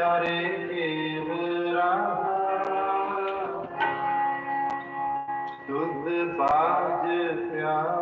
ਪਿਆਰੇ ਕੇਵਰਾ ਦੁੱਧ ਬਾਜ ਪਿਆਰੇ।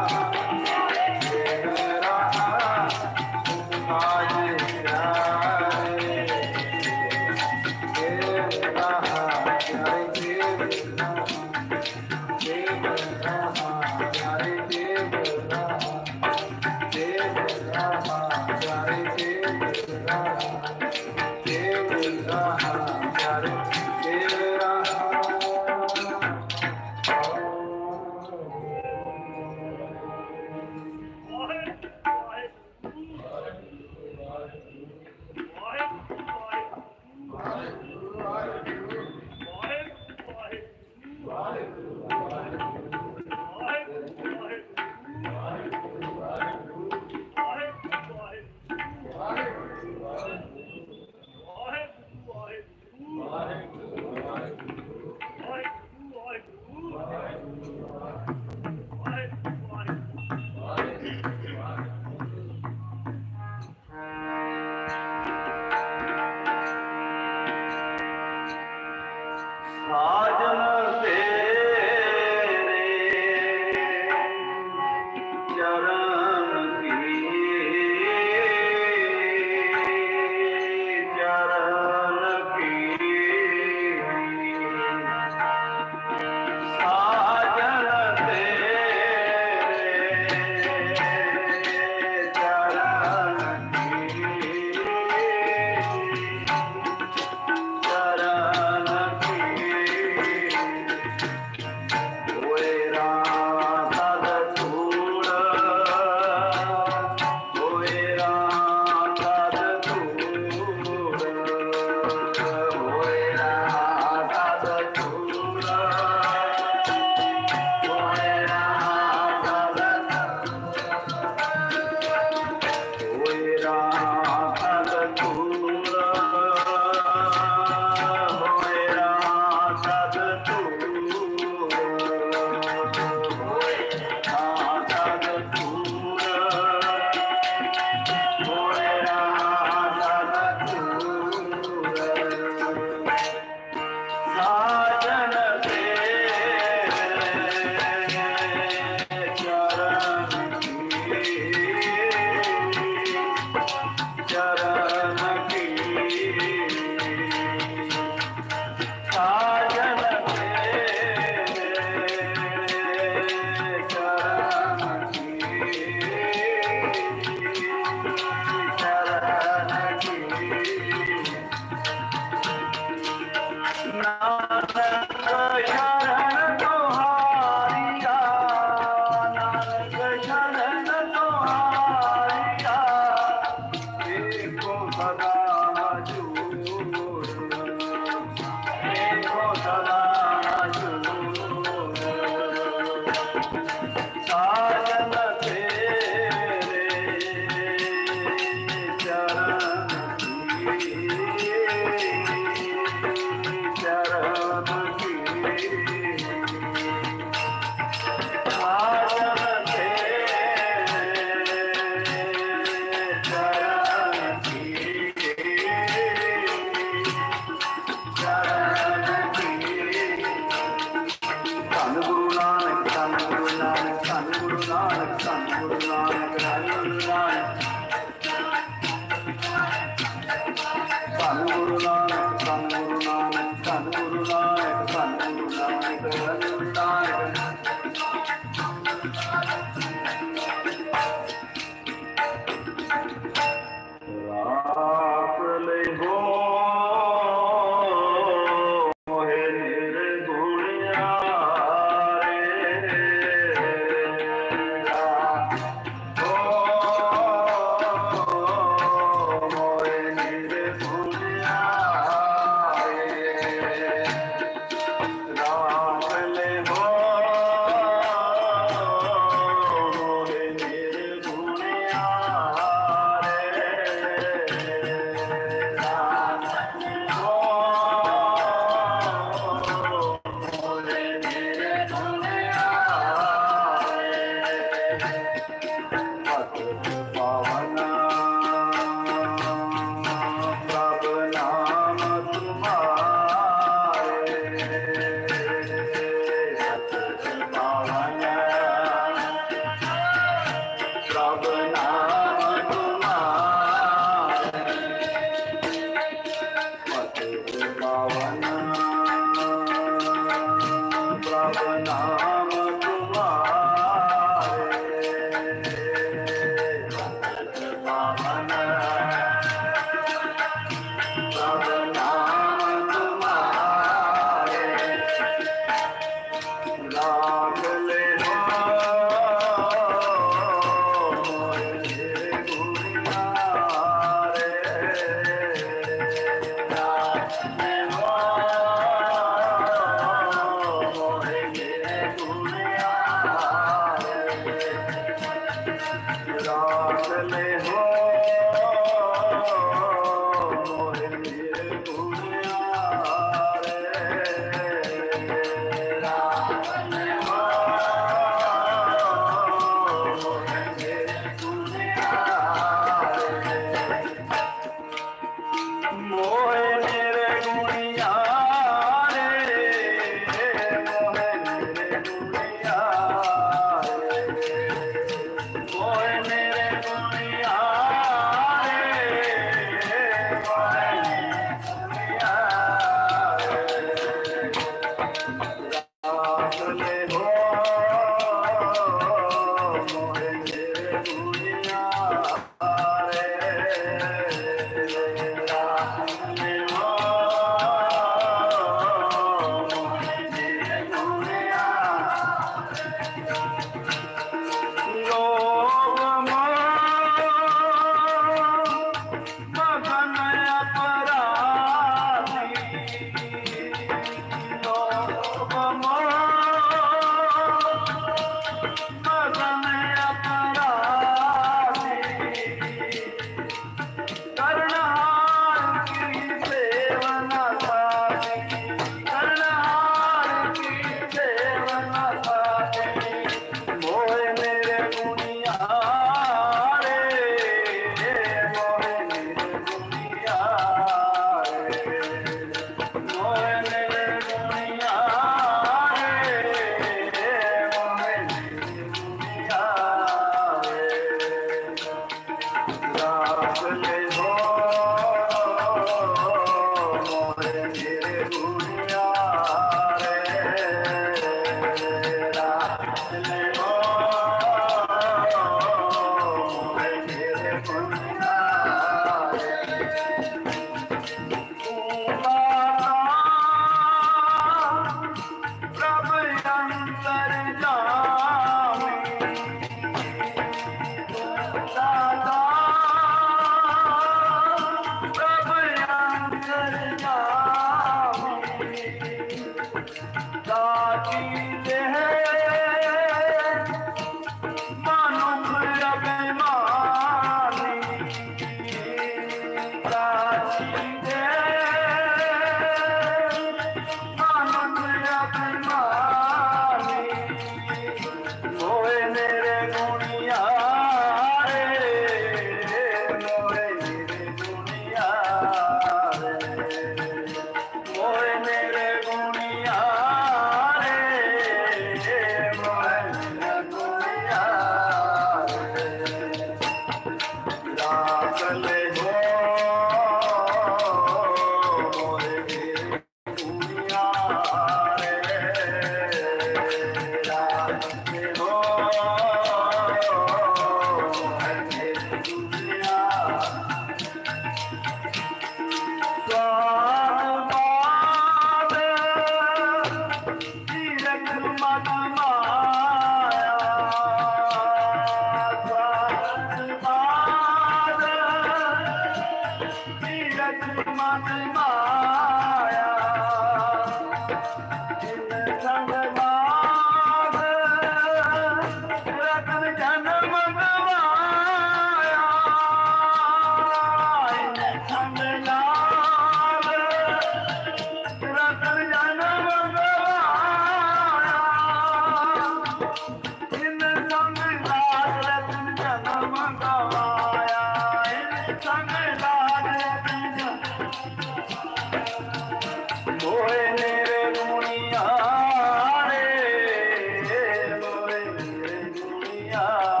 啊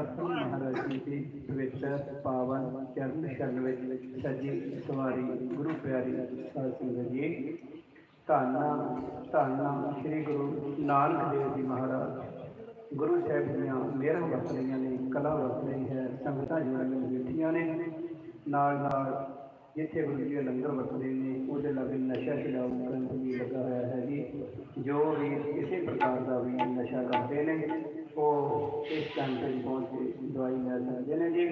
ਸਤਿਗੁਰੂ ਮਹਾਰਾਜ ਜੀ ਦੀ ਪਵਿੱਤਰ ਪਾਵਨ ਚਰਨ ਸ਼ਰਨ ਵਿੱਚ ਸਜੀ ਸਵਾਰੀ, ਗੁਰੂ ਪਿਆਰੀ ਸਾਧ ਸੰਗਤ ਜੀ। ਧੰਨਾ ਧੰਨਾ ਸ੍ਰੀ ਗੁਰੂ ਨਾਨਕ ਦੇਵ ਜੀ ਮਹਾਰਾਜ। ਗੁਰੂ ਸਾਹਿਬ ਦੀਆਂ ਮਿਹਰਾਂ ਵਰਤ ਰਹੀਆਂ ਨੇ, ਕਲਾ ਵਰਤ ਰਹੀ ਹੈ, ਸੰਗਤਾਂ ਜੁੜੀਆਂ ਬੈਠੀਆਂ ਨੇ। ਨਾਲ ਨਾਲ ਜਿੱਥੇ ਗੁਰੂ ਜੀ ਲੰਗਰ ਵਰਤਦੇ ਨੇ, ਉਹਦੇ ਲਾਗੇ ਨਸ਼ਾ ਛਡਾਊ ਕਰਨ ਵੀ ਲੱਗਾ ਹੋਇਆ ਹੈ ਜੀ। ਜੋ ਵੀ ਕਿਸੇ ਪ੍ਰਕਾਰ ਦਾ ਵੀ ਨਸ਼ਾ ਕਰਦੇ ਨੇ ਉਹ ਇਸ ਕੈਂਪ ਤੇ ਪਹੁੰਚ ਕੇ ਦਵਾਈ ਲੈ ਸਕਦੇ ਨੇ ਜੀ,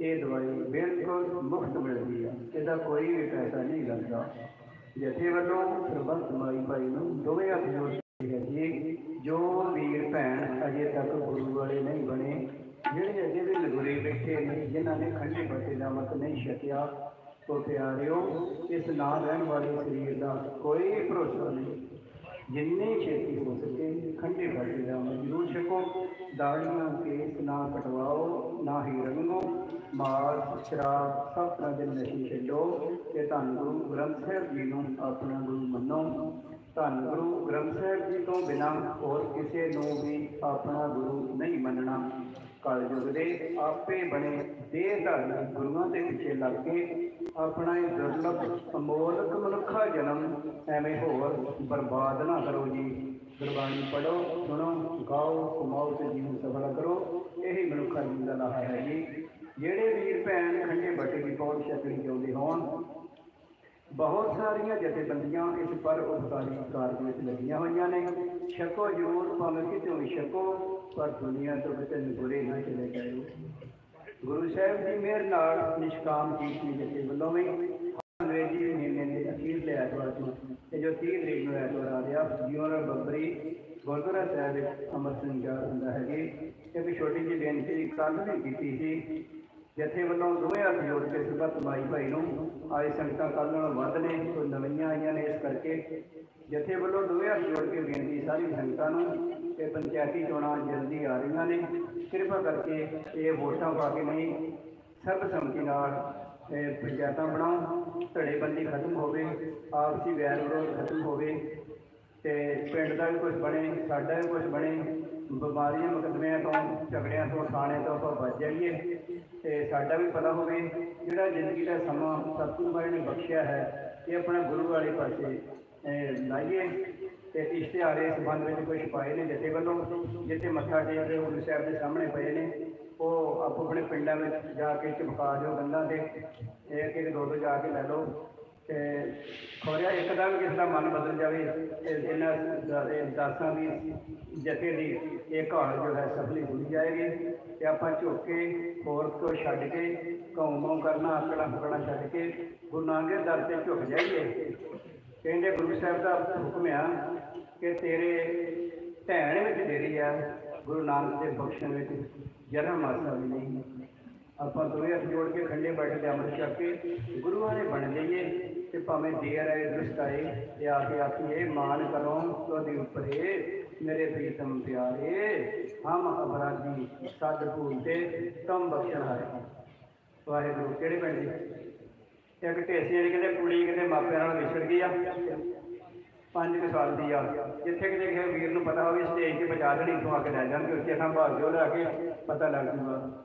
ਇਹ ਦਵਾਈ ਬਿਲਕੁਲ ਮੁਫਤ ਮਿਲਦੀ ਆ ਇਹਦਾ ਕੋਈ ਵੀ ਪੈਸਾ ਨਹੀਂ ਲੱਗਦਾ। ਜਥੇ ਵੱਲੋਂ ਸਰਬੰਸ ਮਾਈ ਭਾਈ ਨੂੰ ਦੋਵੇਂ ਹੱਥ ਜੋੜ ਕੇ ਹੈ ਜੀ, ਜੋ ਵੀਰ ਭੈਣ ਅਜੇ ਤੱਕ ਗੁਰੂ ਵਾਲੇ ਨਹੀਂ ਬਣੇ, ਜਿਹੜੇ ਅਜੇ ਵੀ ਲਗੁਰੇ ਬੈਠੇ ਨੇ, ਜਿਨ੍ਹਾਂ ਨੇ ਖੰਡੇ ਬੱਟੇ ਦਾ ਮਤ ਨਹੀਂ ਛਕਿਆ, ਤੋ ਪਿਆਰਿਓ ਇਸ ਨਾਲ ਰਹਿਣ ਵਾਲੇ ਸਰੀਰ ਦਾ ਕੋਈ ਭਰੋਸਾ ਨਹੀਂ। ਜਿੰਨੀ ਛੇਤੀ ਹੋ ਸਕੇ ਖੰਡੇ ਬਾਟੇ ਦਾ ਅਮਲ ਜ਼ਰੂਰ ਛਕੋ, ਦਾੜੀਆਂ ਕੇਸ ਨਾ ਕਟਵਾਓ, ਨਾ ਹੀ ਰੰਗੋ। ਮਾਸ ਸ਼ਰਾਬ, ਸਭ ਤਰ੍ਹਾਂ ਦੇ ਨਸ਼ੇ ਛੱਡੋ ਤੇ ਧੰਨ ਗੁਰੂ ਗ੍ਰੰਥ ਸਾਹਿਬ ਜੀ ਨੂੰ ਆਪਣਾ ਗੁਰੂ ਮੰਨੋ। ਧੰਨ ਗੁਰੂ ਗ੍ਰੰਥ ਸਾਹਿਬ ਜੀ ਤੋਂ ਬਿਨਾਂ ਹੋਰ ਕਿਸੇ ਨੂੰ ਵੀ ਆਪਣਾ ਗੁਰੂ ਨਹੀਂ ਮੰਨਣਾ। ਕਲਯੁਗ ਦੇ ਆਪੇ ਬਣੇ ਦੇਹਧਾਰੀ ਗੁਰੂਆਂ ਦੇ ਪਿੱਛੇ ਲੱਗ ਕੇ ਆਪਣਾ ਇਹ ਦੁਰਲਭ ਅਮੋਲਕ ਮਨੁੱਖਾ ਜਨਮ ਐਵੇਂ ਹੋਰ ਬਰਬਾਦ ਨਾ ਕਰੋ ਜੀ। ਗੁਰਬਾਣੀ ਪੜੋ ਸੁਣੋ, ਗਾਓ, ਕਮਾਓ ਤੇ ਜੀਵਨ ਸਫਲ ਕਰੋ। ਇਹੀ ਮਨੁੱਖਾ ਜੀਵਨ ਦਾ ਲਾਹਾ ਹੈ ਜੀ। ਜਿਹੜੇ ਵੀਰ ਭੈਣ ਖੰਡੇ ਬਟੇ ਦੀ ਪਹੁੰਚ ਛਕਣੀ ਚਾਹੁੰਦੇ ਹੋਣ ਬਹੁਤ ਸਾਰੀਆਂ ਜਥੇਬੰਦੀਆਂ ਇਸ ਪਰ ਉਪਕਾਰੀ ਕਾਰਜ ਵਿੱਚ ਲੱਗੀਆਂ ਹੋਈਆਂ ਨੇ। ਛਕੋ ਜ਼ਰੂਰ, ਭਾਵੇਂ ਕਿਤੇ ਵੀ ਛਕੋ, ਪਰ ਦੁਨੀਆ ਤੋਂ ਕਿਤੇ ਬੁਰੇ ਨਾ ਚਲੇ ਜਾਇਓ। ਗੁਰੂ ਸਾਹਿਬ ਦੀ ਮਿਹਰ ਨਾਲ ਨਿਸ਼ਕਾਮ ਕੀਤੀ ਜਥੇ ਵੱਲੋਂ ਵੀ ਅੰਗਰੇਜ਼ੀ ਮਹੀਨੇ ਦੇ ਅਖੀਰਲੇ ਐਤਵਾਰ ਤੋਂ ਤੇ ਜੋ 30 ਤਰੀਕ ਨੂੰ ਐਤਵਾਰ ਆ ਰਿਹਾ ਜੀਵਨ ਬੱਬਰੀ ਗੁਰਦੁਆਰਾ ਸਾਹਿਬ ਵਿੱਚ ਅੰਮ੍ਰਿਤ ਸੰਚਾਰ ਹੁੰਦਾ ਹੈ ਜੀ ਇੱਕ ਛੋਟੀ ਜਿਹੀ ਬੇਨਤੀ ਕੱਲ੍ਹ ਨੇ ਕੀਤੀ ਸੀ ਜਥੇ ਵੱਲੋਂ ਦੋਵੇਂ ਹੱਥ ਜੋੜ ਕੇ ਸੁਭਤ ਮਾਈ ਭਾਈ ਨੂੰ ਆਏ ਸੰਗਤਾਂ ਕੱਲ੍ਹ ਨਾਲੋਂ ਵੱਧ ਨੇ, ਕੋਈ ਨਵੀਆਂ ਆਈਆਂ ਨੇ ਇਸ ਕਰਕੇ। ਜਥੇ ਵੱਲੋਂ ਦੋਵੇਂ ਹੱਥ ਜੋੜ ਕੇ ਬੇਨਤੀ ਸਾਰੀ ਸੰਗਤਾਂ ਨੂੰ ਕਿ ਪੰਚਾਇਤੀ ਚੋਣਾਂ ਜਲਦੀ ਆ ਰਹੀਆਂ ਨੇ। ਕਿਰਪਾ ਕਰਕੇ ਇਹ ਵੋਟਾਂ ਪਾ ਕੇ ਨਹੀਂ, ਸਰਬਸੰਮਤੀ ਨਾਲ ਪੰਚਾਇਤਾਂ ਬਣਾਓ ਧੜੇਬੰਦੀ ਖਤਮ ਹੋਵੇ, ਆਪਸੀ ਵੈਰ ਵਿਰੋਧ ਖਤਮ ਹੋਵੇ ਤੇ ਪਿੰਡ ਦਾ ਵੀ ਕੁਝ ਬਣੇ, ਸਾਡਾ ਵੀ ਕੁਝ ਬਣੇ। ਬਿਮਾਰੀਆਂ, ਮੁਕੱਦਮਿਆਂ ਤੋਂ, ਝਗੜਿਆਂ ਤੋਂ, ਥਾਣੇ ਤੋਂ, ਆਪਾਂ ਬਚ ਜਾਈਏ। ਤੇ ਸਾਡਾ ਵੀ ਪਤਾ ਹੋਵੇ, ਜਿਹੜਾ ਜ਼ਿੰਦਗੀ ਦਾ ਸਮਾਂ ਸਤਿਗੁਰੂ ਬਾਰੇ ਨੇ ਬਖਸ਼ਿਆ ਹੈ, ਇਹ ਆਪਣਾ ਗੁਰੂ ਵਾਲੇ ਪਾਸੇ ਲਾਈਏ। ਤੇ ਇਸ਼ਤਿਹਾਰੇ ਸੰਬੰਧ ਵਿੱਚ ਕੁਝ ਪਾਏ ਨੇ ਜਿੱਤੇ ਵੱਲੋਂ, ਜਿੱਥੇ ਮੱਥਾ ਟੇਕ ਰਹੇ ਗੁਰੂ ਸਾਹਿਬ ਦੇ ਸਾਹਮਣੇ ਪਏ ਨੇ। ਉਹ ਆਪੋ ਆਪਣੇ ਪਿੰਡਾਂ ਵਿੱਚ ਜਾ ਕੇ ਚਮਕਾ ਦਿਓ ਗੰਢਾਂ ਤੇ ਇਹ ਇੱਕ ਦੋ ਦੋ ਜਾ ਕੇ ਲੈ ਲਓ। ਤੇ ਖੋਰਿਆ ਇੱਕ ਦਾ ਦਾ ਮਨ ਬਦਲ ਜਾਵੇ, ਤੇ ਇਹਨਾਂ ਦਾਸਾਂ ਦੀ ਜਥੇ ਦੀ ਇਹ ਕਹਾਣੀ ਜੋ ਹੈ ਸਫਲੀ ਹੋਈ ਜਾਏਗੀ। ਤੇ ਆਪਾਂ ਝੁੱਕ ਕੇ ਹੋਰ ਤੋਂ ਛੱਡ ਕੇ ਘਉ ਮਉ ਕਰਨਾ, ਆਕੜਾ ਫਕੜਾ ਛੱਡ ਕੇ, ਗੁਰੂ ਨਾਨਕ ਦੇ ਦਰ ਤੇ ਝੁੱਕ ਜਾਈਏ। ਕਹਿੰਦੇ ਗੁਰੂ ਸਾਹਿਬ ਦਾ ਹੁਕਮ ਆ ਕਿ ਤੇਰੇ ਢਹਿਣ ਵਿੱਚ ਦੇਰੀ ਆ, ਗੁਰੂ ਨਾਨਕ ਦੇ ਬਖਸ਼ਣ ਵਿੱਚ ਜਰਾ ਆਸਾ ਵੀ ਨਹੀਂ। ਆਪਾਂ ਦੋਵੇਂ ਹੱਥ ਜੋੜ ਕੇ ਖੰਡੇ ਬੈਠ ਕੇ ਅੰਮ੍ਰਿਤ ਛਕ ਕੇ ਗੁਰੂਆਂ ਦੇ ਬਣ ਜਾਈਏ ਤੇ ਭਾਵੇਂ ਦੇਰ ਆਏ, ਦ੍ਰਿਸ਼ਟ ਆਏ ਤੇ ਆ ਕੇ ਆਖੀਏ, ਮਾਨ ਕਰੋ ਤੁਹਾਡੇ ਉੱਪਰੇ ਮੇਰੇ ਪ੍ਰੀਤਮ ਪਿਆਰੇ, ਹਮ ਅਪਰਾਧੀ ਸਦ ਭੂਲਤੇ ਤਮ ਬਖਸ਼ਣ ਹਾਰੇ। ਵਾਹਿਗੁਰੂ, ਕਿਹੜੇ ਪਿੰਡ ਦੀ ਇੱਕ ਢੇਸੀਆਂ ਦੀ ਕਹਿੰਦੇ ਕੁੜੀ ਕਿਤੇ ਮਾਪਿਆਂ ਨਾਲ ਵਿਛੜ ਗਈ ਆ। ਪੰਜ ਕੁ ਸਾਲ ਦੀ ਆ। ਜਿੱਥੇ ਕਿਤੇ ਕਿਸੇ ਵੀਰ ਨੂੰ ਪਤਾ ਹੋਵੇ ਸਟੇਜ ਤੇ ਬਚਾ ਦੇਣੀ ਤੋਂ ਆ ਕੇ ਲੈ ਜਾਣਗੇ, ਉੱਥੇ ਸੰਭਾਲ ਜੋ ਲੈ ਕੇ ਪਤਾ ਲੱਗ ਜੂਗਾ।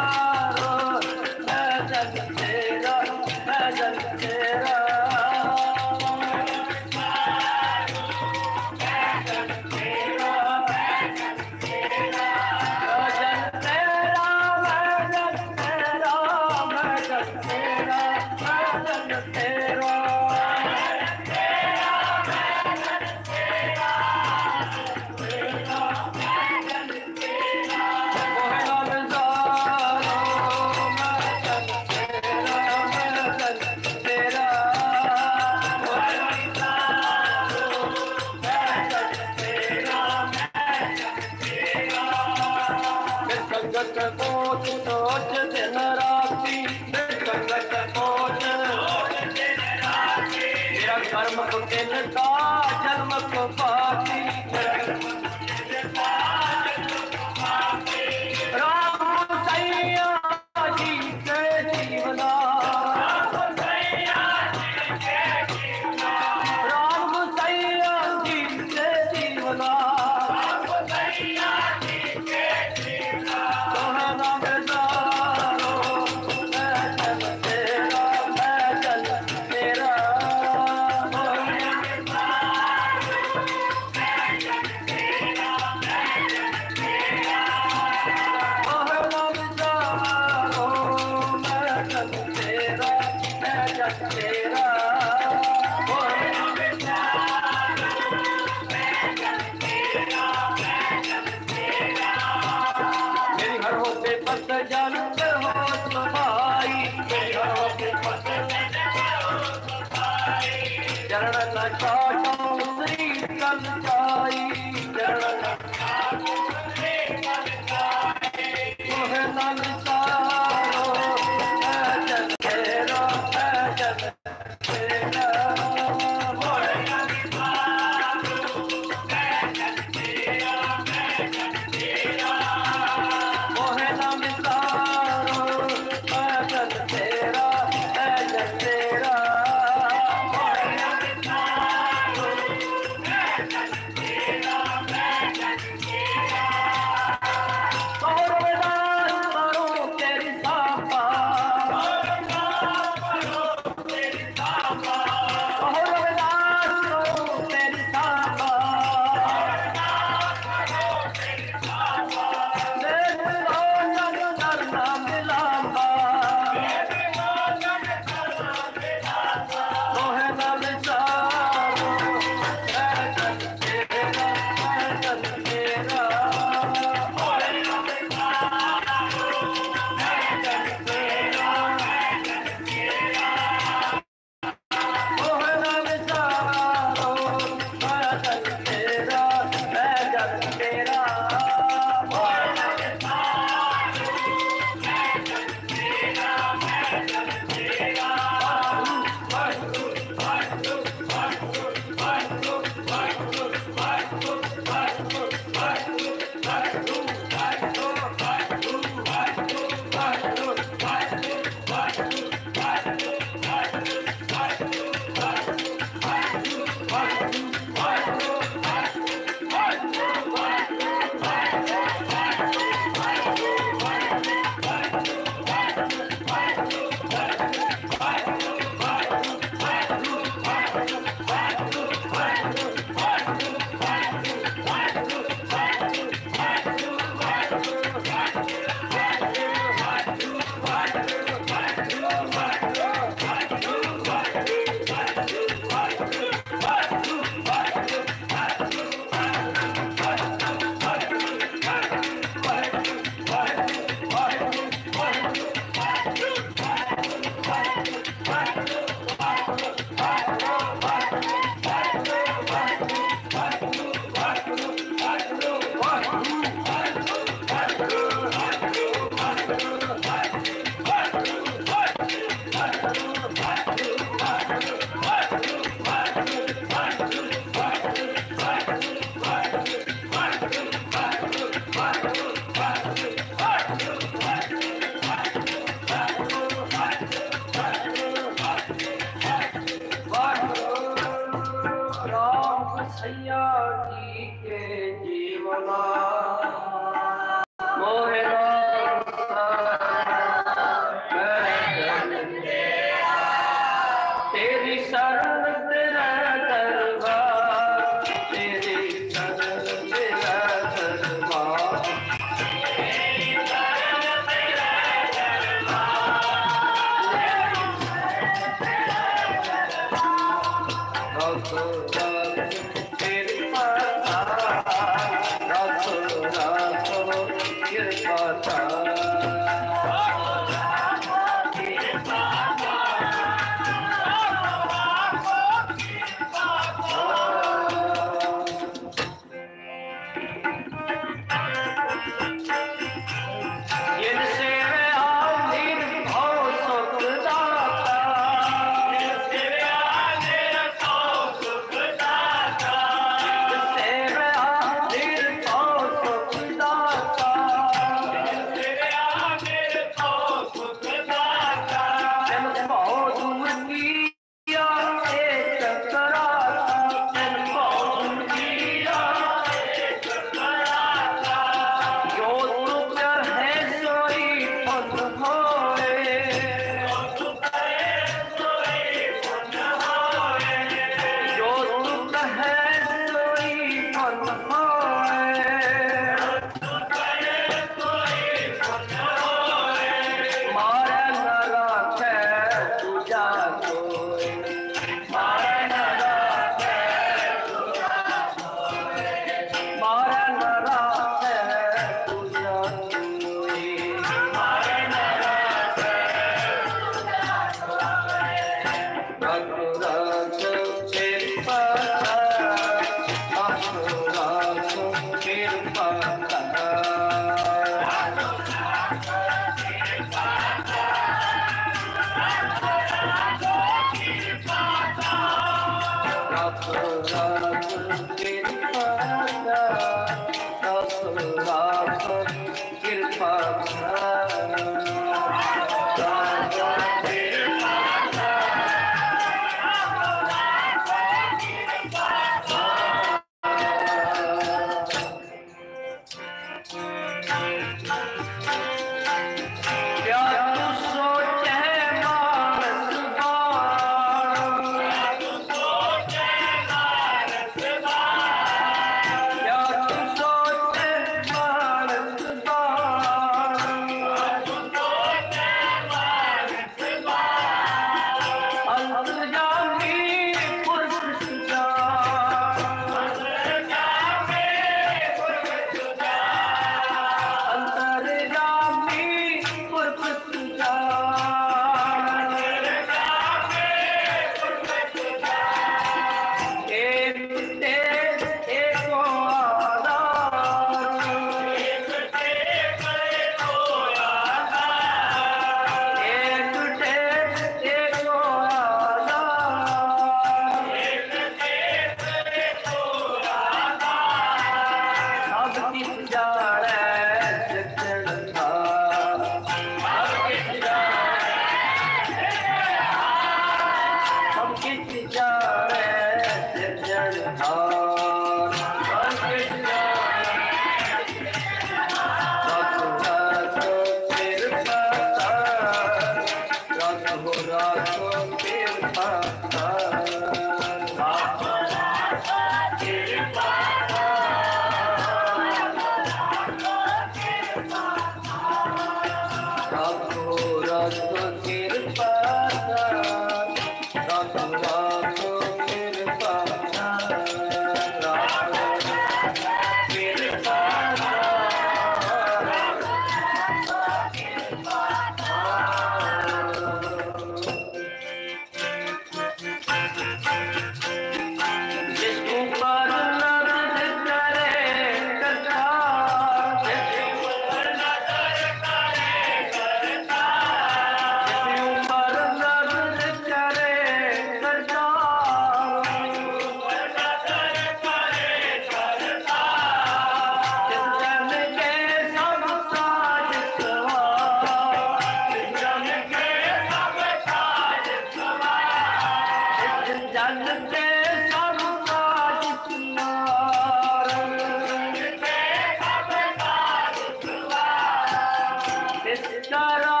Shara.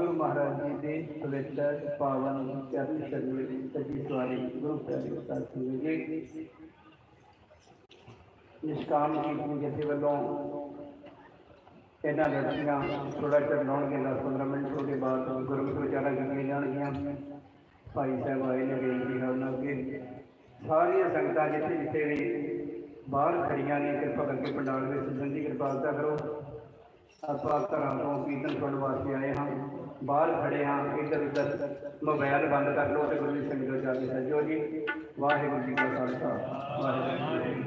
ਸਤਿਗੁਰੂ ਮਹਾਰਾਜ ਜੀ ਦੇ ਪਵਿੱਤਰ ਪਾਵਨ ਚਰਨ ਸ਼ਰਨ ਵਿੱਚ ਸਜੀ ਸਵਾਰੀ ਗੁਰੂ ਪਿਆਰੇ ਉਸਤਾਦ ਸਿੰਘ ਜੀ ਨਿਸ਼ਕਾਮ ਕੀਰਤਨ ਜਥੇ ਵੱਲੋਂ ਇਹਨਾਂ ਲੜਕੀਆਂ ਥੋੜਾ ਚਿਰ ਲਾਉਣਗੇ 10-15 ਮਿੰਟ ਤੋਂ ਬਾਅਦ ਗੁਰਮਤਿ ਵਿਚਾਰਾ ਕੀਤੀਆਂ ਜਾਣਗੀਆਂ ਭਾਈ ਸਾਹਿਬ ਆਏ ਨੇ ਬੇਨਤੀ ਹੈ ਉਹਨਾਂ ਅੱਗੇ ਸਾਰੀਆਂ ਸੰਗਤਾਂ ਜਿੱਥੇ ਜਿੱਥੇ ਵੀ ਬਾਹਰ ਖੜੀਆਂ ਨੇ ਕਿਰਪਾ ਕਰਕੇ ਪੰਡਾਲ ਵਿੱਚ ਸੱਜਣ ਦੀ ਕਿਰਪਾਲਤਾ ਕਰੋ ਆਪਾਂ ਘਰਾਂ ਤੋਂ ਕੀਰਤਨ ਸੁਣਨ ਵਾਸਤੇ ਆਏ ਹਾਂ ਬਾਹਰ ਖੜੇ ਹਾਂ, ਇੱਧਰ ਉੱਧਰ ਮੋਬਾਈਲ ਬੰਦ ਕਰ ਲਓ ਤੇ ਗੁਰੂ ਜੀ ਸੰਗਤ ਜਾ ਕੇ ਸਜੋ ਜੀ। ਵਾਹਿਗੁਰੂ ਜੀ ਕਾ ਖਾਲਸਾ ਵਾਹਿਗੁਰੂ ਜੀ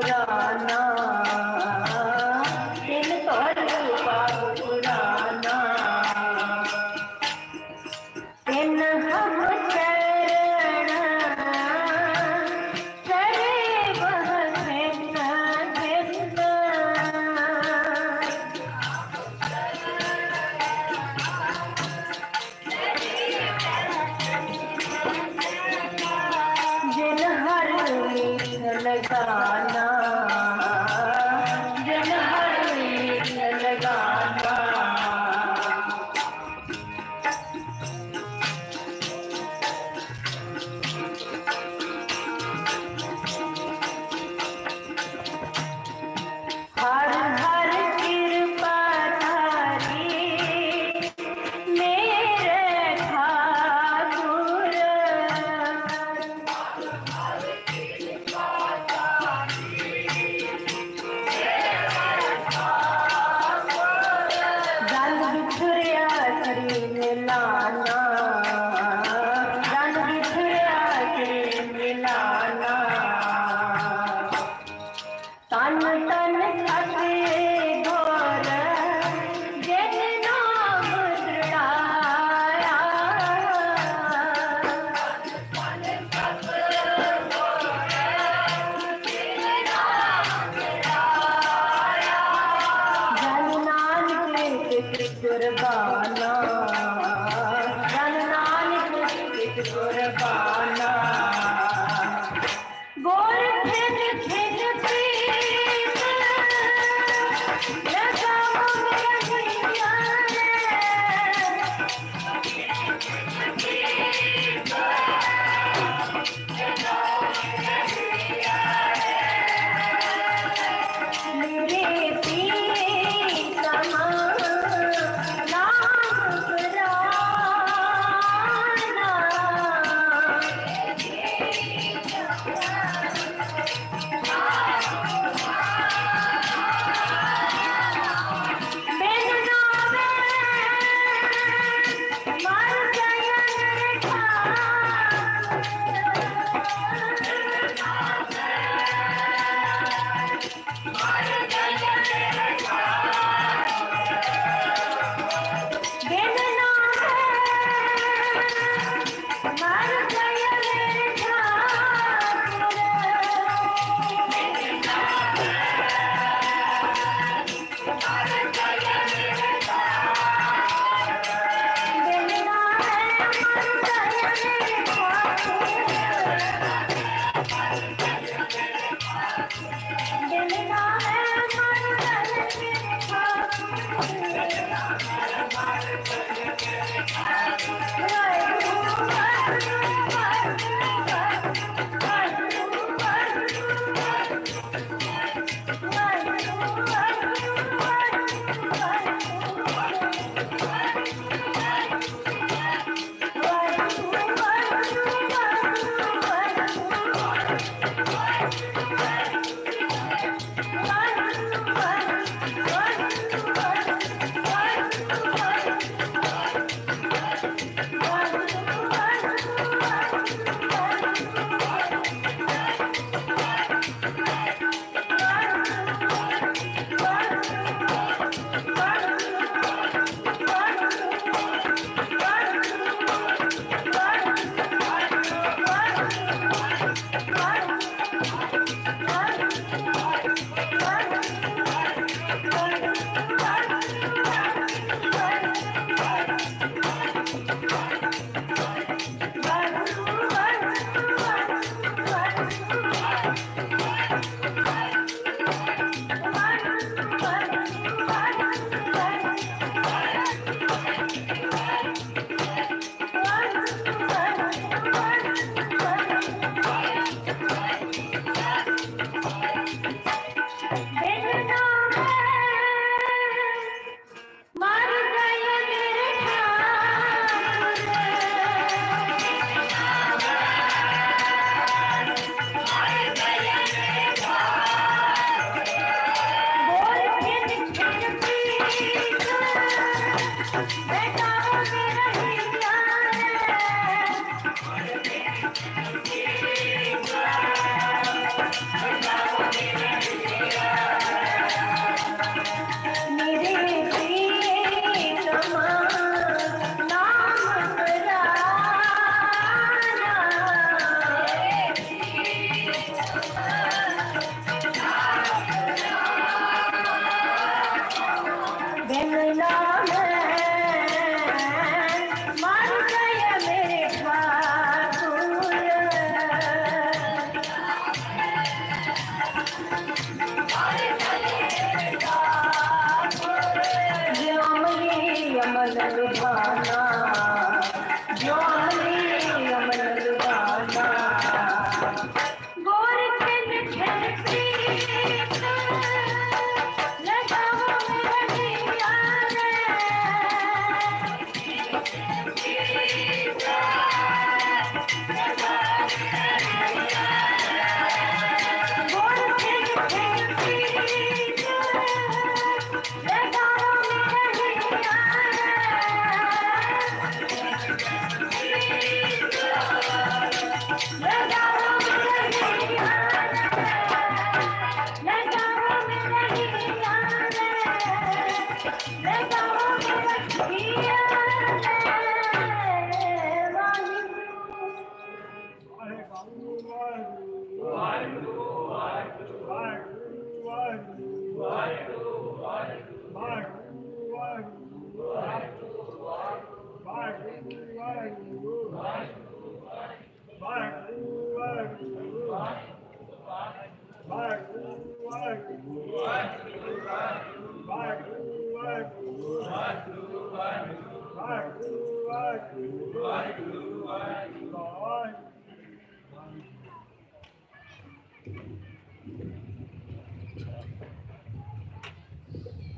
पुराना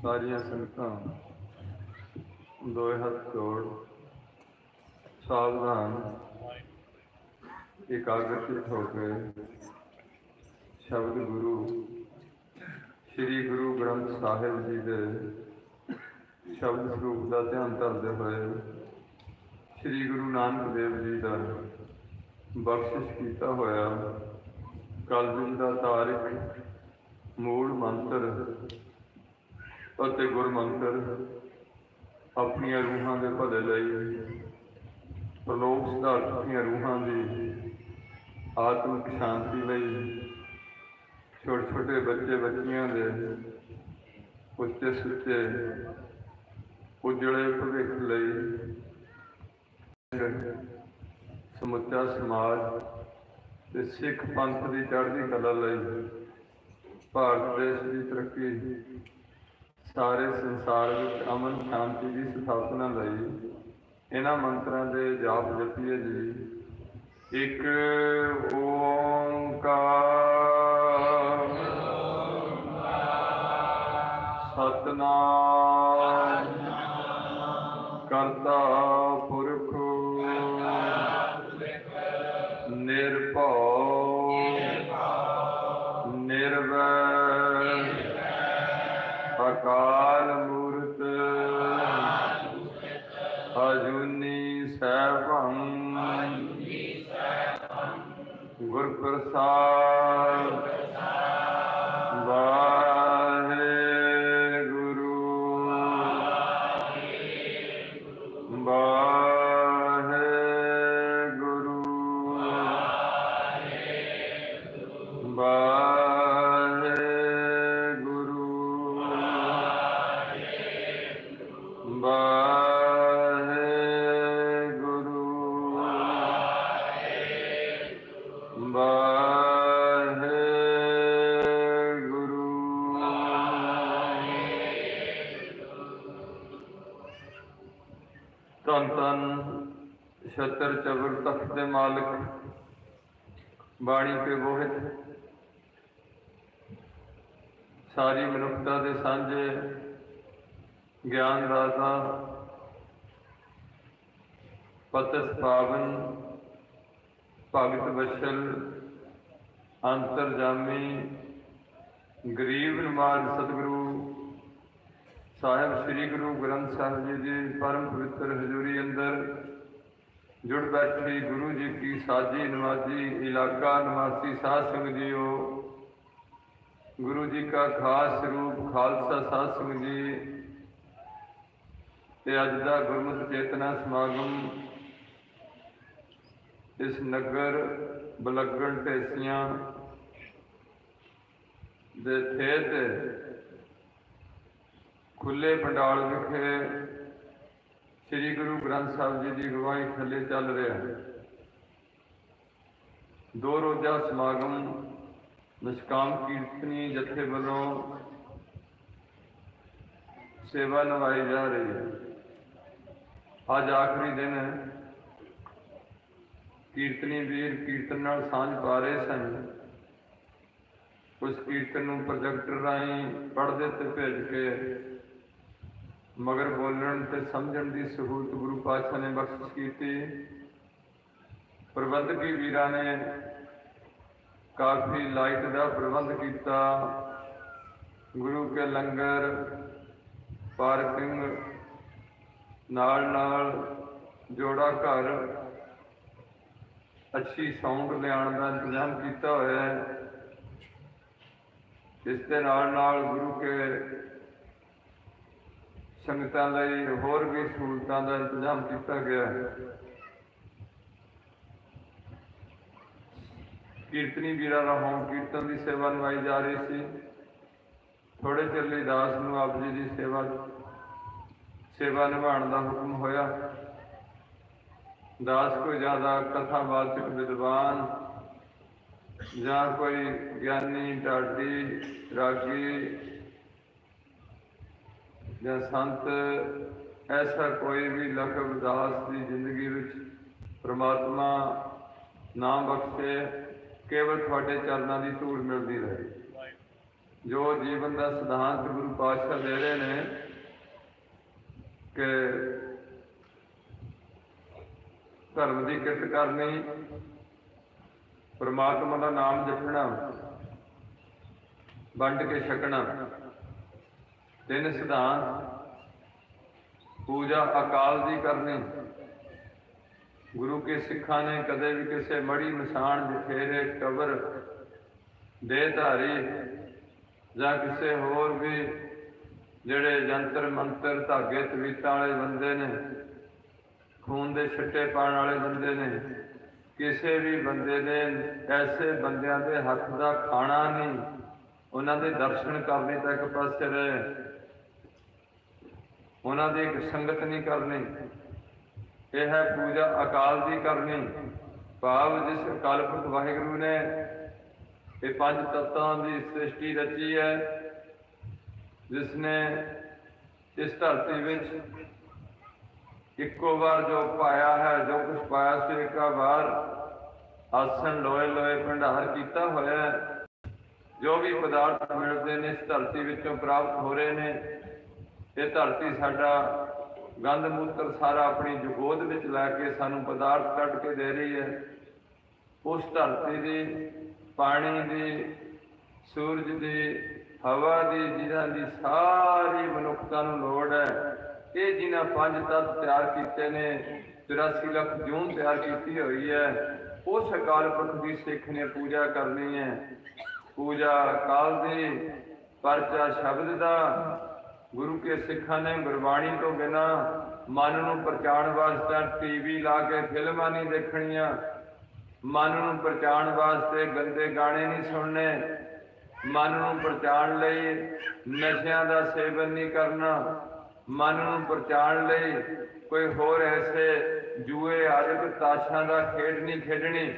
ਸਾਰੀਆਂ ਸੰਗਤਾਂ ਦੋਏ ਹੱਥ ਜੋੜ ਸਾਵਧਾਨ ਇਕਾਗਰਚਿਤ ਹੋ ਕੇ ਸ਼ਬਦ ਗੁਰੂ ਸ੍ਰੀ ਗੁਰੂ ਗ੍ਰੰਥ ਸਾਹਿਬ ਜੀ ਦੇ ਸ਼ਬਦ ਸਰੂਪ ਦਾ ਧਿਆਨ ਧਰਦੇ ਹੋਏ ਸ੍ਰੀ ਗੁਰੂ ਨਾਨਕ ਦੇਵ ਜੀ ਦਾ ਬਖਸ਼ਿਸ਼ ਕੀਤਾ ਹੋਇਆ ਕਲਯੁਗ ਦਾ ਤਾਰਿਕ ਮੂਲ ਮੰਤਰ ਅਤੇ ਗੁਰ ਮੰਤਰ ਆਪਣੀਆਂ ਰੂਹਾਂ ਦੇ ਭਲੇ ਲਈ ਪ੍ਰਲੋਕ ਸਿਧਾਰਥ ਦੀਆਂ ਰੂਹਾਂ ਦੀ ਆਤਮਿਕ ਸ਼ਾਂਤੀ ਲਈ ਛੋਟੇ ਛੋਟੇ ਬੱਚੇ ਬੱਚੀਆਂ ਦੇ ਉੱਚੇ ਸੁੱਚੇ ਉਜਲੇ ਭਵਿੱਖ ਲਈ ਸਮੁੱਚਾ ਸਮਾਜ ਤੇ ਸਿੱਖ ਪੰਥ ਦੀ ਚੜ੍ਹਦੀ ਕਲਾ ਲਈ ਭਾਰਤ ਦੇਸ਼ ਦੀ ਤਰੱਕੀ, ਸਾਰੇ ਸੰਸਾਰ ਵਿੱਚ ਅਮਨ ਸ਼ਾਂਤੀ ਦੀ ਸਥਾਪਨਾ ਲਈ ਇਹਨਾਂ ਮੰਤਰਾਂ ਦੇ ਜਾਪ ਜਪੀਏ ਜੀ। ਇੱਕ ਓੰਕਾਰ ਸਤਨਾਮ। ਕਰਤਾ ਪੁਰਖ। ਨਿਰਭਉ। ਨਿਰਵੈਰ ਅਕਾਲ ਮੂਰਤ। ਅਜੂਨੀ ਸੈਭੰ ਗੁਰ ਪ੍ਰਸਾਦ ਸਾਰੀ ਮਨੁੱਖਤਾ ਦੇ ਸਾਂਝੇ ਗਿਆਨ ਦਾਤਾ ਪਤਸ ਪਾਵਨ ਭਗਤ ਵਸ਼ਲ ਅੰਤਰਜਾਮੀ ਗਰੀਬ ਨਿਵਾਜ ਸਤਿਗੁਰੂ ਸਾਹਿਬ ਸ੍ਰੀ ਗੁਰੂ ਗ੍ਰੰਥ ਸਾਹਿਬ ਜੀ ਦੀ ਪਰਮ ਪਵਿੱਤਰ ਹਜ਼ੂਰੀ ਅੰਦਰ ਜੁੜ ਬੈਠੀ ਗੁਰੂ ਜੀ ਕੀ ਸਾਜੀ ਨਵਾਜੀ ਇਲਾਕਾ ਨਿਵਾਸੀ ਸਾਧ ਸੰਗਤ ਜੀਓ ਗੁਰੂ ਜੀ का ਖਾਸ ਰੂਪ ਖਾਲਸਾ ਸਾਧ ਸੰਗਤ ਜੀ ਤੇ ਅੱਜ ਦਾ ਗੁਰਮਤਿ ਚੇਤਨਾ ਸਮਾਗਮ ਇਸ ਨਗਰ ਬਲਗਣ ਢੇਸੀਆਂ ਦੇ ਥੇਤ ਖੁੱਲੇ ਪੰਡਾਲ ਵਿਖੇ ਸ੍ਰੀ ਗੁਰੂ ਗ੍ਰੰਥ ਸਾਹਿਬ ਜੀ ਦੀ ਅਗਵਾਈ ਥੱਲੇ ਚੱਲ ਰਿਹਾ ਦੋ ਰੋਜ਼ਾ ਸਮਾਗਮ ਨਿਸ਼ਕਾਮ ਕੀਰਤਨੀ ਜਥੇ ਵੱਲੋਂ ਸੇਵਾ ਨਿਭਾਈ ਜਾ ਰਹੀ ਹੈ। ਅੱਜ ਆਖਰੀ ਦਿਨ ਹੈ। ਕੀਰਤਨੀ ਵੀਰ ਕੀਰਤਨ ਨਾਲ ਸਾਂਝ ਪਾ ਰਹੇ ਸਨ। ਉਸ ਕੀਰਤਨ ਨੂੰ ਪ੍ਰੋਜੈਕਟਰ ਰਾਹੀਂ ਪੜ੍ਹਦੇ ਤੇ ਭੇਜ ਕੇ ਮਗਰ ਬੋਲਣ ਤੇ ਸਮਝਣ ਦੀ ਸਹੂਲਤ ਗੁਰੂ ਪਾਤਸ਼ਾਹ ਨੇ ਬਖਸ਼ਿਸ਼ ਕੀਤੀ। ਪ੍ਰਬੰਧਕੀ ਵੀਰਾਂ ਨੇ ਕਾਫੀ ਲਾਈਟ ਦਾ ਪ੍ਰਬੰਧ ਕੀਤਾ। ਗੁਰੂ ਕੇ ਲੰਗਰ, ਪਾਰਕਿੰਗ ਨਾਲ ਨਾਲ ਜੋੜਾ ਘਰ, ਅੱਛੀ ਸਾਊਂਡ ਲਿਆਉਣ ਦਾ ਇੰਤਜ਼ਾਮ ਕੀਤਾ ਹੋਇਆ ਹੈ। ਇਸ ਦੇ ਨਾਲ ਨਾਲ ਗੁਰੂ ਕੇ ਸੰਗਤਾਂ ਲਈ ਹੋਰ ਵੀ ਸਹੂਲਤਾਂ ਦਾ ਇੰਤਜ਼ਾਮ ਕੀਤਾ ਗਿਆ ਹੈ। ਕੀਰਤਨੀ ਵੀਰਾਂ ਦਾ ਹੋਮ ਕੀਰਤਨ ਦੀ ਸੇਵਾ ਨਿਭਾਈ ਜਾ ਰਹੀ ਸੀ। ਥੋੜੇ ਚਿਰ ਲਈ ਦਾਸ ਨੂੰ ਆਪ ਜੀ ਦੀ ਸੇਵਾ ਸੇਵਾ ਨਿਭਾਉਣ ਦਾ ਹੁਕਮ ਹੋਇਆ। ਦਾਸ ਕੋਈ ਜ਼ਿਆਦਾ ਕਥਾਵਾਚਕ ਵਿਦਵਾਨ ਜਾਂ ਕੋਈ ਗਿਆਨੀ, ਢਾਡੀ, ਰਾਗੀ ਜਾਂ ਸੰਤ, ਐਸਾ ਕੋਈ ਵੀ ਲਖਬ ਦਾਸ ਦੀ ਜ਼ਿੰਦਗੀ ਵਿੱਚ ਪ੍ਰਮਾਤਮਾ ਨਾਮ ਬਖਸ਼ੇ। ਕੇਵਲ ਤੁਹਾਡੇ ਚਰਨਾਂ ਦੀ ਧੂੜ ਮਿਲਦੀ ਰਹੇ। ਜੋ ਜੀਵਨ ਦਾ ਸਿਧਾਂਤ ਗੁਰੂ ਪਾਤਸ਼ਾਹ ਦੇ ਰਹੇ ਨੇ ਕਿ ਧਰਮ ਦੀ ਕਿਰਤ ਕਰਨੀ, ਪਰਮਾਤਮਾ ਦਾ ਨਾਮ ਜਪਣਾ, ਵੰਡ ਕੇ ਛਕਣਾ, ਤਿੰਨ ਸਿਧਾਂਤ, ਪੂਜਾ ਅਕਾਲ ਦੀ ਕਰਨੀ ਗੁਰੂ ਕੇ ਸਿੱਖਾਂ ਨੇ ਕਦੇ ਵੀ ਕਿਸੇ ਮੜੀ ਨਿਸ਼ਾਨ ਜਠੇਰੇ ਕਬਰ ਦੇ ਧਾਰੀ ਜਾਂ ਕਿਸੇ ਹੋਰ ਵੀ ਜਿਹੜੇ ਜੰਤਰ ਮੰਤਰ ਧਾਗੇ ਤਵੀਤਾਂ ਵਾਲੇ ਬੰਦੇ ਨੇ, ਖੂਨ ਦੇ ਛਿੱਟੇ ਪਾਉਣ ਵਾਲੇ ਬੰਦੇ ਨੇ, ਕਿਸੇ ਵੀ ਬੰਦੇ ਨੇ ਐਸੇ ਬੰਦਿਆਂ ਦੇ ਹੱਥ ਦਾ ਖਾਣਾ ਨਹੀਂ, ਉਹਨਾਂ ਦੇ ਦਰਸ਼ਨ ਕਰਨੇ ਤੱਕ ਪਾਸੇ ਰਹੇ। ਉਹਨਾਂ ਦੀ ਇੱਕ ਸੰਗਤ ਨਹੀਂ ਕਰਨੀ। ਇਹ ਹੈ ਪੂਜਾ ਅਕਾਲ ਦੀ ਕਰਨੀ। ਭਾਵ ਜਿਸ ਅਕਾਲ ਵਾਹਿਗੁਰੂ ਨੇ ਇਹ ਪੰਜ ਤੱਤਾਂ ਦੀ ਸ੍ਰਿਸ਼ਟੀ ਰਚੀ ਹੈ, ਜਿਸ ਨੇ ਇਸ ਧਰਤੀ ਵਿੱਚ ਇੱਕੋ ਵਾਰ ਜੋ ਪਾਇਆ ਹੈ, ਜੋ ਕੁਝ ਪਾਇਆ ਸੀ, ਇੱਕਾ ਵਾਰ ਆਸਨ ਲੋਏ ਲੋਏ ਭੰਡਾਰ ਕੀਤਾ ਹੋਇਆ ਹੈ। ਜੋ ਵੀ ਪਦਾਰਥ ਮਿਲਦੇ ਨੇ, ਇਸ ਧਰਤੀ ਵਿੱਚੋਂ ਪ੍ਰਾਪਤ ਹੋ ਰਹੇ ਨੇ, ਇਹ ਧਰਤੀ ਸਾਡਾ ਗੰਧ ਮੂਤਰ ਸਾਰਾ ਆਪਣੀ ਜਗੋਦ ਵਿੱਚ ਲੈ ਕੇ ਸਾਨੂੰ ਪਦਾਰਥ ਕੱਢ ਕੇ ਦੇ ਰਹੀ ਹੈ। ਉਸ ਧਰਤੀ ਦੀ, ਪਾਣੀ ਦੀ, ਸੂਰਜ ਦੀ, ਹਵਾ ਦੀ ਜਿਹਨਾਂ ਦੀ ਸਾਰੀ ਮਨੁੱਖਤਾ ਨੂੰ ਲੋੜ ਹੈ, ਇਹ ਜਿਨ੍ਹਾਂ ਪੰਜ ਤੱਤ ਤਿਆਰ ਕੀਤੇ ਨੇ 83 ਲੱਖ ਜੂਨ ਤਿਆਰ ਕੀਤੀ ਹੋਈ ਹੈ, ਉਸ ਅਕਾਲ ਪੁਰਖ ਦੀ ਸਿੱਖ ਨੇ ਪੂਜਾ ਕਰਨੀ ਹੈ। ਪੂਜਾ ਕਾਲ ਦੀ, ਪਰਚਾ ਸ਼ਬਦ ਦਾ ਗੁਰੂ ਕੇ ਸਿੱਖਾਂ ਨੇ ਗੁਰਬਾਣੀ ਤੋਂ ਬਿਨਾ ਮਨ ਨੂੰ ਪਰਚਾਉਣ ਵਾਸਤੇ ਟੀਵੀ ਲਾ ਕੇ ਫਿਲਮਾਂ ਨਹੀਂ ਦੇਖਣੀਆਂ। ਮਨ ਨੂੰ ਪਰਚਾਉਣ ਵਾਸਤੇ ਗੰਦੇ ਗਾਣੇ ਨਹੀਂ ਸੁਣਨੇ। ਮਨ ਨੂੰ ਪਰਚਾਉਣ ਲਈ ਨਸ਼ਿਆਂ ਦਾ ਸੇਵਨ ਨਹੀਂ ਕਰਨਾ। ਮਨ ਨੂੰ ਪਰਚਾਉਣ ਲਈ ਕੋਈ ਹੋਰ ਐਸੇ ਜੂਏ ਆਦਿਕ ਤਾਸ਼ਾਂ ਦਾ ਖੇਡ ਨਹੀਂ ਖੇਡਣੀ।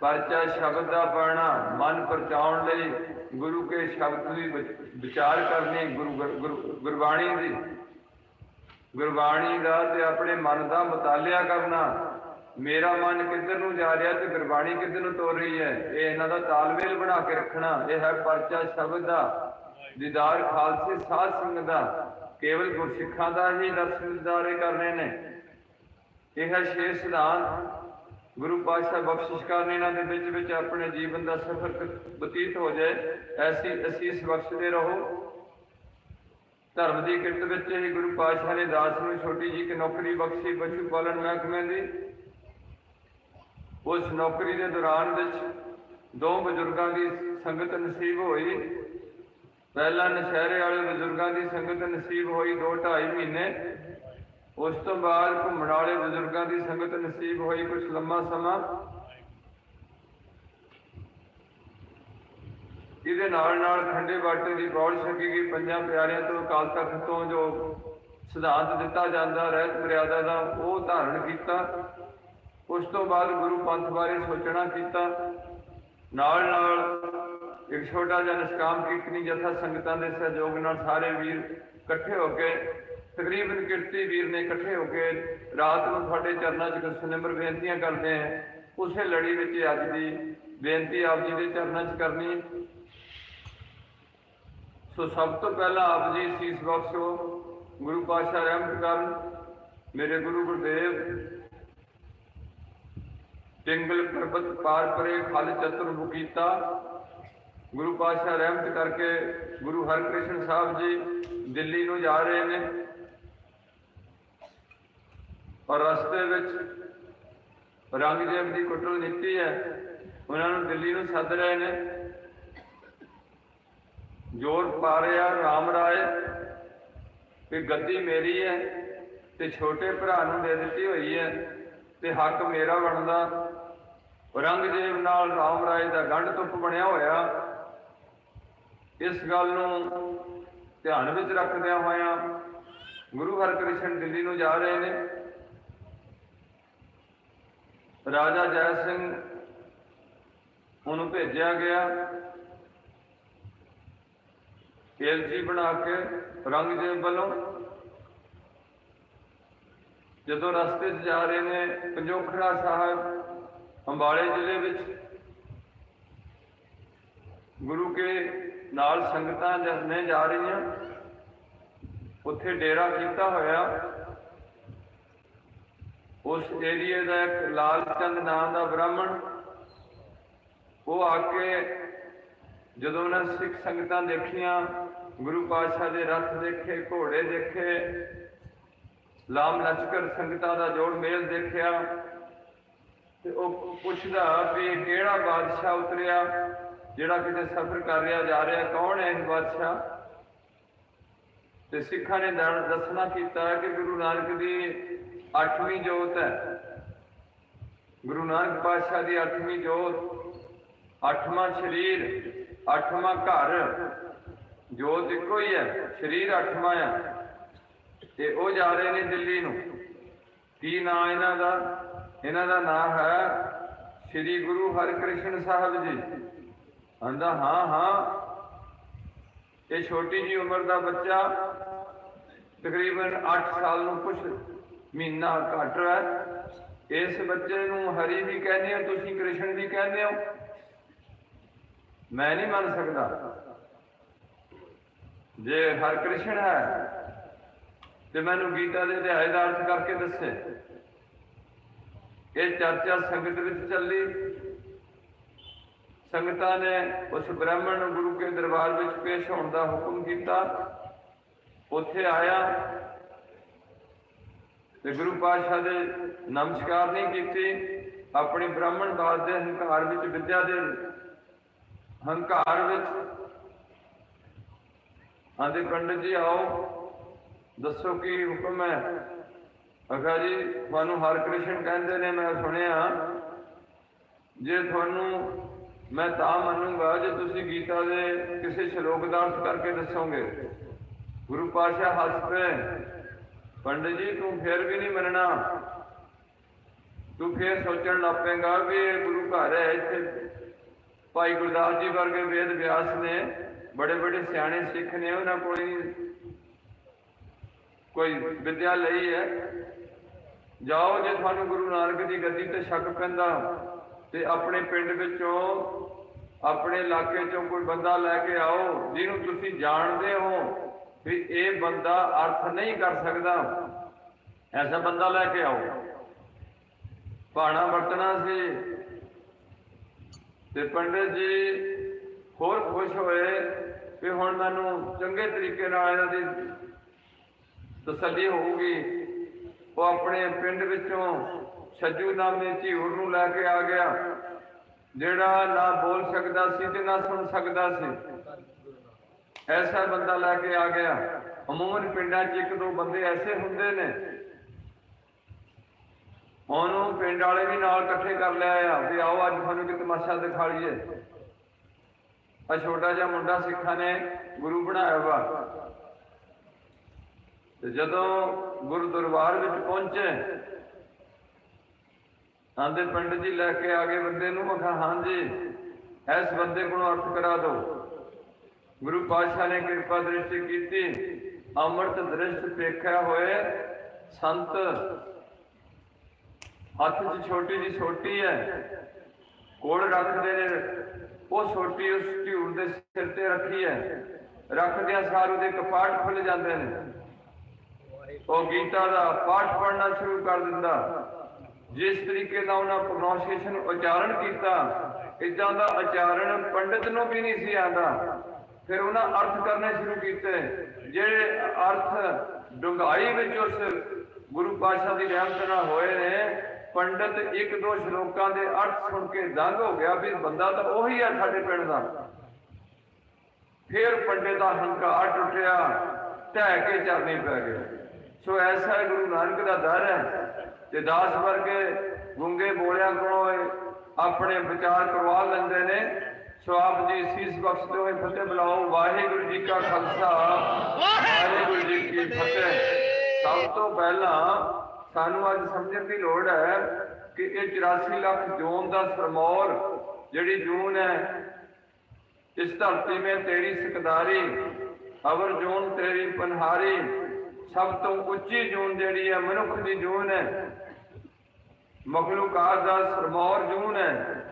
ਪਰਚਾ ਸ਼ਬਦ ਦਾ ਪੜਨਾ ਮਨ ਪਰਚਾਉਣ ਲਈ ਗੁਰੂ ਕੇ ਸ਼ਬਦ ਦੀ ਵਿਚਾਰ ਕਰਨੀ ਗੁਰੂ ਗੁਰਬਾਣੀ ਦੀ। ਗੁਰਬਾਣੀ ਦਾ ਤੇ ਆਪਣੇ ਮਨ ਦਾ ਮਤਾਲਿਆ ਕਰਨਾ। ਮੇਰਾ ਮਨ ਕਿੱਧਰ ਨੂੰ ਜਾ ਰਿਹਾ ਤੇ ਗੁਰਬਾਣੀ ਕਿੱਧਰ ਨੂੰ ਤੋਰ ਰਹੀ ਹੈ? ਇਹ ਇਹਨਾਂ ਦਾ ਤਾਲਮੇਲ ਬਣਾ ਕੇ ਰੱਖਣਾ। ਇਹ ਹੈ ਪਰਚਾ ਸ਼ਬਦ ਦਾ। ਦੀਦਾਰ ਖਾਲਸੇ ਸਾਧ ਸੰਗਤ ਦਾ। ਕੇਵਲ ਗੁਰਸਿੱਖਾਂ ਦਾ ਹੀ ਦਰਸ਼ਨ ਦੀਦਾਰੇ ਕਰਨੇ ਨੇ। ਇਹ ਹੈ ਛੇ ਸਿਧਾਂਤ। ਗੁਰੂ ਪਾਤਸ਼ਾਹ ਬਖਸ਼ਿਸ਼ ਕਰਨ ਇਹਨਾਂ ਦੇ ਵਿੱਚ ਵਿੱਚ ਆਪਣੇ ਜੀਵਨ ਦਾ ਸਫ਼ਰ ਬਤੀਤ ਹੋ ਜਾਏ, ਐਸੀ ਅਸੀਸ ਬਖਸ਼ਦੇ ਰਹੋ। ਧਰਮ ਦੀ ਕਿਰਤ ਵਿੱਚ ਹੀ ਗੁਰੂ ਪਾਤਸ਼ਾਹ ਨੇ ਦਾਸ ਨੂੰ ਛੋਟੀ ਜੀ ਕਿ ਨੌਕਰੀ ਬਖਸ਼ੀ, ਪਸ਼ੂ ਪਾਲਣ ਮਹਿਕਮੇ ਦੀ। ਉਸ ਨੌਕਰੀ ਦੇ ਦੌਰਾਨ ਵਿੱਚ ਦੋ ਬਜ਼ੁਰਗਾਂ ਦੀ ਸੰਗਤ ਨਸੀਬ ਹੋਈ। ਪਹਿਲਾ ਨਸ਼ਹਿਰੇ ਵਾਲੇ ਬਜ਼ੁਰਗਾਂ ਦੀ ਸੰਗਤ ਨਸੀਬ ਹੋਈ 2 2.5 ਮਹੀਨੇ। ਉਸ ਤੋਂ ਬਾਅਦ ਘੁੰਮਣ ਵਾਲੇ ਬਜ਼ੁਰਗਾਂ ਦੀ ਸੰਗਤ ਨਸੀਬ ਹੋਈ ਕੁਝ ਲੰਮਾ ਸਮਾਂ। ਇਹਦੇ ਨਾਲ ਨਾਲ ਖੰਡੇ ਬਾਟੇ ਦੀ ਪੌੜ ਛਕੀ ਗਈ। ਪੰਜਾਂ ਪਿਆਰਿਆਂ ਤੋਂ ਅਕਾਲ ਤਖਤ ਤੋਂ ਜੋ ਸਿਧਾਂਤ ਦਿੱਤਾ ਜਾਂਦਾ, ਰਹਿਤ ਮਰਿਆਦਾ ਦਾ ਉਹ ਧਾਰਨ ਕੀਤਾ। ਉਸ ਤੋਂ ਬਾਅਦ ਗੁਰੂ ਪੰਥ ਬਾਰੇ ਸੋਚਣਾ ਕੀਤਾ। ਨਾਲ ਨਾਲ ਇੱਕ ਛੋਟਾ ਜਿਹਾ ਨਿਸ਼ਕਾਮ ਕੀਰਤਨੀ ਜਥਾ ਸੰਗਤਾਂ ਦੇ ਸਹਿਯੋਗ ਨਾਲ ਸਾਰੇ ਵੀਰ ਇਕੱਠੇ ਹੋ ਕੇ ਤਕਰੀਬਨ ਕਿਰਤੀ ਵੀਰ ਨੇ ਇਕੱਠੇ ਹੋ ਕੇ ਰਾਤ ਨੂੰ ਤੁਹਾਡੇ ਚਰਨਾਂ 'ਚ ਕੁਝ ਨਿਮਰ ਬੇਨਤੀਆਂ ਕਰਦੇ ਆ। ਉਸੇ ਲੜੀ ਵਿੱਚ ਅੱਜ ਦੀ ਬੇਨਤੀ ਆਪ ਜੀ ਦੇ ਚਰਨਾਂ 'ਚ ਕਰਨੀ। ਸੋ ਸਭ ਤੋਂ ਪਹਿਲਾਂ ਆਪ ਜੀ ਸੀਸ ਬਖਸ਼ੋ ਗੁਰੂ ਪਾਤਸ਼ਾਹ ਰਹਿਮਤ ਕਰਨ। ਮੇਰੇ ਗੁਰੂ ਗੁਰਦੇਵ। ਟਿੰਗਲ ਪਰਬਤ ਪਾਰ ਪਰੇ ਖਲ ਚਤੁਰ ਮੁਕੀਤਾ। ਗੁਰੂ ਪਾਤਸ਼ਾਹ ਰਹਿਮਤ ਕਰਕੇ ਗੁਰੂ ਹਰਕ੍ਰਿਸ਼ਨ ਸਾਹਿਬ ਜੀ ਦਿੱਲੀ ਨੂੰ ਜਾ ਰਹੇ ਨੇ। ਔਰ ਰਸਤੇ ਵਿੱਚ ਰੰਗਜੇਬ ਦੀ ਕੁੱਟਲ ਨੀਤੀ ਹੈ। ਉਹਨਾਂ ਨੂੰ ਦਿੱਲੀ ਨੂੰ ਸੱਦ ਰਹੇ ਨੇ। ਜੋਰ ਪਾ ਰਿਹਾ ਰਾਮ ਰਾਏ ਕਿ ਗੱਦੀ ਮੇਰੀ ਹੈ ਤੇ ਛੋਟੇ ਭਰਾ ਨੂੰ ਦੇ ਦਿੱਤੀ ਹੋਈ ਹੈ ਤੇ ਹੱਕ ਮੇਰਾ ਬਣਦਾ। ਔਰੰਗਜ਼ੇਬ ਨਾਲ ਰਾਮ ਰਾਏ ਦਾ ਗੰਢ ਤੁੱਪ ਬਣਿਆ ਹੋਇਆ। ਇਸ ਗੱਲ ਨੂੰ ਧਿਆਨ ਵਿੱਚ ਰੱਖਦਿਆਂ ਹੋਇਆਂ ਗੁਰੂ ਹਰਕ੍ਰਿਸ਼ਨ ਦਿੱਲੀ ਨੂੰ ਜਾ ਰਹੇ ਨੇ। ਰਾਜਾ ਜੈ ਸਿੰਘ ਉਹਨੂੰ ਭੇਜਿਆ ਗਿਆ। ਕੇਲਜੀ ਬਣਾ ਕੇ ਰੰਗਜੇਬ ਵੱਲੋਂ ਜਦੋਂ ਰਸਤੇ 'ਚ ਜਾ ਰਹੇ ਨੇ ਪੰਜੋਖੜਾ ਸਾਹਿਬ ਅੰਬਾਲੇ ਜ਼ਿਲ੍ਹੇ ਵਿੱਚ, ਗੁਰੂ ਕੇ ਨਾਲ ਸੰਗਤਾਂ ਜ- ਨੇ ਜਾ ਰਹੀਆਂ। ਉੱਥੇ ਡੇਰਾ ਕੀਤਾ ਹੋਇਆ। ਉਸ ਏਰੀਏ ਦਾ ਇੱਕ ਲਾਲ ਚੰਦ ਨਾਮ ਦਾ ਬ੍ਰਾਹਮਣ, ਉਹ ਆ ਕੇ ਜਦੋਂ ਉਹਨਾਂ ਸਿੱਖ ਸੰਗਤਾਂ ਦੇਖੀਆਂ, ਗੁਰੂ ਪਾਤਸ਼ਾਹ ਦੇ ਰਥ ਦੇਖੇ, ਘੋੜੇ ਦੇਖੇ, ਲਾਮ ਲਚਕਰ ਸੰਗਤਾਂ ਦਾ ਜੋੜ ਮੇਲ ਦੇਖਿਆ, ਤੇ ਉਹ ਪੁੱਛਦਾ ਵੀ ਕਿਹੜਾ ਬਾਦਸ਼ਾਹ ਉਤਰਿਆ, ਜਿਹੜਾ ਕਿਤੇ ਸਫ਼ਰ ਕਰ ਰਿਹਾ, ਜਾ ਰਿਹਾ, ਕੌਣ ਹੈ ਇਹ ਬਾਦਸ਼ਾਹ? ਤੇ ਸਿੱਖਾਂ ਨੇ ਦੱਸਣਾ ਕੀਤਾ ਕਿ ਗੁਰੂ ਨਾਨਕ ਦੀ ਅੱਠਵੀਂ ਜੋਤ ਹੈ। ਗੁਰੂ ਨਾਨਕ ਪਾਤਸ਼ਾਹ ਦੀ ਅੱਠਵੀਂ ਜੋਤ। ਅੱਠਵਾਂ ਸਰੀਰ, ਅੱਠਵਾਂ ਘਰ। ਜੋਤ ਇੱਕੋ ਹੀ ਹੈ, ਸਰੀਰ ਅੱਠਵਾਂ ਹੈ। ਤੇ ਉਹ ਜਾ ਰਹੇ ਨੇ ਦਿੱਲੀ ਨੂੰ। ਕੀ ਨਾਂ ਇਹਨਾਂ ਦਾ? ਇਹਨਾਂ ਦਾ ਨਾਮ ਹੈ ਸ੍ਰੀ ਗੁਰੂ ਹਰਿਕ੍ਰਿਸ਼ਨ ਸਾਹਿਬ ਜੀ। ਆਂਦਾ, ਹਾਂ ਹਾਂ। ਇਹ ਛੋਟੀ ਜੀ ਉਮਰ ਦਾ ਬੱਚਾ। ਤਕਰੀਬਨ 8 ਸਾਲ ਨੂੰ ਕੁਛ ਮਹੀਨਾ ਘੱਟ ਹੈ। ਇਸ ਬੱਚੇ ਨੂੰ ਹਰੀ ਵੀ ਕਹਿੰਦੇ ਹੋ ਤੁਸੀਂ ਕ੍ਰਿਸ਼ਨ ਵੀ ਕਹਿੰਦੇ ਹੋ। ਮੈਂ ਨਹੀਂ ਮੰਨ ਸਕਦਾ। ਜੇ ਹਰ ਕ੍ਰਿਸ਼ਨ ਹੈ, ਤੇ ਮੈਨੂੰ ਗੀਤਾ ਦੇ ਅਧਿਆਇ ਦਾ ਅਰਥ ਕਰਕੇ ਦੱਸੇ। ਇਹ ਚਰਚਾ ਸੰਗਤ ਵਿੱਚ ਚੱਲੀ। ਸੰਗਤਾਂ ਨੇ ਉਸ ਬ੍ਰਾਹਮਣ ਨੂੰ ਗੁਰੂ ਕੇ ਦਰਬਾਰ ਵਿੱਚ ਪੇਸ਼ ਹੋਣ ਦਾ ਹੁਕਮ ਕੀਤਾ। ਉੱਥੇ ਆਇਆ। ਤੇ ਗੁਰੂ ਪਾਤਸ਼ਾਹ ਦੇ ਨਮਸਕਾਰ ਨਹੀਂ ਕੀਤੀ, ਆਪਣੇ ਬ੍ਰਾਹਮਣ ਦਾਸ ਦੇ ਹੰਕਾਰ ਵਿੱਚ ਵਿਦਿਆ ਦੇ ਹੰਕਾਰ ਵਿੱਚ। ਆਂਦੇ ਪੰਡਿਤ ਜੀ ਆਓ, ਦੱਸੋ ਕੀ ਹੁਕਮ ਹੈ? ਅਖਾ ਜੀ, ਤੁਹਾਨੂੰ ਹਰ ਕ੍ਰਿਸ਼ਨ ਕਹਿੰਦੇ ਨੇ, ਮੈਂ ਸੁਣਿਆ। ਜੇ ਤੁਹਾਨੂੰ, ਮੈਂ ਤਾਂ ਮੰਨੂਗਾ ਜੇ ਤੁਸੀਂ ਗੀਤਾ ਦੇ ਕਿਸੇ ਸ਼ਲੋਕ ਦਾ ਅਰਥ ਕਰਕੇ ਦੱਸੋਗੇ। ਗੁਰੂ ਪਾਤਸ਼ਾਹ ਹੱਸ ਪਏ। ਪੰਡਿਤ ਜੀ, ਤੂੰ ਫਿਰ ਵੀ ਨਹੀਂ ਮੰਨਣਾ। ਤੂੰ ਫਿਰ ਸੋਚਣ ਲੱਗ ਪਏਗਾ ਵੀ ਇਹ ਗੁਰੂ ਘਰ ਹੈ ਇੱਥੇ। ਭਾਈ ਗੁਰਦਾਸ ਜੀ ਵਰਗੇ ਵੇਦ ਵਿਆਸ ਨੇ, ਬੜੇ ਬੜੇ ਸਿਆਣੇ ਸਿੱਖ ਨੇ, ਉਹਨਾਂ ਕੋਲ ਕੋਈ ਵਿਦਿਆ ਲਈ ਹੈ। ਜਾਓ ਜੇ ਤੁਹਾਨੂੰ ਗੁਰੂ ਨਾਨਕ ਦੀ ਗੱਦੀ ਤੇ ਸ਼ੱਕ ਪੈਂਦਾ ਤੇ ਆਪਣੇ ਪਿੰਡ ਵਿੱਚੋਂ, ਆਪਣੇ ਇਲਾਕੇ ਚੋਂ ਕੋਈ ਬੰਦਾ ਲੈ ਕੇ ਆਓ, ਜਿਹਨੂੰ ਤੁਸੀਂ ਜਾਣਦੇ ਹੋ। ਵੀ ਇਹ ਬੰਦਾ ਅਰਥ ਨਹੀਂ ਕਰ ਸਕਦਾ। ਐਸਾ ਬੰਦਾ ਲੈ ਕੇ ਆਓ। ਬਾਣਾ ਵਰਤਣਾ ਸੀ। ਤੇ ਪੰਡਿਤ ਜੀ ਹੋਰ ਖੁਸ਼ ਹੋਏ ਕਿ ਹੁਣ ਮੈਨੂੰ ਚੰਗੇ ਤਰੀਕੇ ਨਾਲ ਇਹਨਾਂ ਦੀ ਤਸੱਲੀ ਹੋਊਗੀ। ਉਹ ਆਪਣੇ ਪਿੰਡ ਵਿੱਚੋਂ ਛੱਜੂ ਨਾਮੇ ਝੀਉਰ ਨੂੰ ਲੈ ਕੇ ਆ ਗਿਆ। ਜਿਹੜਾ ਨਾ ਬੋਲ ਸਕਦਾ ਸੀ ਤੇ ਨਾ ਸੁਣ ਸਕਦਾ ਸੀ। ਐਸਾ ਬੰਦਾ ਲੈ ਕੇ ਆ ਗਿਆ। ਅਮੂਮਨ ਪਿੰਡਾਂ 'ਚ ਇੱਕ ਦੋ ਬੰਦੇ ਐਸੇ ਹੁੰਦੇ ਨੇ। ਉਹਨੂੰ ਪਿੰਡ ਵਾਲੇ ਵੀ ਨਾਲ ਇਕੱਠੇ ਕਰ ਲਿਆ ਆ ਵੀ ਆਓ ਅੱਜ ਤੁਹਾਨੂੰ ਕਿ ਤਮਾਸ਼ਾ ਦਿਖਾ ਲਈਏ। ਆ ਛੋਟਾ ਜਿਹਾ ਮੁੰਡਾ ਸਿੱਖਾਂ ਨੇ ਗੁਰੂ ਬਣਾਇਆ ਵਾ। ਤੇ ਜਦੋਂ ਗੁਰੂ ਦਰਬਾਰ ਵਿੱਚ ਪਹੁੰਚੇ, ਆਂਦੇ ਪੰਡਿਤ ਜੀ ਲੈ ਕੇ ਆ ਗਏ ਬੰਦੇ ਨੂੰ, ਮੈਂ ਕਿਹਾ ਹਾਂਜੀ ਇਸ ਬੰਦੇ ਕੋਲੋਂ ਅਰਥ ਕਰਾ ਦਿਓ। ਗੁਰੂ ਪਾਤਸ਼ਾਹ ਨੇ ਕਿਰਪਾ ਦ੍ਰਿਸ਼ਟੀ ਕੀਤੀ, ਅੰਮ੍ਰਿਤ ਦ੍ਰਿਸ਼ਟ ਵੇਖਿਆ ਹੋਏ ਸੰਤ। ਹੱਥ 'ਚ ਛੋਟੀ ਜੀ ਛੋਟੀ ਹੈ, ਕੋਲ ਰੱਖਦੇ ਨੇ, ਉਹ ਛੋਟੀ ਉਸ ਝੂੜ ਦੇ ਸਿਰ ਤੇ ਰੱਖੀ ਹੈ। ਰੱਖਦਿਆਂ ਸਾਰ ਉਹਦੇ ਕਪਾਟ ਖੁੱਲ ਜਾਂਦੇ ਨੇ। ਉਹ ਗੀਤਾ ਦਾ ਪਾਠ ਪੜਨਾ ਸ਼ੁਰੂ ਕਰ ਦਿੰਦਾ। ਜਿਸ ਤਰੀਕੇ ਦਾ ਉਹਨਾਂ ਪ੍ਰੋਨਾਂਸੀਏਸ਼ਨ ਉਚਾਰਨ ਕੀਤਾ ਇਦਾਂ ਦਾ ਉਚਾਰਨ ਪੰਡਿਤ ਨੂੰ ਵੀ ਨਹੀਂ ਸੀ ਆਂਦਾ ਫਿਰ ਉਹਨਾਂ ਅਰਥ ਕਰਨੇ ਸ਼ੁਰੂ ਕੀਤੇ। ਜਿਹੜੇ ਅਰਥ ਡੁੰਗਾਈ ਵਿੱਚ ਉਸ ਗੁਰੂ ਪਾਤਸ਼ਾਹ ਦੀ ਰਹਿਮਤ ਨਾਲ ਹੋਏ ਨੇ, ਪੰਡਿਤ ਇੱਕ ਦੋ ਸ਼ਲੋਕਾਂ ਦੇ ਅਰਥ ਸੁਣ ਕੇ ਦੰਗ ਹੋ ਗਿਆ ਵੀ ਬੰਦਾ ਤਾਂ ਉਹੀ ਆ ਸਾਡੇ ਪਿੰਡ ਦਾ। ਫਿਰ ਪੰਡਿਤ ਦਾ ਹੰਕਾਰ ਟੁੱਟਿਆ, ਢਹਿ ਕੇ ਚਰਨੀ ਪੈ ਗਿਆ ਸੋ ਐਸਾ ਹੈ ਗੁਰੂ ਨਾਨਕ ਦਾ ਦਰ ਹੈ ਤੇ ਦਾਸ ਵਰਗੇ ਗੁੰਗੇ ਬੋਲਿਆਂ ਕੋਲੋਂ ਆਪਣੇ ਵਿਚਾਰ ਕਰਵਾ ਲੈਂਦੇ ਨੇ। ਸੋ ਆਪ ਜੀ, ਸੀਸ ਬਖਸ਼ਦੇ ਹੋਏ ਫਤਿਹ ਬੁਲਾਓ। ਵਾਹਿਗੁਰੂ ਜੀ ਕਾ ਖਾਲਸਾ। ਵਾਹਿਗੁਰੂ ਜੀ ਕੀ ਫਤਿਹ। ਸਭ ਤੋਂ ਪਹਿਲਾਂ ਸਾਨੂੰ ਅੱਜ ਸਮਝਣ ਦੀ ਲੋੜ ਹੈ ਕਿ ਇਹ 84 ਲੱਖ ਜੂਨ ਦਾ ਸਰਮੌਰ, ਜਿਹੜੀ ਜੂਨ ਹੈ, ਇਸ ਧਰਤੀ ਮੇ ਤੇਰੀ ਸਿਕਦਾਰੀ, ਅਵਰ ਜੂਨ ਤੇਰੀ ਪਨਹਾਰੀ, ਸਭ ਤੋਂ ਉੱਚੀ ਜੂਨ ਜਿਹੜੀ ਹੈ, ਮਨੁੱਖ ਦੀ ਜੂਨ ਹੈ। ਮਖਲੂਕਾਤ ਦਾ ਸਰਮੌਰ ਜੂਨ ਹੈ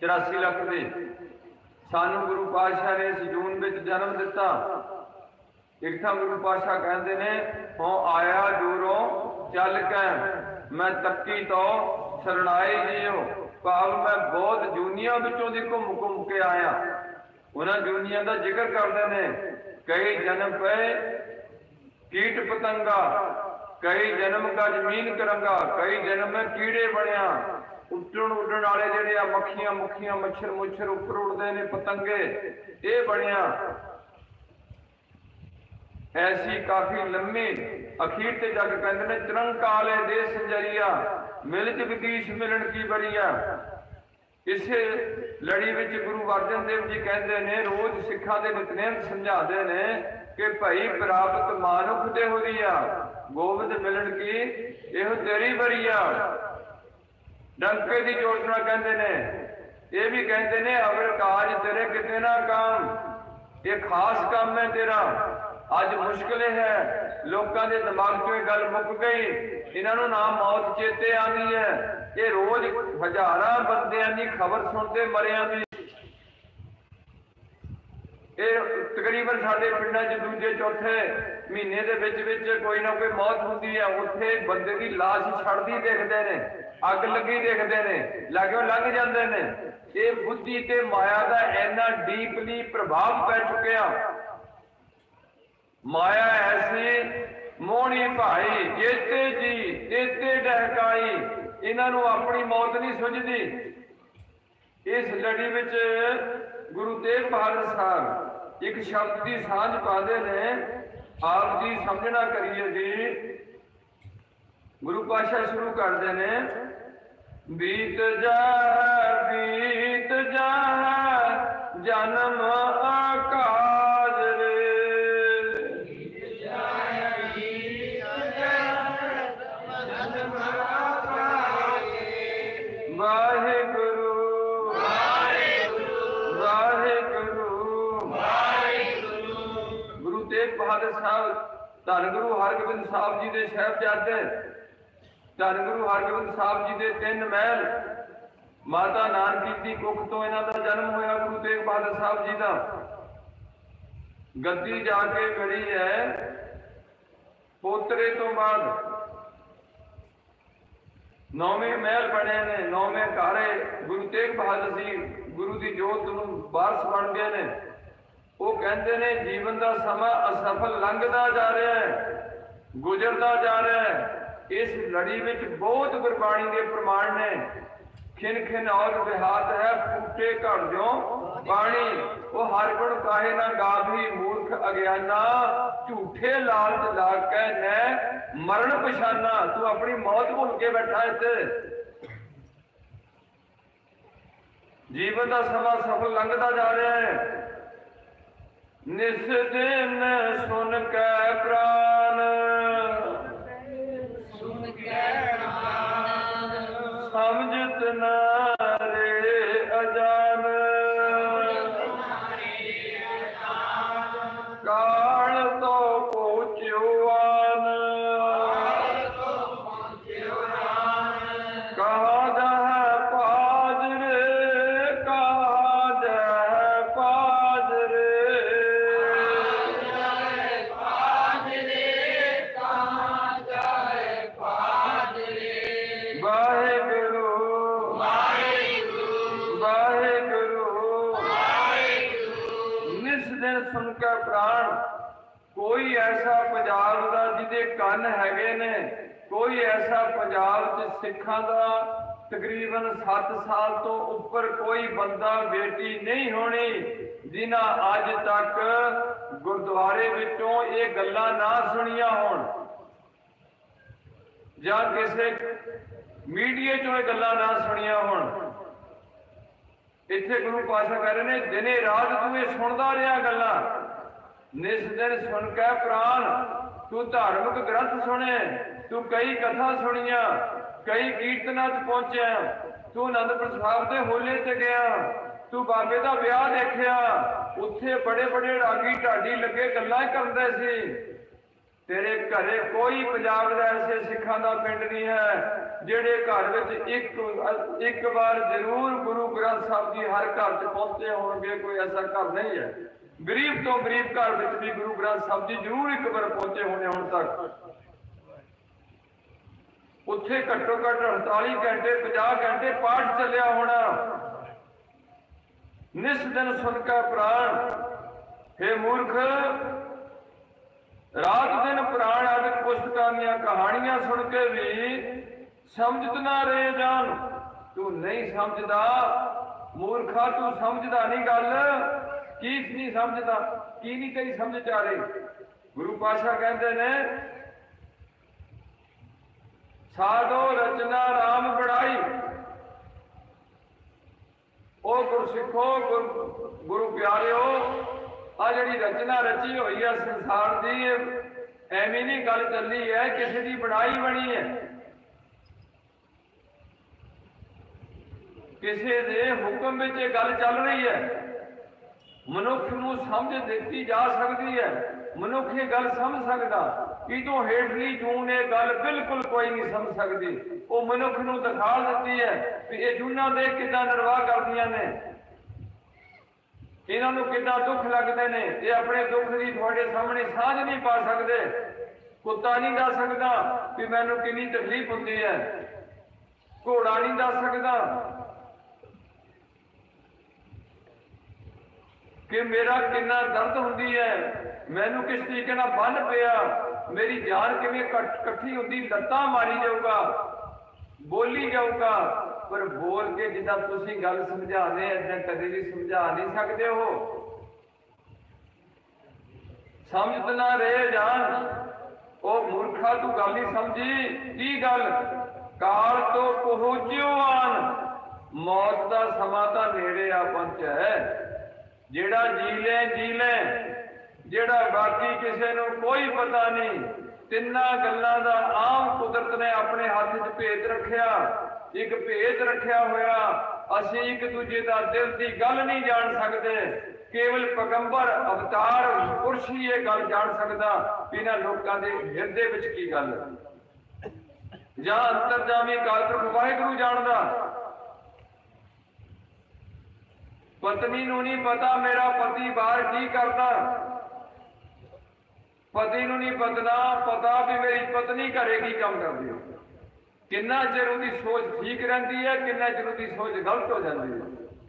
84 ਲੱਖ ਦੀ। ਸਾਨੂੰ ਗੁਰੂ ਪਾਤਸ਼ਾਹ ਨੇ ਇਸ ਵਿੱਚ ਜਨਮ ਦਿੱਤਾ। ਇੱਕ ਗੁਰੂ ਪਾਤਸ਼ਾਹ ਕਹਿੰਦੇ ਨੇ, ਹੋ ਆਇਆ ਦੂਰੋਂ ਚੱਲ ਕੇ? ਮੈਂ ਤੱਕੀ ਤੋਂ ਸਰਣਾਈ ਜੀਓ ਭਾਵ ਮੈਂ ਬਹੁਤ ਜੂਨੀਆਂ ਵਿੱਚੋਂ ਦੀ ਘੁੰਮ ਘੁੰਮ ਕੇ ਆਇਆ। ਉਹਨਾਂ ਜੂਨੀਆਂ ਦਾ ਜ਼ਿਕਰ ਕਰਦੇ ਨੇ, ਕਈ ਜਨਮ ਪਏ ਕੀਟ ਪਤੰਗਾ, ਕਈ ਜਨਮ ਕਾ ਜ਼ਮੀਨ ਕਰੰਗਾ ਕਈ ਜਨਮ ਮੈਂ ਕੀੜੇ ਬਣਿਆ। ਉੱਡਣ ਉੱਡਣ ਵਾਲੇ ਜਿਹੜੇ ਆ ਮੱਖੀਆਂ, ਮੁੱਖੀਆਂ ਮੱਛਰ, ਮੁੱਛਰ ਉੱਪਰ ਉੱਡਦੇ ਨੇ ਪਤੰਗੇ, ਇਹ ਬਣਿਆ। ਐਸੀ ਕਾਫੀ ਲੰਮੀ ਅਖੀਰ ਤੇ ਜਗ ਕਹਿੰਦੇ ਨੇ ਚਰੰਕਾਲੇ ਦੇ ਸੰਜਰੀਆ ਮਿਲ ਜਗਦੀਸ਼ ਮਿਲਣ ਕੀ ਬਰੀਆ। ਇਸੇ ਲੜੀ ਵਿੱਚ ਗੁਰੂ ਅਰਜਨ ਦੇਵ ਜੀ ਕਹਿੰਦੇ ਨੇ, ਰੋਜ਼ ਸਿੱਖਾਂ ਦੇ ਨਿਤਨੇਮ ਸਮਝਾਉਂਦੇ ਨੇ ਕਿ ਭਾਈ ਪ੍ਰਾਪਤ ਮਾਨੁਖ ਦੇ ਆ, ਗੋਬਿੰਦ ਮਿਲਣ ਕੀ, ਇਹੋ ਤੇਰੀ ਬਰੀਆ। ਡੰਕੇ ਦੀ ਯੋਜਨਾ ਕਹਿੰਦੇ ਨੇ। ਇਹ ਵੀ ਕਹਿੰਦੇ ਨੇ ਅਗਰ ਕਾਜ ਤੇਰੇ ਕਿਤੇ ਨਾ ਕੰਮ। ਇਹ ਖਾਸ ਕੰਮ ਹੈ ਤੇਰਾ। ਅੱਜ ਮੁਸ਼ਕਲ ਹੈ। ਲੋਕਾਂ ਦੇ ਦਿਮਾਗ 'ਚੋਂ ਇਹ ਗੱਲ ਮੁੱਕ ਗਈ। ਇਹਨਾਂ ਨੂੰ ਨਾ ਮੌਤ ਚੇਤੇ ਆਉਂਦੀ ਹੈ। ਇਹ ਰੋਜ਼ ਹਜ਼ਾਰਾਂ ਬੰਦਿਆਂ ਦੀ ਖਬਰ ਸੁਣਦੇ, ਮਰਿਆਂ ਦੀ ਇਹ ਤਕਰੀਬਨ ਸਾਡੇ ਪਿੰਡਾਂ 'ਚ ਦੂਜੇ ਚੌਥੇ ਮਹੀਨੇ ਦੇ ਵਿੱਚ ਵਿੱਚ ਕੋਈ ਨਾ ਕੋਈ ਮੌਤ ਹੁੰਦੀ ਹੈ। ਉੱਥੇ ਬੰਦੇ ਦੀ ਲਾਸ਼ ਛੜਦੀ ਦੇਖਦੇ ਨੇ, ਅੱਗ ਲੱਗੀ ਦੇਖਦੇ ਨੇ, ਲਾਗਿਓ ਲੰਘ ਜਾਂਦੇ ਨੇ। ਇਹ ਬੁੱਧੀ ਤੇ ਮਾਇਆ ਦਾ ਇੰਨਾ ਡੀਪਲੀ ਪ੍ਰਭਾਵ ਪੈ ਚੁੱਕਿਆ। ਮਾਇਆ ਐਸੀ ਮੋਹਣੀ ਭਾਈ ਜੇਤੇ ਜੀ ਤੇਤੇ ਡਹਕਾਈ, ਇਹਨਾਂ ਨੂੰ ਆਪਣੀ ਮੌਤ ਨਹੀਂ ਸੁਝਦੀ। ਇਸ ਲੜੀ ਵਿੱਚ ਗੁਰੂ ਤੇਗ ਬਹਾਦਰ ਸਾਹਿਬ ਇੱਕ ਸ਼ਬਦ ਦੀ ਸਾਂਝ ਪਾਦੇ ਨੇ, ਆਪ ਜੀ ਸਮਝਣਾ ਕਰੀਏ ਜੀ। ਗੁਰੂ ਪਾਸ਼ਾ ਸ਼ੁਰੂ ਕਰਦੇ ਨੇ, ਬੀਤ ਜਾ ਬੀਤ ਜਾ, ਜਨਮ ਆਕਾਜ ਧੰਨ ਗੁਰੂ ਹਰਗੋਬਿੰਦ ਸਾਹਿਬ ਜੀ ਦੇ ਸਾਹਿਬਜ਼ਾਦੇ, ਧੰਨ ਗੁਰੂ ਹਰਗੋਬਿੰਦ ਸਾਹਿਬ ਜੀ ਦੇ ਤਿੰਨ ਮਹਿਲ, ਮਾਤਾ ਨਾਨਕੀ ਦੀ ਕੁੱਖ ਤੋਂ ਇਹਨਾਂ ਦਾ ਜਨਮ ਹੋਇਆ ਗੁਰੂ ਤੇਗ ਬਹਾਦਰ ਸਾਹਿਬ ਜੀ ਦਾ। ਗੱਦੀ ਜਾ ਕੇ ਮਿਲੀ ਹੈ ਪੋਤਰੇ ਤੋਂ ਬਾਅਦ। ਨੌਵੇਂ ਮਹਿਲ ਬਣੇ ਨੇ, ਨੌਵੇਂ ਘਾਰੇ ਗੁਰੂ ਤੇਗ ਬਹਾਦਰ ਜੀ ਗੁਰੂ ਦੀ ਜੋਤ ਨੂੰ ਵਾਰਸ ਬਣ ਗਏ ਨੇ। ਉਹ ਕਹਿੰਦੇ ਨੇ ਜੀਵਨ ਦਾ ਸਮਾਂ ਅਸਫਲ ਲੰਘਦਾ ਜਾ ਰਿਹਾ ਹੈ, ਗੁਜ਼ਰਦਾ ਜਾ ਰਿਹਾ ਹੈ। ਇਸ ਲੜੀ ਵਿੱਚ ਬਹੁਤ ਗੁਰਬਾਣੀ ਦੇ ਪ੍ਰਮਾਣ ਨੇ। ਖਿਨ ਖਿਨ ਔਰ ਵਿਹਾਤ ਹੈ, ਫੁੱਟੇ ਘੜ ਜੋ ਬਾਣੀ, ਉਹ ਹਰ ਗੁਣ ਕਾਹੇ ਨਾ ਗਾਭੀ ਮੂਰਖ ਅਗਿਆਨਾ, ਝੂਠੇ ਲਾਲਚ ਲਾ ਕੇ ਨੇ ਮਰਨ ਪਛਾਨਾ। ਤੂੰ ਆਪਣੀ ਮੌਤ ਭੁੱਲ ਕੇ ਬੈਠਾ ਇੱਥੇ। ਜੀਵਨ ਦਾ ਸਮਾਂ ਸਫਲ ਲੰਘਦਾ ਜਾ ਰਿਹਾ ਹੈ। ਨਿਸ ਦਿਨ ਸੁਨ ਕੇ ਪ੍ਰਾਨ। ਸਿੱਖਾਂ ਦਾ ਤਕਰੀਬਨ 7 ਸਾਲ ਤੋਂ ਉੱਪਰ ਕੋਈ ਬੰਦਾ ਬੇਟੀ ਨਹੀਂ ਹੋਣੀ, ਜਿਨ੍ਹਾਂ ਅੱਜ ਤੱਕ ਗੁਰਦੁਆਰੇ ਵਿੱਚੋਂ ਇਹ ਗੱਲਾਂ ਨਾ ਸੁਣੀਆਂ ਹੋਣ। ਜਾਂ ਕਿਸੇ ਮੀਡੀਆ 'ਚੋਂ ਇਹ ਗੱਲਾਂ ਨਾ ਸੁਣੀਆਂ ਹੋਣ। ਇੱਥੇ ਗੁਰੂ ਪਾਸ਼ਾ ਕਹਿ ਰਹੇ ਨੇ, ਦਿਨੇ ਰਾਤ ਤੂੰ ਇਹ ਸੁਣਦਾ ਰਿਹਾ ਗੱਲਾਂ। ਨਿਸ ਦਿਨ ਸੁਣ ਕੇ ਪ੍ਰਾਨ ਤੂੰ ਧਾਰਮਿਕ ਗ੍ਰੰਥ ਸੁਣੇ, ਤੂੰ ਕਈ ਕਥਾ ਸੁਣੀਆਂ। ਕਈ ਕੀਰਤਨਾਂ 'ਚ ਪਹੁੰਚਿਆ। ਤੂੰ ਅਨੰਦਪੁਰ ਸਾਹਿਬ ਦੇ ਹੋਲੇ ਤੇ ਗਿਆ। ਤੂੰ ਬਾਬੇ ਦਾ ਵਿਆਹ ਦੇਖਿਆ। ਉੱਥੇ ਬੜੇ ਬੜੇ ਰਾਗੀ ਢਾਡੀ ਲੱਗੇ ਗੱਲਾਂ ਕਰਦੇ ਸੀ। ਤੇਰੇ ਘਰੇ ਕੋਈ ਪੰਜਾਬ ਦਾ ਐਸੇ ਸਿੱਖਾਂ ਦਾ ਪਿੰਡ ਨਹੀਂ ਹੈ, ਜਿਹੜੇ ਘਰ ਵਿੱਚ ਇੱਕ ਇੱਕ ਵਾਰ ਜ਼ਰੂਰ ਗੁਰੂ ਗ੍ਰੰਥ ਸਾਹਿਬ ਜੀ ਹਰ ਘਰ 'ਚ ਪਹੁੰਚੇ ਹੋਣਗੇ, ਕੋਈ ਐਸਾ ਘਰ ਨਹੀਂ ਹੈ। ਗਰੀਬ ਤੋਂ ਗਰੀਬ ਘਰ ਵਿੱਚ ਵੀ ਗੁਰੂ ਗ੍ਰੰਥ ਸਾਹਿਬ ਜੀ ਜ਼ਰੂਰ ਇੱਕ ਵਾਰ ਪਹੁੰਚੇ ਹੋਣੇ ਹੁਣ ਤੱਕ। ਉੱਥੇ ਘੱਟੋ ਘੱਟ 48 ਘੰਟੇ 50 ਘੰਟੇ ਪਾਠ ਚੱਲਿਆ ਹੋਣਾ। ਨਿਸ ਦਿਨ ਸੁਣ ਪ੍ਰਾਣ। हे ਮੂਰਖ, ਰਾਤ ਦਿਨ ਪ੍ਰਾਣ ਆਦਿਕ ਪੁਸਤਕਾਂ ਦੀਆਂ ਕਹਾਣੀਆਂ ਸੁਣ ਕੇ ਵੀ ਸਮਝਤ ਨਾ ਰਹੇ ਜਾਣ ਤੂੰ ਨਹੀਂ ਸਮਝਦਾ, ਮੂਰਖਾ, ਤੂੰ ਸਮਝਦਾ ਨਹੀਂ ਗੱਲ। ਕੀ ਨਹੀਂ ਸਮਝਦਾ, ਕੀ ਨਹੀਂ ਤੇਰੀ ਸਮਝ ਚ ਆ ਰਹੀ? ਗੁਰੂ ਪਾਸ਼ਾ ਕਹਿੰਦੇ ਨੇ ਸਾਧੋ ਰਚਨਾ RAM ਬੜਾਈ ਉਹ ਗੁਰਸਿੱਖੋ ਗੁਰ- ਗੁਰੂ ਪਿਆਰਿਓ ਆ ਜਿਹੜੀ ਰਚਨਾ ਰਚੀ ਹੋਈ ਹੈ ਸੰਸਾਰ ਦੀ, ਐਵੇਂ ਨਹੀਂ ਗੱਲ ਚੱਲੀ ਹੈ ਕਿਸੇ ਦੀ ਬਣਾਈ ਬਣੀ ਹੈ ਕਿਸੇ ਦੇ ਹੁਕਮ ਵਿੱਚ ਇਹ ਗੱਲ ਚੱਲ ਰਹੀ ਹੈ ਮਨੁੱਖ ਨੂੰ ਸਮਝ ਦਿੱਤੀ ਜਾ ਸਕਦੀ ਹੈ ਮਨੁੱਖ ਇਹ ਗੱਲ ਸਮਝ ਸਕਦਾ ਕਿਤੋਂ ਹੇਠਲੀ ਜੂਨ ਇਹ ਗੱਲ ਬਿਲਕੁਲ ਕੋਈ ਨਹੀਂ ਸਮਝ ਸਕਦੀ। ਉਹ ਮਨੁੱਖ ਨੂੰ ਦਿਖਾ ਦਿੱਤੀ ਹੈ ਵੀ ਇਹ ਜੂਨਾਂ ਦੇ ਕਿਦਾਂ ਨਿਰਵਾਹ ਕਰਦੀਆਂ ਨੇ। ਇਹਨਾਂ ਨੂੰ ਕਿੰਨਾ ਦੁੱਖ ਲੱਗਦੇ ਨੇ, ਇਹ ਆਪਣੇ ਦੁੱਖ ਦੀ ਤੁਹਾਡੇ ਸਾਹਮਣੇ ਸਾਂਝ ਨਹੀਂ ਪਾ ਸਕਦੇ। ਕੁੱਤਾ ਨਹੀਂ ਦੱਸ ਸਕਦਾ ਵੀ ਮੈਨੂੰ ਕਿੰਨੀ ਤਕਲੀਫ ਹੁੰਦੀ ਹੈ। ਘੋੜਾ ਨਹੀਂ ਦੱਸ ਸਕਦਾ ਕਿ ਮੇਰਾ ਕਿੰਨਾ ਦਰਦ ਹੁੰਦੀ ਹੈ? ਮੈਨੂੰ ਕਿਸ ਤਰੀਕੇ ਨਾਲ ਬੰਨ ਪਿਆ? ਮੇਰੀ ਜਾਨ ਕਿਵੇਂ ਕੱਟ- ਇਕੱਠੀ ਹੁੰਦੀ? ਲੱਤਾਂ ਮਾਰੀ ਜਾਊਗਾ, ਬੋਲੀ ਜਾਊਗਾ। ਪਰ ਬੋਲ ਕੇ ਜਿੱਦਾਂ ਤੁਸੀਂ ਗੱਲ ਸਮਝਾਉਂਦੇ ਐਦਾਂ ਕਦੇ ਵੀ ਸਮਝਾ ਨਹੀਂ ਸਕਦੇ ਹੋ ਸਮਝ ਨਾ ਰਹੇ ਜਾਨ। ਉਹ ਮੂਰਖਾ, ਤੂੰ ਗੱਲ ਨਹੀਂ ਸਮਝੀ? ਕੀ ਗੱਲ? ਕਾਲ ਤੋਂ ਪਹੁੰਚਿਓ ਆਨ ਮੌਤ ਦਾ ਸਮਾਂ ਤਾਂ ਨੇੜੇ ਆ, ਪਹੁੰਚਿਆ ਜਿਹੜਾ ਜੀ ਲੈ ਜੀ ਲੈ ਜਿਹੜਾ ਬਾਕੀ ਕਿਸੇ ਨੂੰ ਕੋਈ ਪਤਾ ਨਹੀਂ, ਤਿੰਨਾਂ ਗੱਲਾਂ ਦਾ ਆਮ ਕੁਦਰਤ ਨੇ ਆਪਣੇ ਹੱਥ 'ਚ ਭੇਦ ਰੱਖਿਆ। ਇੱਕ ਭੇਦ ਰੱਖਿਆ ਹੋਇਆ, ਅਸੀਂ ਇੱਕ ਦੂਜੇ ਦਾ ਦਿਲ ਦੀ ਗੱਲ ਨਹੀਂ ਜਾਣ ਸਕਦੇ। ਕੇਵਲ ਪਗੰਬਰ, ਅਵਤਾਰ, ਪੁਰਸ਼ ਹੀ ਇਹ ਗੱਲ ਜਾਣ ਸਕਦਾ ਵੀ ਇਹਨਾਂ ਲੋਕਾਂ ਦੇ ਹਿਰਦੇ ਵਿੱਚ ਕੀ ਗੱਲ। ਹੈ ਜਾਂ ਅੰਤਰਜਾਮੀ ਕਾਲਪੁਰਖ ਵਾਹਿਗੁਰੂ ਜਾਣਦਾ ਪਤਨੀ ਨੂੰ ਨਹੀਂ ਪਤਾ ਮੇਰਾ ਪਤੀ ਬਾਹਰ ਕੀ ਕਰਦਾ। ਪਤੀ ਨੂੰ ਨਹੀਂ ਪਤਨਾ, ਪਤਾ ਵੀ ਮੇਰੀ ਪਤਨੀ ਘਰੇ ਕੀ ਕੰਮ ਕਰਦੀ ਹੈ। ਕਿੰਨਾ ਚਿਰ ਉਹਦੀ ਸੋਚ ਠੀਕ ਰਹਿੰਦੀ ਹੈ, ਕਿੰਨਾ ਚਿਰ ਉਹਦੀ ਸੋਚ ਗਲਤ ਹੋ ਜਾਂਦੀ ਹੈ।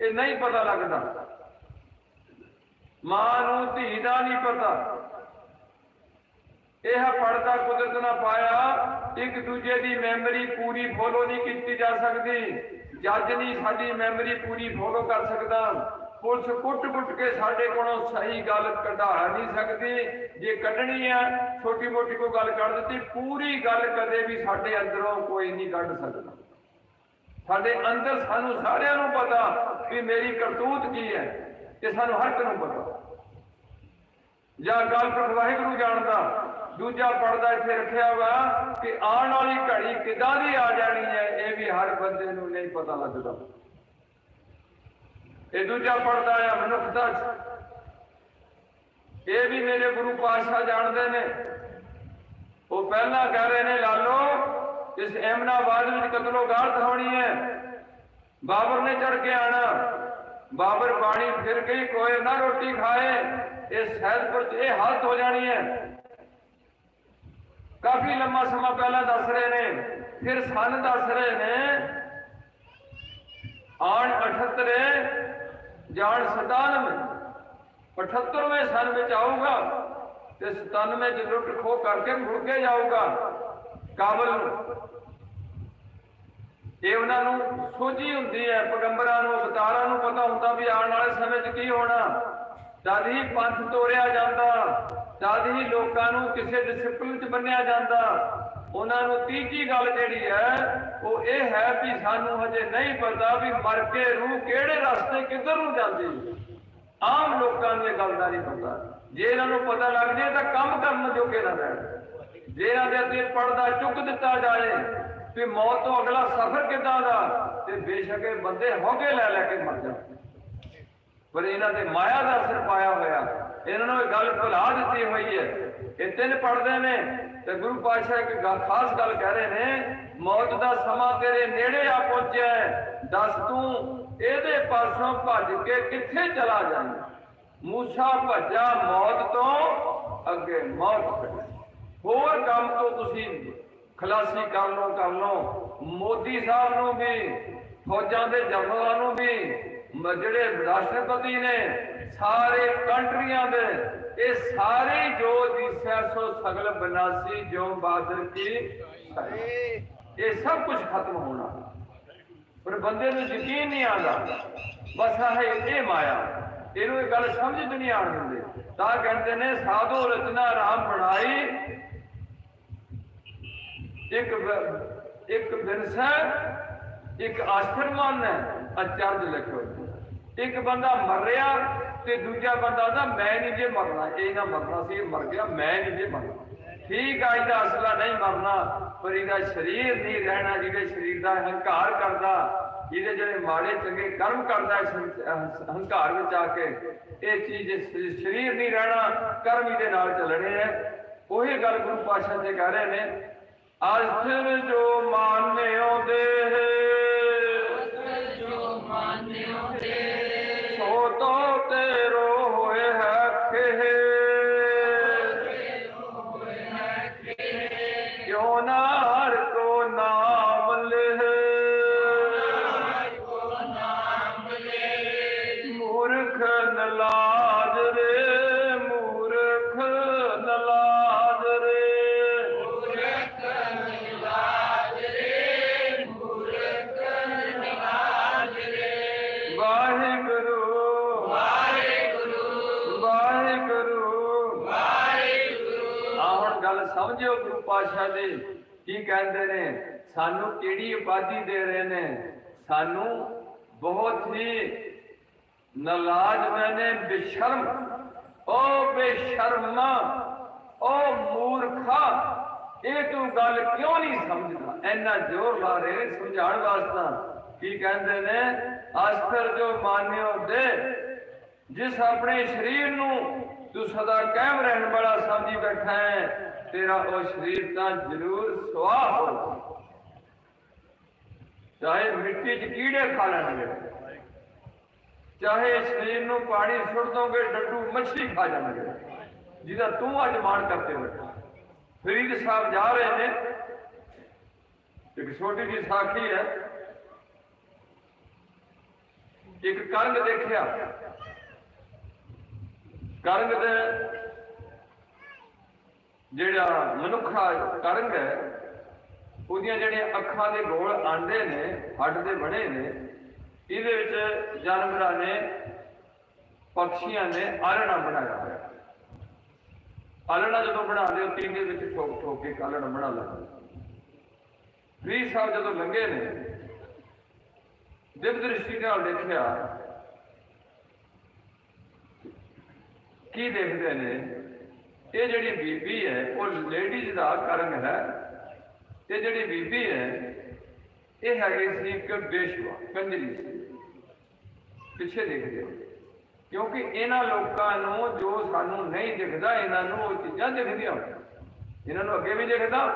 ਇਹ ਨਹੀਂ ਪਤਾ ਲੱਗਦਾ। ਮਾਂ ਨੂੰ ਧੀ ਦਾ ਨਹੀਂ ਪਤਾ। ਇਹ ਪੜਦਾ ਕੁਦਰਤ ਨਾ ਪਾਇਆ, ਇੱਕ ਦੂਜੇ ਦੀ ਮੈਮਰੀ ਪੂਰੀ ਫੋਲੋ ਨਹੀਂ ਕੀਤੀ ਜਾ ਸਕਦੀ। ਜੱਜ ਨਹੀਂ ਸਾਡੀ ਮੈਮਰੀ ਪੂਰੀ ਫੋਲੋ ਕਰ ਸਕਦਾ। ਪੁਲਿਸ ਕੁੱਟ-ਕੁੱਟ ਕੇ ਸਾਡੇ ਕੋਲੋਂ ਸਹੀ ਗੱਲ ਕਢਾ ਨਹੀਂ ਸਕਦੀ। ਜੇ ਕੱਢਣੀ ਆ ਛੋਟੀ ਮੋਟੀ ਕੋਈ ਗੱਲ ਕੱਢ ਦਿੱਤੀ, ਪੂਰੀ ਗੱਲ ਕਦੇ ਵੀ ਸਾਡੇ ਅੰਦਰੋਂ ਕੋਈ ਨਹੀਂ ਕੱਢ ਸਕਦਾ। ਸਾਡੇ ਅੰਦਰ ਸਾਨੂੰ ਸਾਰਿਆਂ ਨੂੰ ਪਤਾ ਵੀ ਮੇਰੀ ਕਰਤੂਤ ਕੀ ਹੈ ਤੇ ਸਾਨੂੰ ਹਰ ਇੱਕ ਨੂੰ ਪਤਾ। ਜਾਂ ਗੱਲ ਵਾਹਿਗੁਰੂ ਜਾਣਦਾ। ਦੂਜਾ ਪੜਦਾ ਇੱਥੇ ਰੱਖਿਆ ਵਾ ਕਿ ਆਉਣ ਵਾਲੀ ਘੜੀ ਕਿਦਾਂ ਦੀ ਆ ਜਾਣੀ ਹੈ, ਇਹ ਵੀ ਹਰ ਬੰਦੇ ਨੂੰ ਨਹੀਂ ਪਤਾ ਲੱਗਦਾ। ਇਹ ਦੂਜਾ ਪੜਦਾ ਆ ਮਨੁੱਖਤਾ ਚ ਇਹ ਵੀ ਮੇਰੇ ਗੁਰੂ ਪਾਤਸ਼ਾਹ ਜਾਣਦੇ ਨੇ। ਉਹ ਪਹਿਲਾਂ ਕਹਿ ਰਹੇ ਨੇ, ਲਾਲੋ, ਇਸ ਐਮਨਾਬਾਦ ਵਿੱਚ ਕਤਲੋ ਗਾਲਤ ਹੋਣੀ ਹੈ। ਬਾਬਰ ਨੇ ਚੜ ਕੇ ਆਣਾ ਬਾਬਰ ਬਾਣੀ ਫਿਰ ਗਈ, ਕੋਈ ਨਾ ਰੋਟੀ ਖਾਏ। ਇਹ ਸਹਿਦਪੁਰ ਚ ਇਹ ਹਾਲਤ ਹੋ ਜਾਣੀ ਹੈ। ਕਾਫੀ ਲੰਮਾ ਸਮਾਂ ਪਹਿਲਾਂ ਦੱਸ ਰਹੇ ਨੇ, ਫਿਰ ਸਨ ਦੱਸ ਰਹੇ ਨੇ, ਆਣ 78 ਜਾਣ 97 78ਵੇਂ ਸਨ ਵਿੱਚ ਆਊਗਾ ਤੇ 97 ਚ ਲੁੱਟ ਖੋ ਕਰਕੇ ਮੁੜ ਕੇ ਜਾਊਗਾ ਕਾਬਲ ਨੂੰ। ਇਹ ਉਹਨਾਂ ਨੂੰ ਸੋਝੀ ਹੁੰਦੀ ਹੈ, ਪੈਗੰਬਰਾਂ ਨੂੰ, ਅਵਤਾਰਾਂ ਨੂੰ ਪਤਾ ਹੁੰਦਾ ਵੀ ਆਉਣ ਵਾਲੇ ਸਮੇਂ 'ਚ ਕੀ ਹੋਣਾ। ਤਦ ਹੀ ਪੰਥ ਤੋੜਿਆ ਜਾਂਦਾ ਤਦ ਹੀ ਲੋਕਾਂ ਨੂੰ ਕਿਸੇ ਡਿਸਪਲਿਨ 'ਚ ਬੰਨਿਆ ਜਾਂਦਾ, ਉਹਨਾਂ ਨੂੰ ਤੀਜੀ ਗੱਲ ਜਿਹੜੀ ਹੈ, ਉਹ ਇਹ ਹੈ ਵੀ ਸਾਨੂੰ ਹਜੇ ਨਹੀਂ ਪਤਾ ਵੀ ਮਰ ਕੇ ਰੂਹ ਕਿਹੜੇ ਰਸਤੇ ਕਿੱਧਰ ਨੂੰ ਜਾਂਦੀ। ਆਮ ਲੋਕਾਂ ਨੂੰ ਇਹ ਗੱਲ ਦਾ ਨਹੀਂ ਪਤਾ। ਜੇ ਇਹਨਾਂ ਨੂੰ ਪਤਾ ਲੱਗ ਜਾਏ ਤਾਂ ਕੰਮ ਕਰਨ ਜੋਗੇ ਨਾ ਰਹਿਣ। ਜੇ ਇਹਨਾਂ ਦੇ ਅੱਗੇ ਪਰਦਾ ਚੁੱਕ ਦਿੱਤਾ ਜਾਏ ਕਿ ਮੌਤ ਤੋਂ ਅਗਲਾ ਸਫ਼ਰ ਕਿੱਦਾਂ ਦਾ? ਤੇ ਬੇਸ਼ੱਕ ਇਹ ਬੰਦੇ ਹੋਗੇ ਲੈ ਲੈ ਕੇ ਮਰ ਜਾਣ। ਪਰ ਇਹਨਾਂ ਤੇ ਮਾਇਆ ਦਾ ਅਸਰ ਪਾਇਆ ਹੋਇਆ। ਇਹਨਾਂ ਨੂੰ ਇਹ ਗੱਲ ਭੁਲਾ ਦਿੱਤੀ ਹੋਈ ਹੈ। ਇਹ ਤਿੰਨ ਪੜਦੇ ਨੇ ਤੇ ਗੁਰੂ ਪਾਤਸ਼ਾਹ ਇੱਕ ਖਾਸ ਗੱਲ ਕਹਿ ਰਹੇ ਨੇ, ਮੌਤ ਦਾ ਸਮਾਂ ਤੇਰੇ ਨੇੜੇ ਆ ਪਹੁੰਚਿਆ ਹੈ। ਦੱਸ ਤੂੰ ਇਹਦੇ ਪਾਸੋਂ ਭੱਜ ਕੇ ਕਿੱਥੇ ਚਲਾ ਜਾਣਾ ਮੂਸਾ ਭੱਜਾ ਮੌਤ ਤੋਂ ਅੱਗੇ ਮੌਤ ਹੋਰ ਕੰਮ ਤੋਂ ਤੁਸੀਂ ਖਲਾਸੀ ਕਰ ਲਓ ਕਰ ਲਓ ਮੋਦੀ ਸਾਹਿਬ ਨੂੰ ਵੀ, ਫੌਜਾਂ ਦੇ ਜਨਰਲਾਂ ਨੂੰ ਵੀ ਜਿਹੜੇ ਰਾਸ਼ਟਰਪਤੀ ਨੇ ਸਾਰੇ ਕੰਟਰੀਆਂ ਦੇ, ਇਹ ਸਾਰੇ ਜੋ ਦਿਸਿਆ ਸੋ ਸਗਲ ਬਨਾਸੀ ਜੋ ਬਾਦਰ ਕੀ ਇਹ ਸਭ ਕੁਝ ਖਤਮ ਹੋਣਾ। ਪਰ ਬੰਦੇ ਨੂੰ ਯਕੀਨ ਨਹੀਂ ਆਉਂਦਾ। ਬਸ ਆਹ ਇਹ ਮਾਇਆ। ਇਹਨੂੰ ਇਹ ਗੱਲ ਸਮਝ ਚ ਨਹੀਂ ਆਉਣ ਦਿੰਦੇ। ਤਾਂ ਕਹਿੰਦੇ ਨੇ, ਸਾਧੂ ਰਚਨਾ ਰਾਮ ਬਣਾਈ ਇੱਕ ਵ- ਇੱਕ ਵਿਰਸਾ ਇੱਕ ਆਸ਼ਰਮਾਨ ਹੈ, ਅਚਰਜ ਲਿਖੋ ਇੱਕ ਬੰਦਾ ਮਰ ਰਿਹਾ ਤੇ ਦੂਜਾ ਬੰਦਾ ਦਾ ਮੈਂ ਨਹੀਂ ਜੇ ਮਰਨਾ। ਇਹ ਨਾ ਮਰਨਾ ਸੀ ਮਰ ਗਿਆ, ਮੈਂ ਨਹੀਂ ਜੇ ਮਰਨਾ। ਠੀਕ ਆ, ਇਹਦਾ ਅਸਲਾ ਨਹੀਂ ਮਰਨਾ, ਪਰ ਇਹਦਾ ਸਰੀਰ ਨਹੀਂ ਰਹਿਣਾ, ਜਿਹਦੇ ਸਰੀਰ ਦਾ ਹੰਕਾਰ ਕਰਦਾ ਇਹਦੇ ਜਿਹੜੇ ਮਾੜੇ ਚੰਗੇ ਕਰਮ ਕਰਦਾ ਹੰਕਾਰ ਵਿੱਚ ਆ ਕੇ, ਇਹ ਚੀਜ਼ ਸਰੀਰ ਨਹੀਂ ਰਹਿਣਾ, ਕਰਮ ਇਹਦੇ ਨਾਲ ਚੱਲਣੇ ਹੈ ਉਹੀ ਗੱਲ ਗੁਰੂ ਪਾਤਸ਼ਾਹ ਜੀ ਕਹਿ ਰਹੇ ਨੇ ਅਸਰ ਜੋ ਮਾਨਿਓ ਦੇ ਕੀ ਕਹਿੰਦੇ ਨੇ? ਸਾਨੂੰ ਕਿਹੜੀ ਉਪਾਧੀ ਦੇ ਰਹੇ ਨੇ? ਸਾਨੂੰ ਬਹੁਤ ਹੀ ਨਲਾਜ ਮੈਨੇ ਬੇਸ਼ਰਮ। ਓ ਬੇਸ਼ਰਮਾ, ਓ ਮੂਰਖਾ, ਇਹ ਤੂੰ ਗੱਲ ਕਿਉਂ ਨਹੀਂ ਸਮਝਦਾ? ਇੰਨਾ ਜ਼ੋਰ ਲਾ ਰਹੇ ਨੇ ਸਮਝਾਉਣ ਵਾਸਤਾ। ਕੀ ਕਹਿੰਦੇ ਨੇ? ਅਸਤਰ ਜੋ ਮਾਨਿਓ ਦੇ, ਜਿਸ ਆਪਣੇ ਸਰੀਰ ਨੂੰ ਤੂੰ ਸਦਾ ਕਾਇਮ ਰਹਿਣ ਵਾਲਾ ਸਮਝੀ ਬੈਠਾ ਹੈ ਤੇਰਾ ਉਹ ਸਰੀਰ ਤਾਂ ਜ਼ਰੂਰ ਸੁਆਹ ਹੋ ਚਾਹੇ ਮਿੱਟੀ 'ਚ ਕੀੜੇ ਖਾ ਲੈਣਗੇ ਚਾਹੇ ਸਰੀਰ ਨੂੰ ਪਾਣੀ ਸੁੱਟ ਦੋਗੇ ਡੱਡੂ ਮੱਛੀ ਖਾ ਜਾਣਗੇ ਜਿਹਦਾ ਤੂੰ ਅੱਜ ਮਾਣ ਕਰਦੇ ਹੋ ਫਰੀਦ ਸਾਹਿਬ ਜਾ ਰਹੇ ਨੇ ਇੱਕ ਛੋਟੀ ਜਿਹੀ ਸਾਖੀ ਹੈ ਇੱਕ ਕਰੰਗ ਦੇਖਿਆ ਕਰੰਗ ਦੇ ਜਿਹੜਾ ਮਨੁੱਖਾ ਕਰੰਗ ਹੈ, ਉਹਦੀਆਂ ਜਿਹੜੀਆਂ ਅੱਖਾਂ ਦੇ ਗੋਲ ਆਂਦੇ ਨੇ, ਹੱਡ ਦੇ ਬਣੇ ਨੇ, ਇਹਦੇ ਵਿੱਚ ਜਾਨਵਰਾਂ ਨੇ, ਪੰਛੀਆਂ ਨੇ ਆਲਣਾ ਬਣਾਇਆ ਹੋਇਆ। ਆਲਣਾ ਜਦੋਂ ਬਣਾਉਂਦੇ ਉਹ ਤੀਨ ਦੇ ਵਿੱਚ ਠੋਕ ਠੋਕ ਕੇ ਆਲਣਾ ਬਣਾ ਲੈਂਦੇ ਫਰੀਦ ਸਾਹਿਬ ਜਦੋਂ ਲੰਘੇ ਨੇ ਦਿਵ ਦ੍ਰਿਸ਼ਟੀ ਨਾਲ ਦੇਖਿਆ, ਕੀ ਦੇਖਦੇ ਨੇ? ਇਹ ਜਿਹੜੀ ਬੀਬੀ ਹੈ, ਉਹ ਲੇਡੀਜ਼ ਦਾ ਕਰਮ ਹੈ। ਤੇ ਜਿਹੜੀ ਬੀਬੀ ਹੈ, ਇਹ ਹੈਗੀ ਸੀ ਇੱਕ ਬੇਸ਼ਵਾ ਕੰਜਰੀ ਸੀ। ਪਿੱਛੇ ਦੇਖਦੇ ਹੋ ਕਿਉਂਕਿ ਇਹਨਾਂ ਲੋਕਾਂ ਨੂੰ ਜੋ ਸਾਨੂੰ ਨਹੀਂ ਦਿਖਦਾ, ਇਹਨਾਂ ਨੂੰ ਉਹ ਚੀਜ਼ਾਂ ਦਿਖਦੀਆਂ ਇਹਨਾਂ ਨੂੰ ਅੱਗੇ ਵੀ ਦਿਖਦਾ,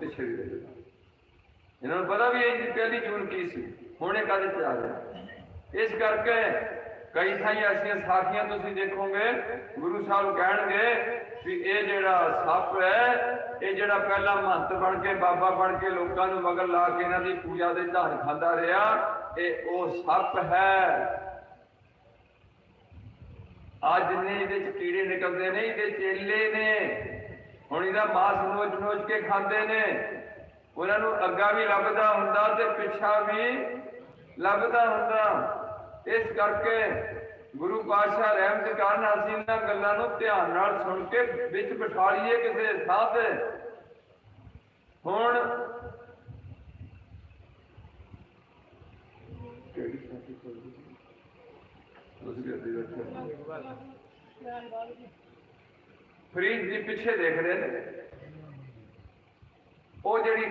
ਪਿੱਛੇ ਵੀ ਦਿਖਦਾ। ਇਹਨਾਂ ਨੂੰ ਪਤਾ ਵੀ ਇਹ ਪਹਿਲੀ ਜੂਨ ਕੀ ਸੀ। ਹੁਣ ਇਹ ਕਦੇ ਚ ਆ ਗਿਆ? ਇਸ ਕਰਕੇ ਕਈ ਥਾਈ ਐਸੀਆਂ ਸਾਖੀਆਂ ਤੁਸੀਂ ਦੇਖੋਗੇ, ਗੁਰੂ ਸਾਹਿਬ ਕਹਿਣਗੇ ਵੀ ਇਹ ਜਿਹੜਾ ਸੱਪ ਹੈ, ਇਹ ਜਿਹੜਾ ਪਹਿਲਾਂ ਮਹੰਤ ਬਣ ਕੇ, ਬਾਬਾ ਬਣ ਕੇ ਲੋਕਾਂ ਨੂੰ ਮਗਰ ਲਾ ਕੇ ਇਹਨਾਂ ਦੀ ਪੂਜਾ ਦੇ ਧਾਰ ਖਾਂਦਾ ਰਿਹਾ, ਇਹ ਉਹ ਸੱਪ ਹੈ। ਅੱਜ ਨੇ ਇਹਦੇ ਚ ਕੀੜੇ ਨਿਕਲਦੇ ਨੇ, ਇਹਦੇ ਚੇਲੇ ਨੇ। ਹੁਣ ਇਹਦਾ ਮਾਸ ਨੋਚ ਨੋਚ ਕੇ ਖਾਂਦੇ ਨੇ। ਉਹਨਾਂ ਨੂੰ ਅੱਗਾ ਵੀ ਲੱਭਦਾ ਹੁੰਦਾ ਤੇ ਪਿੱਛਾ ਵੀ ਲੱਭਦਾ ਹੁੰਦਾ। ਇਸ ਕਰਕੇ ਗੁਰੂ ਪਾਤਸ਼ਾਹ ਰਹਿਮਤ ਕਰਨ ਅਸੀਂ ਇਹਨਾਂ ਗੱਲਾਂ ਨੂੰ ਧਿਆਨ ਨਾਲ ਸੁਣ ਕੇ ਵਿੱਚ ਬਿਠਾ ਲਈਏ ਕਿਸੇ ਥਾਂ ਹੁਣ ਕਿਹੜੀ ਸਾਥੀ ਕੋਲ ਉਸ ਦੇ ਅੱਗੇ ਫਰੀਦ ਜੀ ਪਿੱਛੇ ਦੇਖ ਰਹੇ ਨੇ। ਉਹ ਜਿਹੜੀ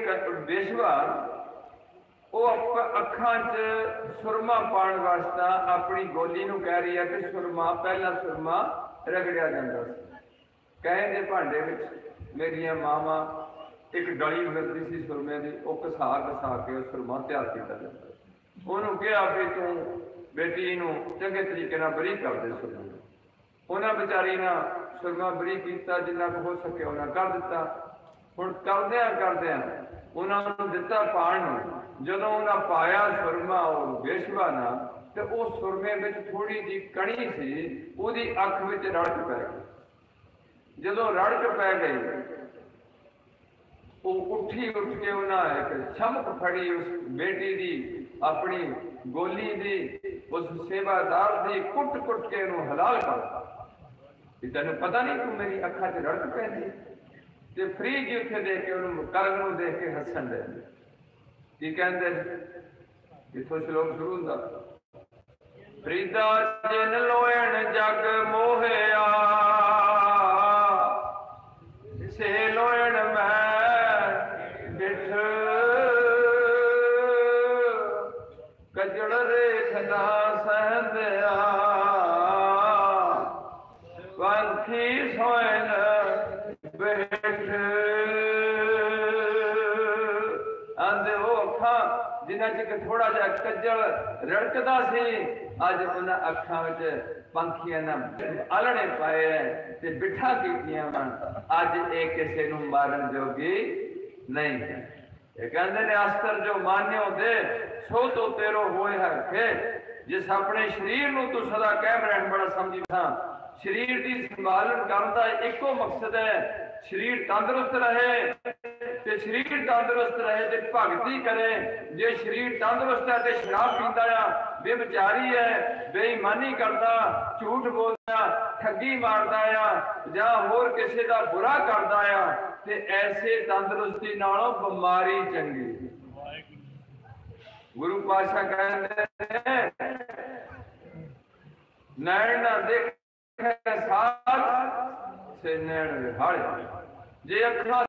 ਵਿਸ਼ਵਾ ਉਹ ਅੱਖ- ਅੱਖਾਂ 'ਚ ਸੁਰਮਾ ਪਾਉਣ ਵਾਸਤਾ ਆਪਣੀ ਗੋਲੀ ਨੂੰ ਕਹਿ ਰਹੀ ਹੈ ਕਿ ਸੁਰਮਾ, ਪਹਿਲਾ ਸੁਰਮਾ ਰਗੜਿਆ ਜਾਂਦਾ ਸੀ। ਕਹਿੰਦੇ ਭਾਂਡੇ ਵਿੱਚ ਮੇਰੀਆਂ ਮਾਵਾਂ ਇੱਕ ਡਲੀ ਮਿਲਦੀ ਸੀ ਸੁਰਮੇ ਦੀ, ਉਹ ਘਸਾ ਘਸਾ ਕੇ ਉਹ ਸੁਰਮਾ ਤਿਆਰ ਕੀਤਾ ਜਾਂਦਾ ਉਹਨੂੰ ਕਿਹਾ ਵੀ ਤੂੰ ਬੇਟੀ ਨੂੰ ਚੰਗੇ ਤਰੀਕੇ ਨਾਲ ਬਰੀ ਕਰ ਦੇ ਸੁਰਮੇ ਉਹਨਾਂ ਵਿਚਾਰੀ ਨਾਲ ਸੁਰਮਾ ਬਰੀ ਕੀਤਾ, ਜਿੰਨਾ ਕੁ ਹੋ ਸਕਿਆ ਉਹਨਾਂ ਕਰ ਦਿੱਤਾ। ਹੁਣ ਕਰਦਿਆਂ ਕਰਦਿਆਂ ਉਹਨਾਂ ਨੂੰ ਦਿੱਤਾ ਪਾਣ ਨੂੰ। ਜਦੋਂ ਉਹਨਾਂ ਪਾਇਆ ਸੁਰਮਾ ਉਹ ਬੇਸ਼ਵਾ ਨਾ, ਤੇ ਉਹ ਸੁਰਮੇ ਵਿੱਚ ਥੋੜੀ ਜੀ ਕਣੀ ਸੀ, ਉਹਦੀ ਅੱਖ ਵਿੱਚ ਰੜਕ ਪੈ ਗਈ। ਜਦੋਂ ਰੜਕ ਪੈ ਗਈ, ਉਹ ਉੱਠੀ ਉੱਠ ਕੇ ਉਹਨਾਂ ਇੱਕ ਛਮਕ ਫੜੀ ਉਸ ਬੇਟੀ ਦੀ, ਆਪਣੀ ਗੋਲੀ ਦੀ, ਉਸ ਸੇਵਾਦਾਰ ਦੀ, ਕੁੱਟ ਕੁੱਟ ਕੇ ਉਹਨੂੰ ਹਲਾਲ ਕਰਦਾ ਕਿ ਤੈਨੂੰ ਪਤਾ ਨਹੀਂ ਤੂੰ ਮੇਰੀ ਅੱਖਾਂ 'ਚ ਰੜਕ ਪੈਂਦੀ? ਤੇ ਫਰੀ ਜੀ ਉੱਥੇ ਦੇਖ ਕੇ ਉਹਨੂੰ ਕਰਨ ਨੂੰ ਦੇਖ ਕੇ ਹੱਸਣ ਦੇ ਕੀ ਕਹਿੰਦੇ? ਇਥੋਂ ਸ਼ਲੋਕ ਸ਼ੁਰੂ ਹੁੰਦਾ। ਫਰੀਦਾ ਜਿਨ ਲੋਇਣ ਜਗ ਮੋਹਿਆ ਸੇ ਲੋਇਣ ਮੈਂ ਬਿਠ ਕਜੜ ਰੇਖ ਨਾ ਸਹੰਦਿਆ ਪੰਖੀ ਸੋਇਨ ਬੈਠ ਚ ਥੋੜਾ ਜਿਹਾ ਕੱਜਲ ਰੜਕਦਾ ਸੀ। ਅੱਜ ਉਹਨਾਂ ਅੱਖਾਂ ਵਿੱਚ ਪੰਖੀਆਂ ਨਾਲ ਆਲਣੇ ਪਾਏ ਐ ਤੇ ਬਿਠਾ ਕੀਤੀਆਂ ਹਨ ਅੱਜ ਇਹ ਕਿਸੇ ਨੂੰ ਮਾਰਨ ਜੋਗੀ ਨਹੀਂ। ਹੈ ਇਹ ਕਹਿੰਦੇ ਨੇ, ਅਸਤਰ ਜੋ ਮਾਨਿਓ ਦੇ, ਸੋ ਤੋ ਤੇਰੋ ਹੋਏ ਹਰਖੇ ਜਿਸ ਆਪਣੇ ਸਰੀਰ ਨੂੰ ਤੂੰ ਸਦਾ ਕਹਿ ਰਹਿਣ ਬੜਾ ਸਮਝੀ ਥਾਂ ਸਰੀਰ ਦੀ ਸੰਭਾਲਣ ਕਰਨ ਦਾ ਇੱਕੋ ਮਕਸਦ ਹੈ। ਸਰੀਰ ਤੰਦਰੁਸਤ ਰਹੇ ਤੇ ਸਰੀਰ ਤੰਦਰੁਸਤ ਰਹੇ ਤੇ ਭਗਤੀ ਕਰੇ। ਜੇ ਸਰੀਰ ਤੰਦਰੁਸਤ ਹੈ ਤੇ ਸ਼ਰਾਬ ਪੀਂਦਾ ਆ, ਬੇਵਿਚਾਰੀ ਹੈ, ਬੇਈਮਾਨੀ ਕਰਦਾ, ਝੂਠ ਬੋਲਦਾ, ਠੱਗੀ ਮਾਰਦਾ ਆ, ਜਾਂ ਹੋਰ ਕਿਸੇ ਦਾ ਬੁਰਾ ਕਰਦਾ ਆ, ਤੇ ਐਸੇ ਤੰਦਰੁਸਤੀ ਨਾਲੋਂ ਬਿਮਾਰੀ ਚੰਗੀ। ਗੁਰੂ ਪਾਤਸ਼ਾਹ ਕਹਿੰਦੇ ਨੇ, ਨੈਣ ਨਾ ਦੇਖੇ ਸਾਥ ਸੇ ਨੈਣ ਵਿਹਾੜੇ ਜੇ ਅੱਖਾਂ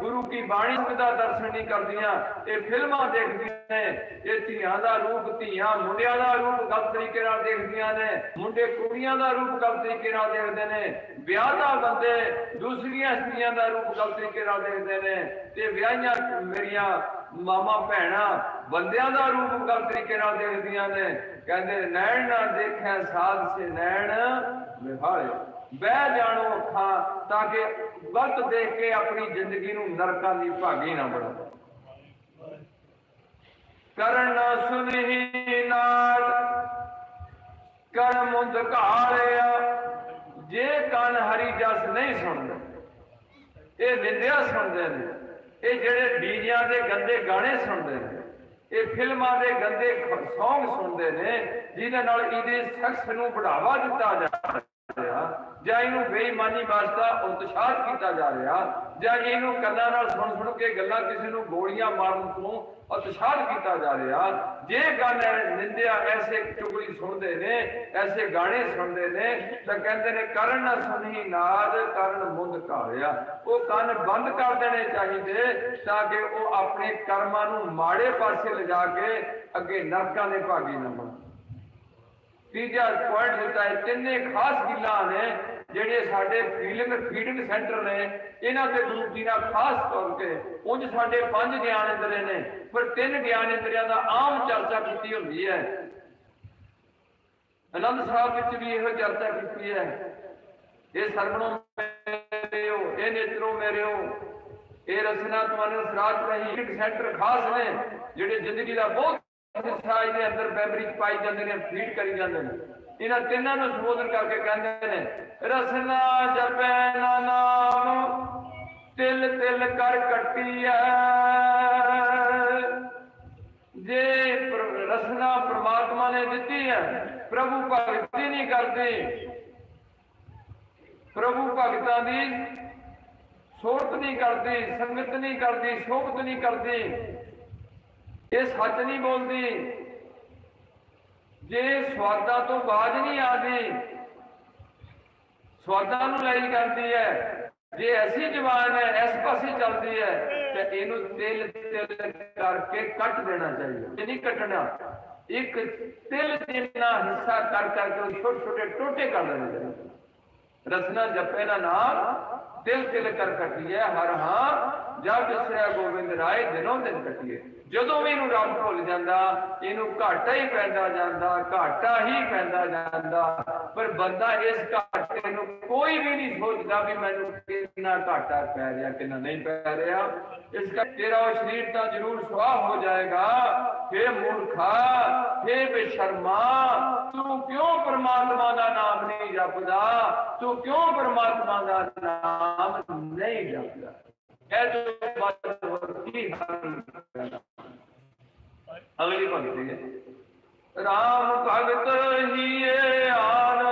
ਗੁਰੂ ਕੀ ਬਾਣੀ ਦਾ ਦਰਸ਼ਨ ਨਹੀਂ ਕਰਦੀਆਂ, ਇਹ ਫਿਲਮਾਂ ਦੇਖਦੀਆਂ ਨੇ, ਇਹ ਧੀਆਂ ਦਾ ਰੂਪ ਧੀਆਂ, ਮੁੰਡਿਆਂ ਦਾ ਰੂਪ ਗਲਤ ਤਰੀਕੇ ਨਾਲ ਦੇਖਦੀਆਂ ਨੇ, ਮੁੰਡੇ ਕੁੜੀਆਂ ਦਾ ਰੂਪ ਗਲਤ ਤਰੀਕੇ ਨਾਲ ਦੇਖਦੇ ਨੇ, ਵਿਆਹ ਦਾ ਬੰਦੇ ਦੂਸਰੀਆਂ ਇਸਤਰੀਆਂ ਦਾ ਰੂਪ ਗਲਤ ਤਰੀਕੇ ਨਾਲ ਦੇਖਦੇ ਨੇ, ਤੇ ਵਿਆਹੀਆਂ ਮੇਰੀਆਂ ਮਾਮਾ ਭੈਣਾਂ, ਬੰਦਿਆਂ ਦਾ ਰੂਪ ਗਲਤ ਤਰੀਕੇ ਨਾਲ ਦੇਖਦੀਆਂ ਨੇ। ਕਹਿੰਦੇ, ਨੈਣ ਨਾ ਦੇਖਿਆ ਸਾਧ ਸੇ ਨੈਣ ਵਿਹਾਲਿਓ ਬਹਿ ਜਾਣੋ ਅੱਖਾਂ ਤਾਂ ਕਿ ਗਲਤ ਦੇਖ ਕੇ ਆਪਣੀ ਜ਼ਿੰਦਗੀ ਨੂੰ ਨਰਕਾਂ ਦੀ ਭਾਗੀ ਨਾ ਬਣਾਓ ਕਰਨ ਨ ਸੁਨਹੀ ਨਾਦ ਕਰ ਮੁੰਦ ਜੇ ਕੰਨ ਹਰੀ ਜਸ ਨਹੀਂ ਸੁਣਦੇ, ਇਹ ਨਿੰਦਿਆ ਸੁਣਦੇ ਨੇ। ਇਹ ਜਿਹੜੇ ਡੀਜਿਆਂ ਦੇ ਗੰਦੇ ਗਾਣੇ ਸੁਣਦੇ ਨੇ, ਇਹ ਫਿਲਮਾਂ ਦੇ ਗੰਦੇ ਸੌਂਗ ਸੁਣਦੇ ਨੇ, ਜਿਹਦੇ ਨਾਲ ਇਹਦੇ ਸ਼ਖਸ ਨੂੰ ਬੜਾਵਾ ਦਿੱਤਾ ਜਾ ਰਿਹਾ, ਜਾਂ ਇਹਨੂੰ ਬੇਈਮਾਨੀ ਵਾਸਤਾ ਉਤਸ਼ਾਹਤ ਕੀਤਾ ਜਾ ਰਿਹਾ, ਜਾਂ ਇਹਨੂੰ ਕੰਨਾਂ ਨਾਲ ਸੁਣ ਸੁਣ ਕੇ ਗੱਲਾਂ ਕਿਸੇ ਨੂੰ ਗੋਲੀਆਂ ਮਾਰਨ ਤੋਂ ਉਤਸ਼ਾਹਤ ਕੀਤਾ ਜਾ ਰਿਹਾ, ਜੇ ਗੱਲ ਨਿੰਦਿਆ ਐਸੇ ਚੁਗਲੀ ਸੁਣਦੇ ਨੇ, ਐਸੇ ਗਾਣੇ ਸੁਣਦੇ ਨੇ, ਤਾਂ ਕਹਿੰਦੇ ਨੇ, ਕਰਨ ਨਾ ਸੁਣੀ ਨਾਦ, ਕਰਨ ਮੁੰਦ ਕਾਲਿਆ ਉਹ ਕੰਨ ਬੰਦ ਕਰ ਦੇਣੇ ਚਾਹੀਦੇ, ਤਾਂ ਕਿ ਉਹ ਆਪਣੇ ਕਰਮਾਂ ਨੂੰ ਮਾੜੇ ਪਾਸੇ ਲਿਜਾ ਕੇ ਅੱਗੇ ਨਰਕਾਂ ਦੇ ਭਾਗੀ ਨਾ ਬਣ। ਤੀਜਾ ਪੁਆਇੰਟ ਦਿੱਤਾ ਹੈ। ਤਿੰਨੇ ਖਾਸ ਗਿੱਲਾਂ ਨੇ ਜਿਹੜੇ ਸਾਡੇ ਫੀਲਿੰਗ ਫੀਡਿੰਗ ਸੈਂਟਰ ਨੇ। ਇਹਨਾਂ ਤੇ ਗੁਰੂ ਜੀ ਨਾਲ ਖਾਸ ਤੌਰ ਤੇ ਉਂਝ ਸਾਡੇ ਪੰਜ ਗਿਆਨ ਇੰਦਰੇ ਨੇ, ਪਰ ਤਿੰਨ ਗਿਆਨ ਇੰਦਰੀਆਂ ਦਾ ਆਮ ਚਰਚਾ ਕੀਤੀ ਹੁੰਦੀ ਹੈ। ਆਨੰਦ ਸਾਹਿਬ ਵਿੱਚ ਵੀ ਇਹੋ ਚਰਚਾ ਕੀਤੀ ਹੈ। ਇਹ ਸਰਵਣੋ ਮੇਰਿਓ ਇਹ ਨੇਤਰੋ ਮੇਰਿਓ ਇਹ ਰਸਨਾ ਤੁਹਾਨੂੰ ਸਰਾਤ ਰਹੀ ਇੱਕ ਸੈਂਟਰ ਖਾਸ ਨੇ, ਜਿਹੜੇ ਜ਼ਿੰਦਗੀ ਦਾ ਬਹੁਤ ਹਿੱਸਾ ਇਹਦੇ ਅੰਦਰ ਮੈਮਰੀ ਚ ਪਾਈ ਜਾਂਦੇ ਨੇ ਫੀਡ ਕਰੀ ਜਾਂਦੇ ਨੇ। ਇਹਨਾਂ ਤਿੰਨਾਂ ਨੂੰ ਸੰਬੋਧਨ ਕਰਕੇ ਕਹਿੰਦੇ ਨੇ, ਰਸਨਾ ਜਪੈ ਨਾ ਨਾਮ, ਤਿਲ ਤਿਲ ਕਰ ਕੱਟੀਐ। ਜੇ ਰਸਨਾ ਪ੍ਰਮਾਤਮਾ ਨੇ ਦਿੱਤੀ ਹੈ, ਪ੍ਰਭੂ ਭਗਤੀ ਨਹੀਂ ਕਰਦੇ। ਪ੍ਰਭੂ ਭਗਤਾਂ ਦੀ ਸੋਹਤ ਨਹੀਂ ਕਰਦੀ, ਸੰਗਤ ਨਹੀਂ ਕਰਦੀ, ਸ਼ੋਭਤ ਨਹੀਂ ਕਰਦੀ। ਇਹ ਸੱਚ ਨਹੀਂ ਬੋਲਦੀ। ਜੇ ਸਵਾਦਾਂ ਤੋਂ ਬਾਜ ਨਹੀਂ ਆਦੀ ਸਵਾਦਾਂ ਨੂੰ ਲਈ ਕਰਦੀ ਹੈ। ਜੇ ਐਸੀ ਜਵਾਨ ਹੈ, ਇਸ ਪਾਸੇ ਚੱਲਦੀ ਹੈ, ਤੇ ਇਹਨੂੰ ਤਿਲ ਤਿਲ ਕਰਕੇ ਕੱਟ ਦੇਣਾ ਚਾਹੀਦਾ। ਇਹ ਨਹੀਂ ਕੱਟਣਾ। ਇੱਕ ਤਿਲ ਜਿੰਨਾ ਹਿੱਸਾ ਕਰ ਕਰਕੇ ਛੋਟੇ ਛੋਟੇ ਟੋਟੇ ਕਰ ਦੇਣੇ ਚਾਹੀਦੇ। ਰਸਨਾ ਜਪੇ ਨਾ ਨਾਮ ਦਿਲ ਦਿਲ ਕਰ ਕਟਿਏ ਹਰ ਹਾਂ ਜਬ ਵਿਸਰਿਆ ਗੋਬਿੰਦ ਰਾਏ, ਦਿਨੋਂ ਦਿਨ ਕਟਿਏ ਜਦੋਂ ਵੀ ਇਹਨੂੰ ਰੱਬ ਭੁੱਲ ਜਾਂਦਾ, ਇਹਨੂੰ ਘਾਟਾ ਹੀ ਪੈਂਦਾ ਜਾਂਦਾ, ਘਾਟਾ ਹੀ ਪੈਂਦਾ ਜਾਂਦਾ। ਪਰ ਬੰਦਾ ਇਸ ਘਾਟੇ ਨੂੰ ਕੋਈ ਵੀ ਨਹੀਂ ਸੋਚਦਾ ਵੀ ਮੈਨੂੰ ਕਿੰਨਾ ਘਾਟਾ ਪੈ ਰਿਹਾ, ਕਿੰਨਾ ਨਹੀਂ ਪੈ ਰਿਹਾ। ਇਸ ਕਰਕੇ ਤੇਰਾ ਉਹ ਸਰੀਰ ਤਾਂ ਜ਼ਰੂਰ ਸੁਆਹ ਹੋ ਜਾਏਗਾ। ਫੇ ਮੂਰਖਾ ਫੇ ਬੇਸ਼ਰਮਾ, ਤੂੰ ਕਿਉਂ ਪਰਮਾਤਮਾ ਦਾ ਨਾਮ ਨਹੀਂ ਜਪਦਾ? ਤੂੰ ਕਿਉਂ ਪਰਮਾਤਮਾ ਦਾ ਨਾਮ ਨਹੀਂ ਜਪਦਾ ਇਹ ਜੋ ਬਾਤ ਵਰਤੀ ਹਰ ਅਗਲੀ ਪੰਕਤੀ ਹੈ ਰਾਮ ਭਗਤ ਹੀਏ ਆਨ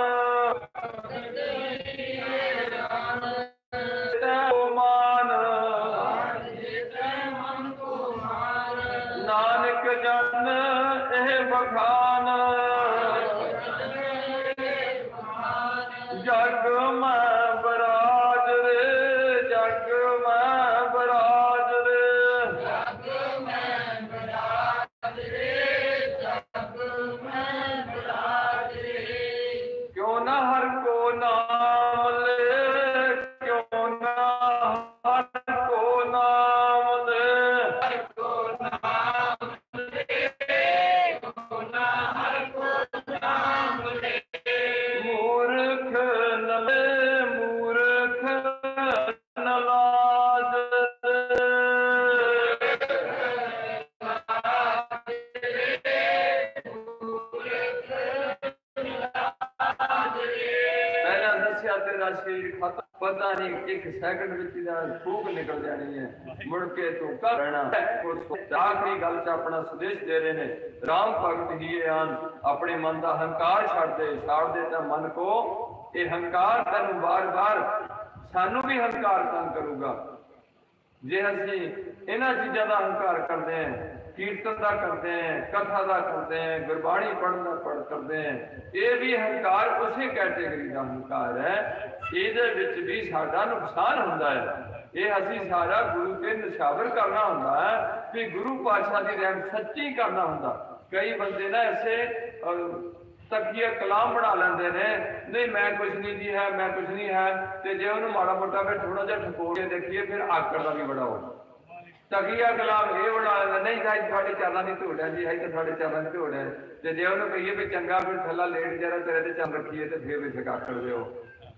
ਤੈ ਮਾਨ ਨਾਨਕ ਜਨ ਇਹ ਪਤਾ ਨਹੀਂ ਇੱਕ ਸੈਕਿੰਡ ਵਿੱਚ ਦਾ ਫੂਕ ਨਿਕਲ ਜਾਣੀ ਹੈ। ਮੁੜ ਕੇ ਤੂੰ ਕਰਨਾ ਉਸ ਆਖਰੀ ਗੱਲ 'ਚ ਆਪਣਾ ਸੰਦੇਸ਼ ਦੇ ਰਹੇ ਨੇ। ਰਾਮ ਭਗਤ ਹੀ ਆਨ ਆਪਣੇ ਮਨ ਦਾ ਹੰਕਾਰ ਛੱਡ ਦੇ। ਛੱਡ ਦੇ ਤਾਂ ਮਨ ਕੋ ਇਹ ਹੰਕਾਰ ਤੈਨੂੰ ਬਾਰ-ਬਾਰ ਸਾਨੂੰ ਵੀ ਹੰਕਾਰ ਤੰਗ ਕਰੂਗਾ। ਜੇ ਅਸੀਂ ਇਹਨਾਂ ਚੀਜ਼ਾਂ ਦਾ ਹੰਕਾਰ ਕਰਦੇ ਹਾਂ, ਕੀਰਤਨ ਦਾ ਕਰਦੇ ਹਾਂ, ਕਥਾ ਦਾ ਕਰਦੇ ਹਾਂ, ਗੁਰਬਾਣੀ ਪੜ੍ਹਨ ਦਾ ਪੜ੍ਹ ਕਰਦੇ ਹਾਂ, ਇਹ ਵੀ ਹੰਕਾਰ ਉਸੇ ਕੈਟੇਗਰੀ ਦਾ ਹੰਕਾਰ ਹੈ। ਇਹਦੇ ਵਿੱਚ ਵੀ ਸਾਡਾ ਨੁਕਸਾਨ ਹੁੰਦਾ ਹੈ। ਇਹ ਅਸੀਂ ਸਾਰਾ ਗੁਰੂ ਤੇ ਨਿਸ਼ਾਵਰ ਕਰਨਾ ਹੁੰਦਾ ਹੈ ਵੀ ਗੁਰੂ ਪਾਤਸ਼ਾਹ ਦੀ ਰਹਿਮਤ ਸੱਚੀ ਕਰਨਾ ਹੁੰਦਾ। ਕਈ ਬੰਦੇ ਨਾ ਐਸੇ ਤਕੀਆ ਕਲਾਮ ਬਣਾ ਲੈਂਦੇ ਨੇ, ਨਹੀਂ, ਮੈਂ ਕੁਝ ਨਹੀਂ ਜੀ ਹੈ, ਮੈਂ ਕੁਝ ਨਹੀਂ ਹੈ। ਤੇ ਜੇ ਉਹਨੂੰ ਮਾੜਾ ਮੋਟਾ ਫਿਰ ਥੋੜਾ ਜਿਹਾ ਠਕੋਰ ਕੇ ਦੇਖੀਏ, ਫਿਰ ਆਕੜ ਦਾ ਵੀ ਬੜਾ ਹੋ ਤਕੀਆ ਕਲਾਮ ਇਹ ਬਣਾ ਲੈਂਦਾ, ਨਹੀਂ ਸਾਈ ਤੁਹਾਡੇ ਚਾਲਾਂ ਦੀ ਧੂੜ ਹੈ ਜੀ ਹੈ ਤਾਂ ਤੁਹਾਡੇ ਚਾਲਾਂ ਦੀ ਧੂੜ ਹੈ। ਤੇ ਜੇ ਉਹਨੂੰ ਕਹੀਏ ਵੀ ਚੰਗਾ, ਫਿਰ ਥੱਲਾ ਲੇਟ ਜਰਾ ਤੇਰੇ ਤੇ ਚੰਨ ਰੱਖੀਏ ਤੇ ਫਿਰ ਵੀ ਆਕੜ ਦਿਓ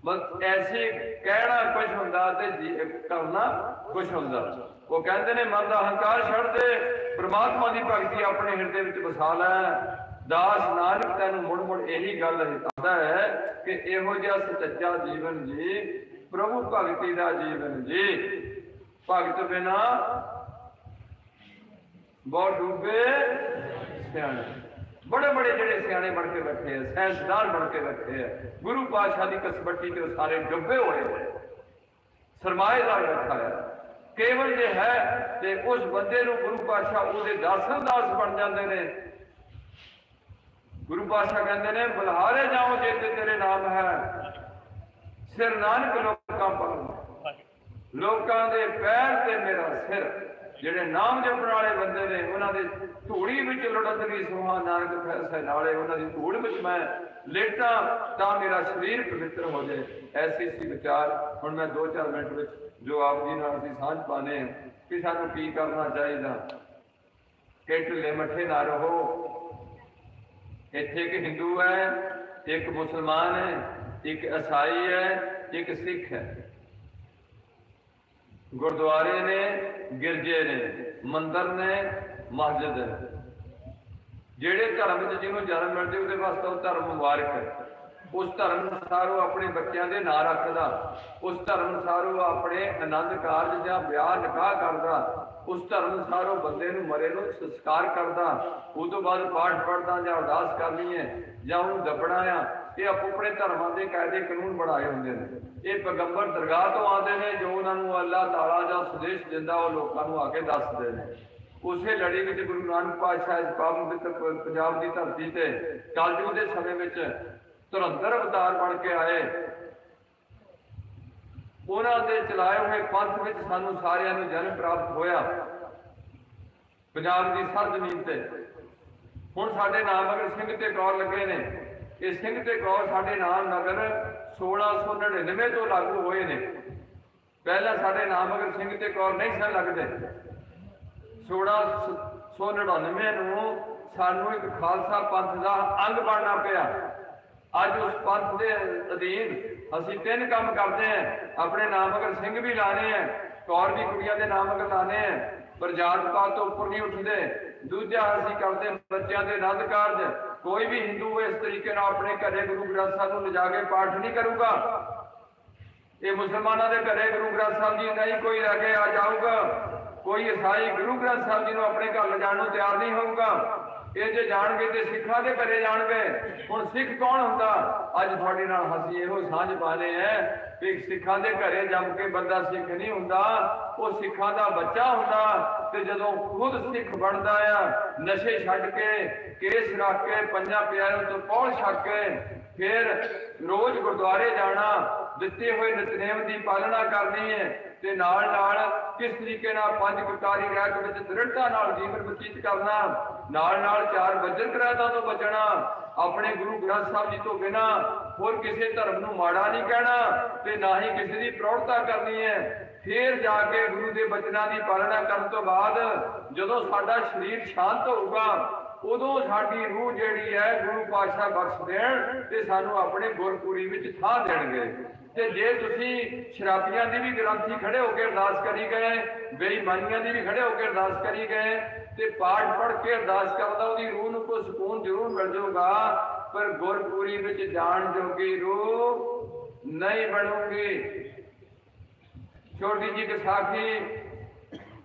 ਬਸ ਐਸੇ ਕਹਿਣਾ ਕੁਝ ਹੁੰਦਾ ਤੇ ਕਰਨਾ ਕੁਝ ਹੁੰਦਾ। ਉਹ ਕਹਿੰਦੇ ਨੇ, ਮਨ ਦਾ ਹੰਕਾਰ ਛੱਡ ਦੇ, ਪ੍ਰਮਾਤਮਾ ਦੀ ਭਗਤੀ ਆਪਣੇ ਹਿਰਦੇ ਵਿੱਚ ਵਸਾ ਲੈ। ਦਾਸ ਨਾਨਕ, ਤੈਨੂੰ ਮੁੜ ਮੁੜ ਇਹੀ ਗੱਲ ਹਿਤਾਦਾ ਹੈ ਕਿ ਇਹੋ ਜਿਹਾ ਸੱਚਾ ਜੀਵਨ ਜੀ, ਪ੍ਰਭੂ ਭਗਤੀ ਦਾ ਜੀਵਨ ਜੀ। ਭਗਤ ਬਿਨਾ ਬਹੁਤ ਡੂਬੇ ਸਿਆਣੇ। ਬੜੇ ਬੜੇ ਜਿਹੜੇ ਸਿਆਣੇ ਬਣ ਕੇ ਬੈਠੇ ਆ ਸਾਇੰਸਦਾਨ ਬਣ ਕੇ ਬੈਠੇ ਆ, ਗੁਰੂ ਪਾਤਸ਼ਾਹ ਦੀ ਕਸਬੱਟੀ ਤੇ ਸਾਰੇ ਡੁੱਬੇ ਹੋਏ ਨੇ ਸਰਮਾਏਦਾਰ ਬੈਠਾ ਹੈ ਕੇਵਲ ਜੇ ਹੈ ਤੇ ਉਸ ਬੰਦੇ ਨੂੰ ਗੁਰੂ ਪਾਤਸ਼ਾਹ ਉਹਦੇ ਦਾਸਨ ਦਾਸ ਬਣ ਜਾਂਦੇ ਨੇ। ਗੁਰੂ ਪਾਤਸ਼ਾਹ ਕਹਿੰਦੇ ਨੇ, ਬੁਲਹਾਰੇ ਜਾਓ ਜੇ ਤੇ ਤੇਰੇ ਨਾਮ ਹੈ। ਸਿਰ ਨਾਨਕ ਲੋਕਾਂ ਪਰ ਲੋਕਾਂ ਦੇ ਪੈਰ ਤੇ ਮੇਰਾ ਸਿਰ। ਜਿਹੜੇ ਨਾਮ ਜਪਣ ਵਾਲੇ ਬੰਦੇ ਨੇ, ਉਹਨਾਂ ਦੇ ਧੂੜੀ ਵਿੱਚ ਲੁੜਦਗੀ ਸੁਹਾ ਨਾਨਕ ਫੈਸਲੇ ਨਾਲੇ ਉਹਨਾਂ ਦੀ ਧੂੜ ਵਿੱਚ ਮੈਂ ਲੇਟਾਂ ਤਾਂ ਮੇਰਾ ਸਰੀਰ ਪਵਿੱਤਰ ਹੋ ਜਾਏ। ਐਸੀ ਸੀ ਵਿਚਾਰ। ਹੁਣ ਮੈਂ 2-4 ਮਿੰਟ ਵਿੱਚ ਜੋ ਆਪ ਜੀ ਨਾਲ ਅਸੀਂ ਸਾਂਝ ਪਾਣੇ ਹਾਂ ਕਿ ਸਾਨੂੰ ਕੀ ਕਰਨਾ ਚਾਹੀਦਾ। ਕਿ ਢਿੱਲੇ ਮੱਠੇ ਨਾ ਰਹੋ। ਇੱਥੇ ਇੱਕ ਹਿੰਦੂ ਹੈ, ਇੱਕ ਮੁਸਲਮਾਨ ਹੈ, ਇੱਕ ਈਸਾਈ ਹੈ, ਇੱਕ ਸਿੱਖ ਹੈ। ਗੁਰਦੁਆਰੇ ਨੇ, ਗਿਰਜੇ ਨੇ, ਮੰਦਰ ਨੇ, ਮਸਜਿਦ ਨੇ। ਜਿਹੜੇ ਧਰਮ ਵਿੱਚ ਜਿਹਨੂੰ ਜਨਮ ਮਿਲਦੇ, ਉਹਦੇ ਵਾਸਤੇ ਉਹ ਧਰਮ ਮੁਬਾਰਕ ਹੈ। ਉਸ ਧਰਮ ਅਨੁਸਾਰ ਉਹ ਆਪਣੇ ਬੱਚਿਆਂ ਦੇ ਨਾਂ ਰੱਖਦਾ। ਉਸ ਧਰਮ ਅਨੁਸਾਰ ਉਹ ਆਪਣੇ ਆਨੰਦ ਕਾਰਜ ਜਾਂ ਵਿਆਹ ਨਿਕਾਹ ਕਰਦਾ। ਉਸ ਧਰਮ ਅਨੁਸਾਰ ਉਹ ਬੰਦੇ ਨੂੰ ਮਰੇ ਨੂੰ ਸੰਸਕਾਰ ਕਰਦਾ। ਉਹ ਤੋਂ ਬਾਅਦ ਪਾਠ ਪੜਦਾ ਜਾਂ ਅਰਦਾਸ ਕਰਨੀ ਹੈ ਜਾਂ ਉਹਨੂੰ ਦੱਬਣਾ ਆ ਇਹ ਆਪੋ ਆਪਣੇ ਧਰਮਾਂ ਦੇ ਕਾਇਦੇ ਕਾਨੂੰਨ ਬਣਾਏ ਹੁੰਦੇ ਨੇ। ਇਹ ਪੈਗੰਬਰ ਦਰਗਾਹ ਤੋਂ ਆਉਂਦੇ ਨੇ, ਜੋ ਉਹਨਾਂ ਨੂੰ ਅੱਲਾਹ ਤਾਲਾ ਜਾਂ ਸੰਦੇਸ਼ ਦਿੰਦਾ, ਉਹ ਲੋਕਾਂ ਨੂੰ ਆ ਕੇ ਦੱਸਦੇ ਨੇ। ਉਸੇ ਲੜੀ ਵਿੱਚ ਗੁਰੂ ਨਾਨਕ ਪਾਤਸ਼ਾਹ ਇਸ ਪਾਵਨ ਪੰਜਾਬ ਦੀ ਧਰਤੀ ਤੇ ਕਲਯੁਗ ਦੇ ਸਮੇਂ ਵਿੱਚ ਧੁਰੰਧਰ ਅਵਤਾਰ ਬਣ ਕੇ ਆਏ। ਉਹਨਾਂ ਦੇ ਚਲਾਏ ਹੋਏ ਪੰਥ ਵਿੱਚ ਸਾਨੂੰ ਸਾਰਿਆਂ ਨੂੰ ਜਨਮ ਪ੍ਰਾਪਤ ਹੋਇਆ। ਪੰਜਾਬ ਦੀ ਸਰਜ਼ਮੀਨ ਤੇ। ਹੁਣ ਸਾਡੇ ਨਾਮ ਅਗਰ ਸਿੰਘ ਤੇ ਗੌਰ ਲੱਗੇ ਨੇ? ਇਹ ਸਿੰਘ ਤੇ ਕੌਰ ਸਾਡੇ ਨਾਮ ਨਗਰ 1699 ਤੋਂ ਲਾਗੂ ਹੋਏ ਨੇ। ਪਹਿਲਾਂ ਸਾਡੇ ਨਾਮ ਅਗਰ ਸਿੰਘ ਤੇ ਕੌਰ ਨਹੀਂ ਸਨ ਲੱਗਦੇ। 1699 ਨੂੰ ਸਾਨੂੰ ਇੱਕ ਖਾਲਸਾ ਪੰਥ ਦਾ ਅੰਗ ਬਣਨਾ ਪਿਆ। ਅੱਜ ਉਸ ਪੰਥ ਦੇ ਅਧੀਨ ਅਸੀਂ ਤਿੰਨ ਕੰਮ ਕਰਦੇ ਆਂ ਆਪਣੇ ਨਾਮ ਅਗਰ ਸਿੰਘ ਵੀ ਲਾਣੇ ਆ ਕੌਰ ਵੀ ਕੁੜੀਆਂ ਦੇ ਨਾਮ ਅਗਰ ਲਾਣੇ ਆ ਪਰ ਜਾਤ ਪਾਤ ਤੋਂ ਉੱਪਰ ਨਹੀਂ ਉੱਠਦੇ। ਦੂਜਾ ਅਸੀਂ ਕਰਦੇ ਬੱਚਿਆਂ ਦੇ ਆਨੰਦ ਕਾਰਜ। ਕੋਈ ਵੀ ਹਿੰਦੂ ਇਸ ਤਰੀਕੇ ਨਾਲ ਆਪਣੇ ਘਰੇ ਗੁਰੂ ਗ੍ਰੰਥ ਸਾਹਿਬ ਨੂੰ ਲਿਜਾ ਕੇ ਪਾਠ ਨਹੀਂ ਕਰੂਗਾ। ਇਹ ਮੁਸਲਮਾਨਾਂ ਦੇ ਘਰੇ ਗੁਰੂ ਗ੍ਰੰਥ ਸਾਹਿਬ ਜੀ ਨਹੀਂ, ਕੋਈ ਲੈ ਕੇ ਆ ਜਾਊਗਾ। ਕੋਈ ਈਸਾਈ ਗੁਰੂ ਗ੍ਰੰਥ ਸਾਹਿਬ ਜੀ ਨੂੰ ਆਪਣੇ ਘਰ ਲਿਜਾਣ ਨੂੰ ਤਿਆਰ ਨਹੀਂ ਹੋਊਗਾ। ਇਹ ਜੇ ਜਾਣਗੇ ਤੇ ਸਿੱਖਾਂ ਦੇ ਘਰੇ ਜਾਣਗੇ। ਹੁਣ ਸਿੱਖ ਕੌਣ ਹੁੰਦਾ? ਅੱਜ ਤੁਹਾਡੇ ਨਾਲ ਅਸੀਂ ਇਹੋ ਸਾਂਝ ਪਾਲੇ ਐ ਕਿ ਸਿੱਖਾਂ ਦੇ ਘਰੇ ਜੰਮ ਕੇ ਬੰਦਾ ਸਿੱਖ ਨਹੀਂ ਹੁੰਦਾ। ਉਹ ਸਿੱਖਾਂ ਦਾ ਬੱਚਾ ਹੁੰਦਾ। ਤੇ ਜਦੋਂ ਖੁਦ ਸਿੱਖ ਬਣਦਾ ਆ, ਨਸ਼ੇ ਛੱਡ ਕੇ, ਕੇਸ ਰੱਖ ਕੇ, ਪੰਜਾਂ ਪਿਆਰਿਆਂ ਤੋਂ ਪੌਲ ਛੱਕ ਕੇ, ਫਿਰ ਰੋਜ਼ ਗੁਰਦੁਆਰੇ ਜਾਣਾ, ਦਿੱਤੇ ਹੋਏ ਨਿਤਨੇਮ ਦੀ ਪਾਲਣਾ ਕਰਨੀ ਹੈ ਤੇ ਨਾਲ ਨਾਲ ਕਿਸ ਤਰੀਕੇ ਨਾਲ ਪੰਜ ਗੁਰਕਾਰੀ ਰਹਿਤ ਵਿੱਚ ਦ੍ਰਿੜਤਾ ਨਾਲ ਜੀਵਨ ਬਤੀਤ ਕਰਨਾ, ਨਾਲ ਨਾਲ ਚਾਰ ਵਜਨ ਕਰਾਤਾ ਤੋਂ ਬਚਣਾ, ਆਪਣੇ ਗੁਰੂ ਗ੍ਰੰਥ ਸਾਹਿਬ ਜੀ ਤੋਂ ਬਿਨਾ ਹੋਰ ਕਿਸੇ ਧਰਮ ਨੂੰ ਮਾੜਾ ਨਹੀਂ ਕਹਿਣਾ ਤੇ ਨਾ ਹੀ ਕਿਸੇ ਦੀ ਪ੍ਰੌੜਤਾ ਕਰਨੀ ਹੈ। ਫਿਰ ਜਾ ਕੇ ਗੁਰੂ ਦੇ ਬਚਨਾਂ ਦੀ ਪਾਲਣਾ ਕਰਨ ਤੋਂ ਬਾਅਦ ਜਦੋਂ ਸਾਡਾ ਸਰੀਰ ਸ਼ਾਂਤ ਹੋਊਗਾ, ਉਦੋਂ ਸਾਡੀ ਰੂਹ ਜਿਹੜੀ ਹੈ ਗੁਰੂ ਪਾਤਸ਼ਾਹ ਬਖਸ਼ ਦੇਣ ਤੇ ਸਾਨੂੰ ਆਪਣੇ ਗੁਰਪੁਰੀ ਵਿੱਚ ਥਾਂ ਦੇਣਗੇ। ਤੇ ਜੇ ਤੁਸੀਂ ਸ਼ਰਾਬੀਆਂ ਦੀ ਵੀ ਗ੍ਰੰਥੀ ਖੜੇ ਹੋ ਕੇ ਅਰਦਾਸ ਕਰੀ ਗਏ, ਬੇਈਮਾਨੀਆਂ ਦੀ ਵੀ ਖੜੇ ਹੋ ਕੇ ਅਰਦਾਸ ਕਰੀ ਗਏ, ਤੇ ਪਾਠ ਪੜ੍ਹ ਕੇ ਅਰਦਾਸ ਕਰਦਾ ਉਹਦੀ ਰੂਹ ਨੂੰ ਕੋਈ ਸਕੂਨ ਜ਼ਰੂਰ ਮਿਲ ਜਾਊਗਾ, ਪਰ ਗੁਰਪੁਰੀ ਵਿੱਚ ਜਾਣ ਜੋਗੀ ਰੂਹ ਨਹੀਂ ਬਣੂਗੀ। ਛੋਟੀ ਜੀ ਕਿ ਸਾਖੀ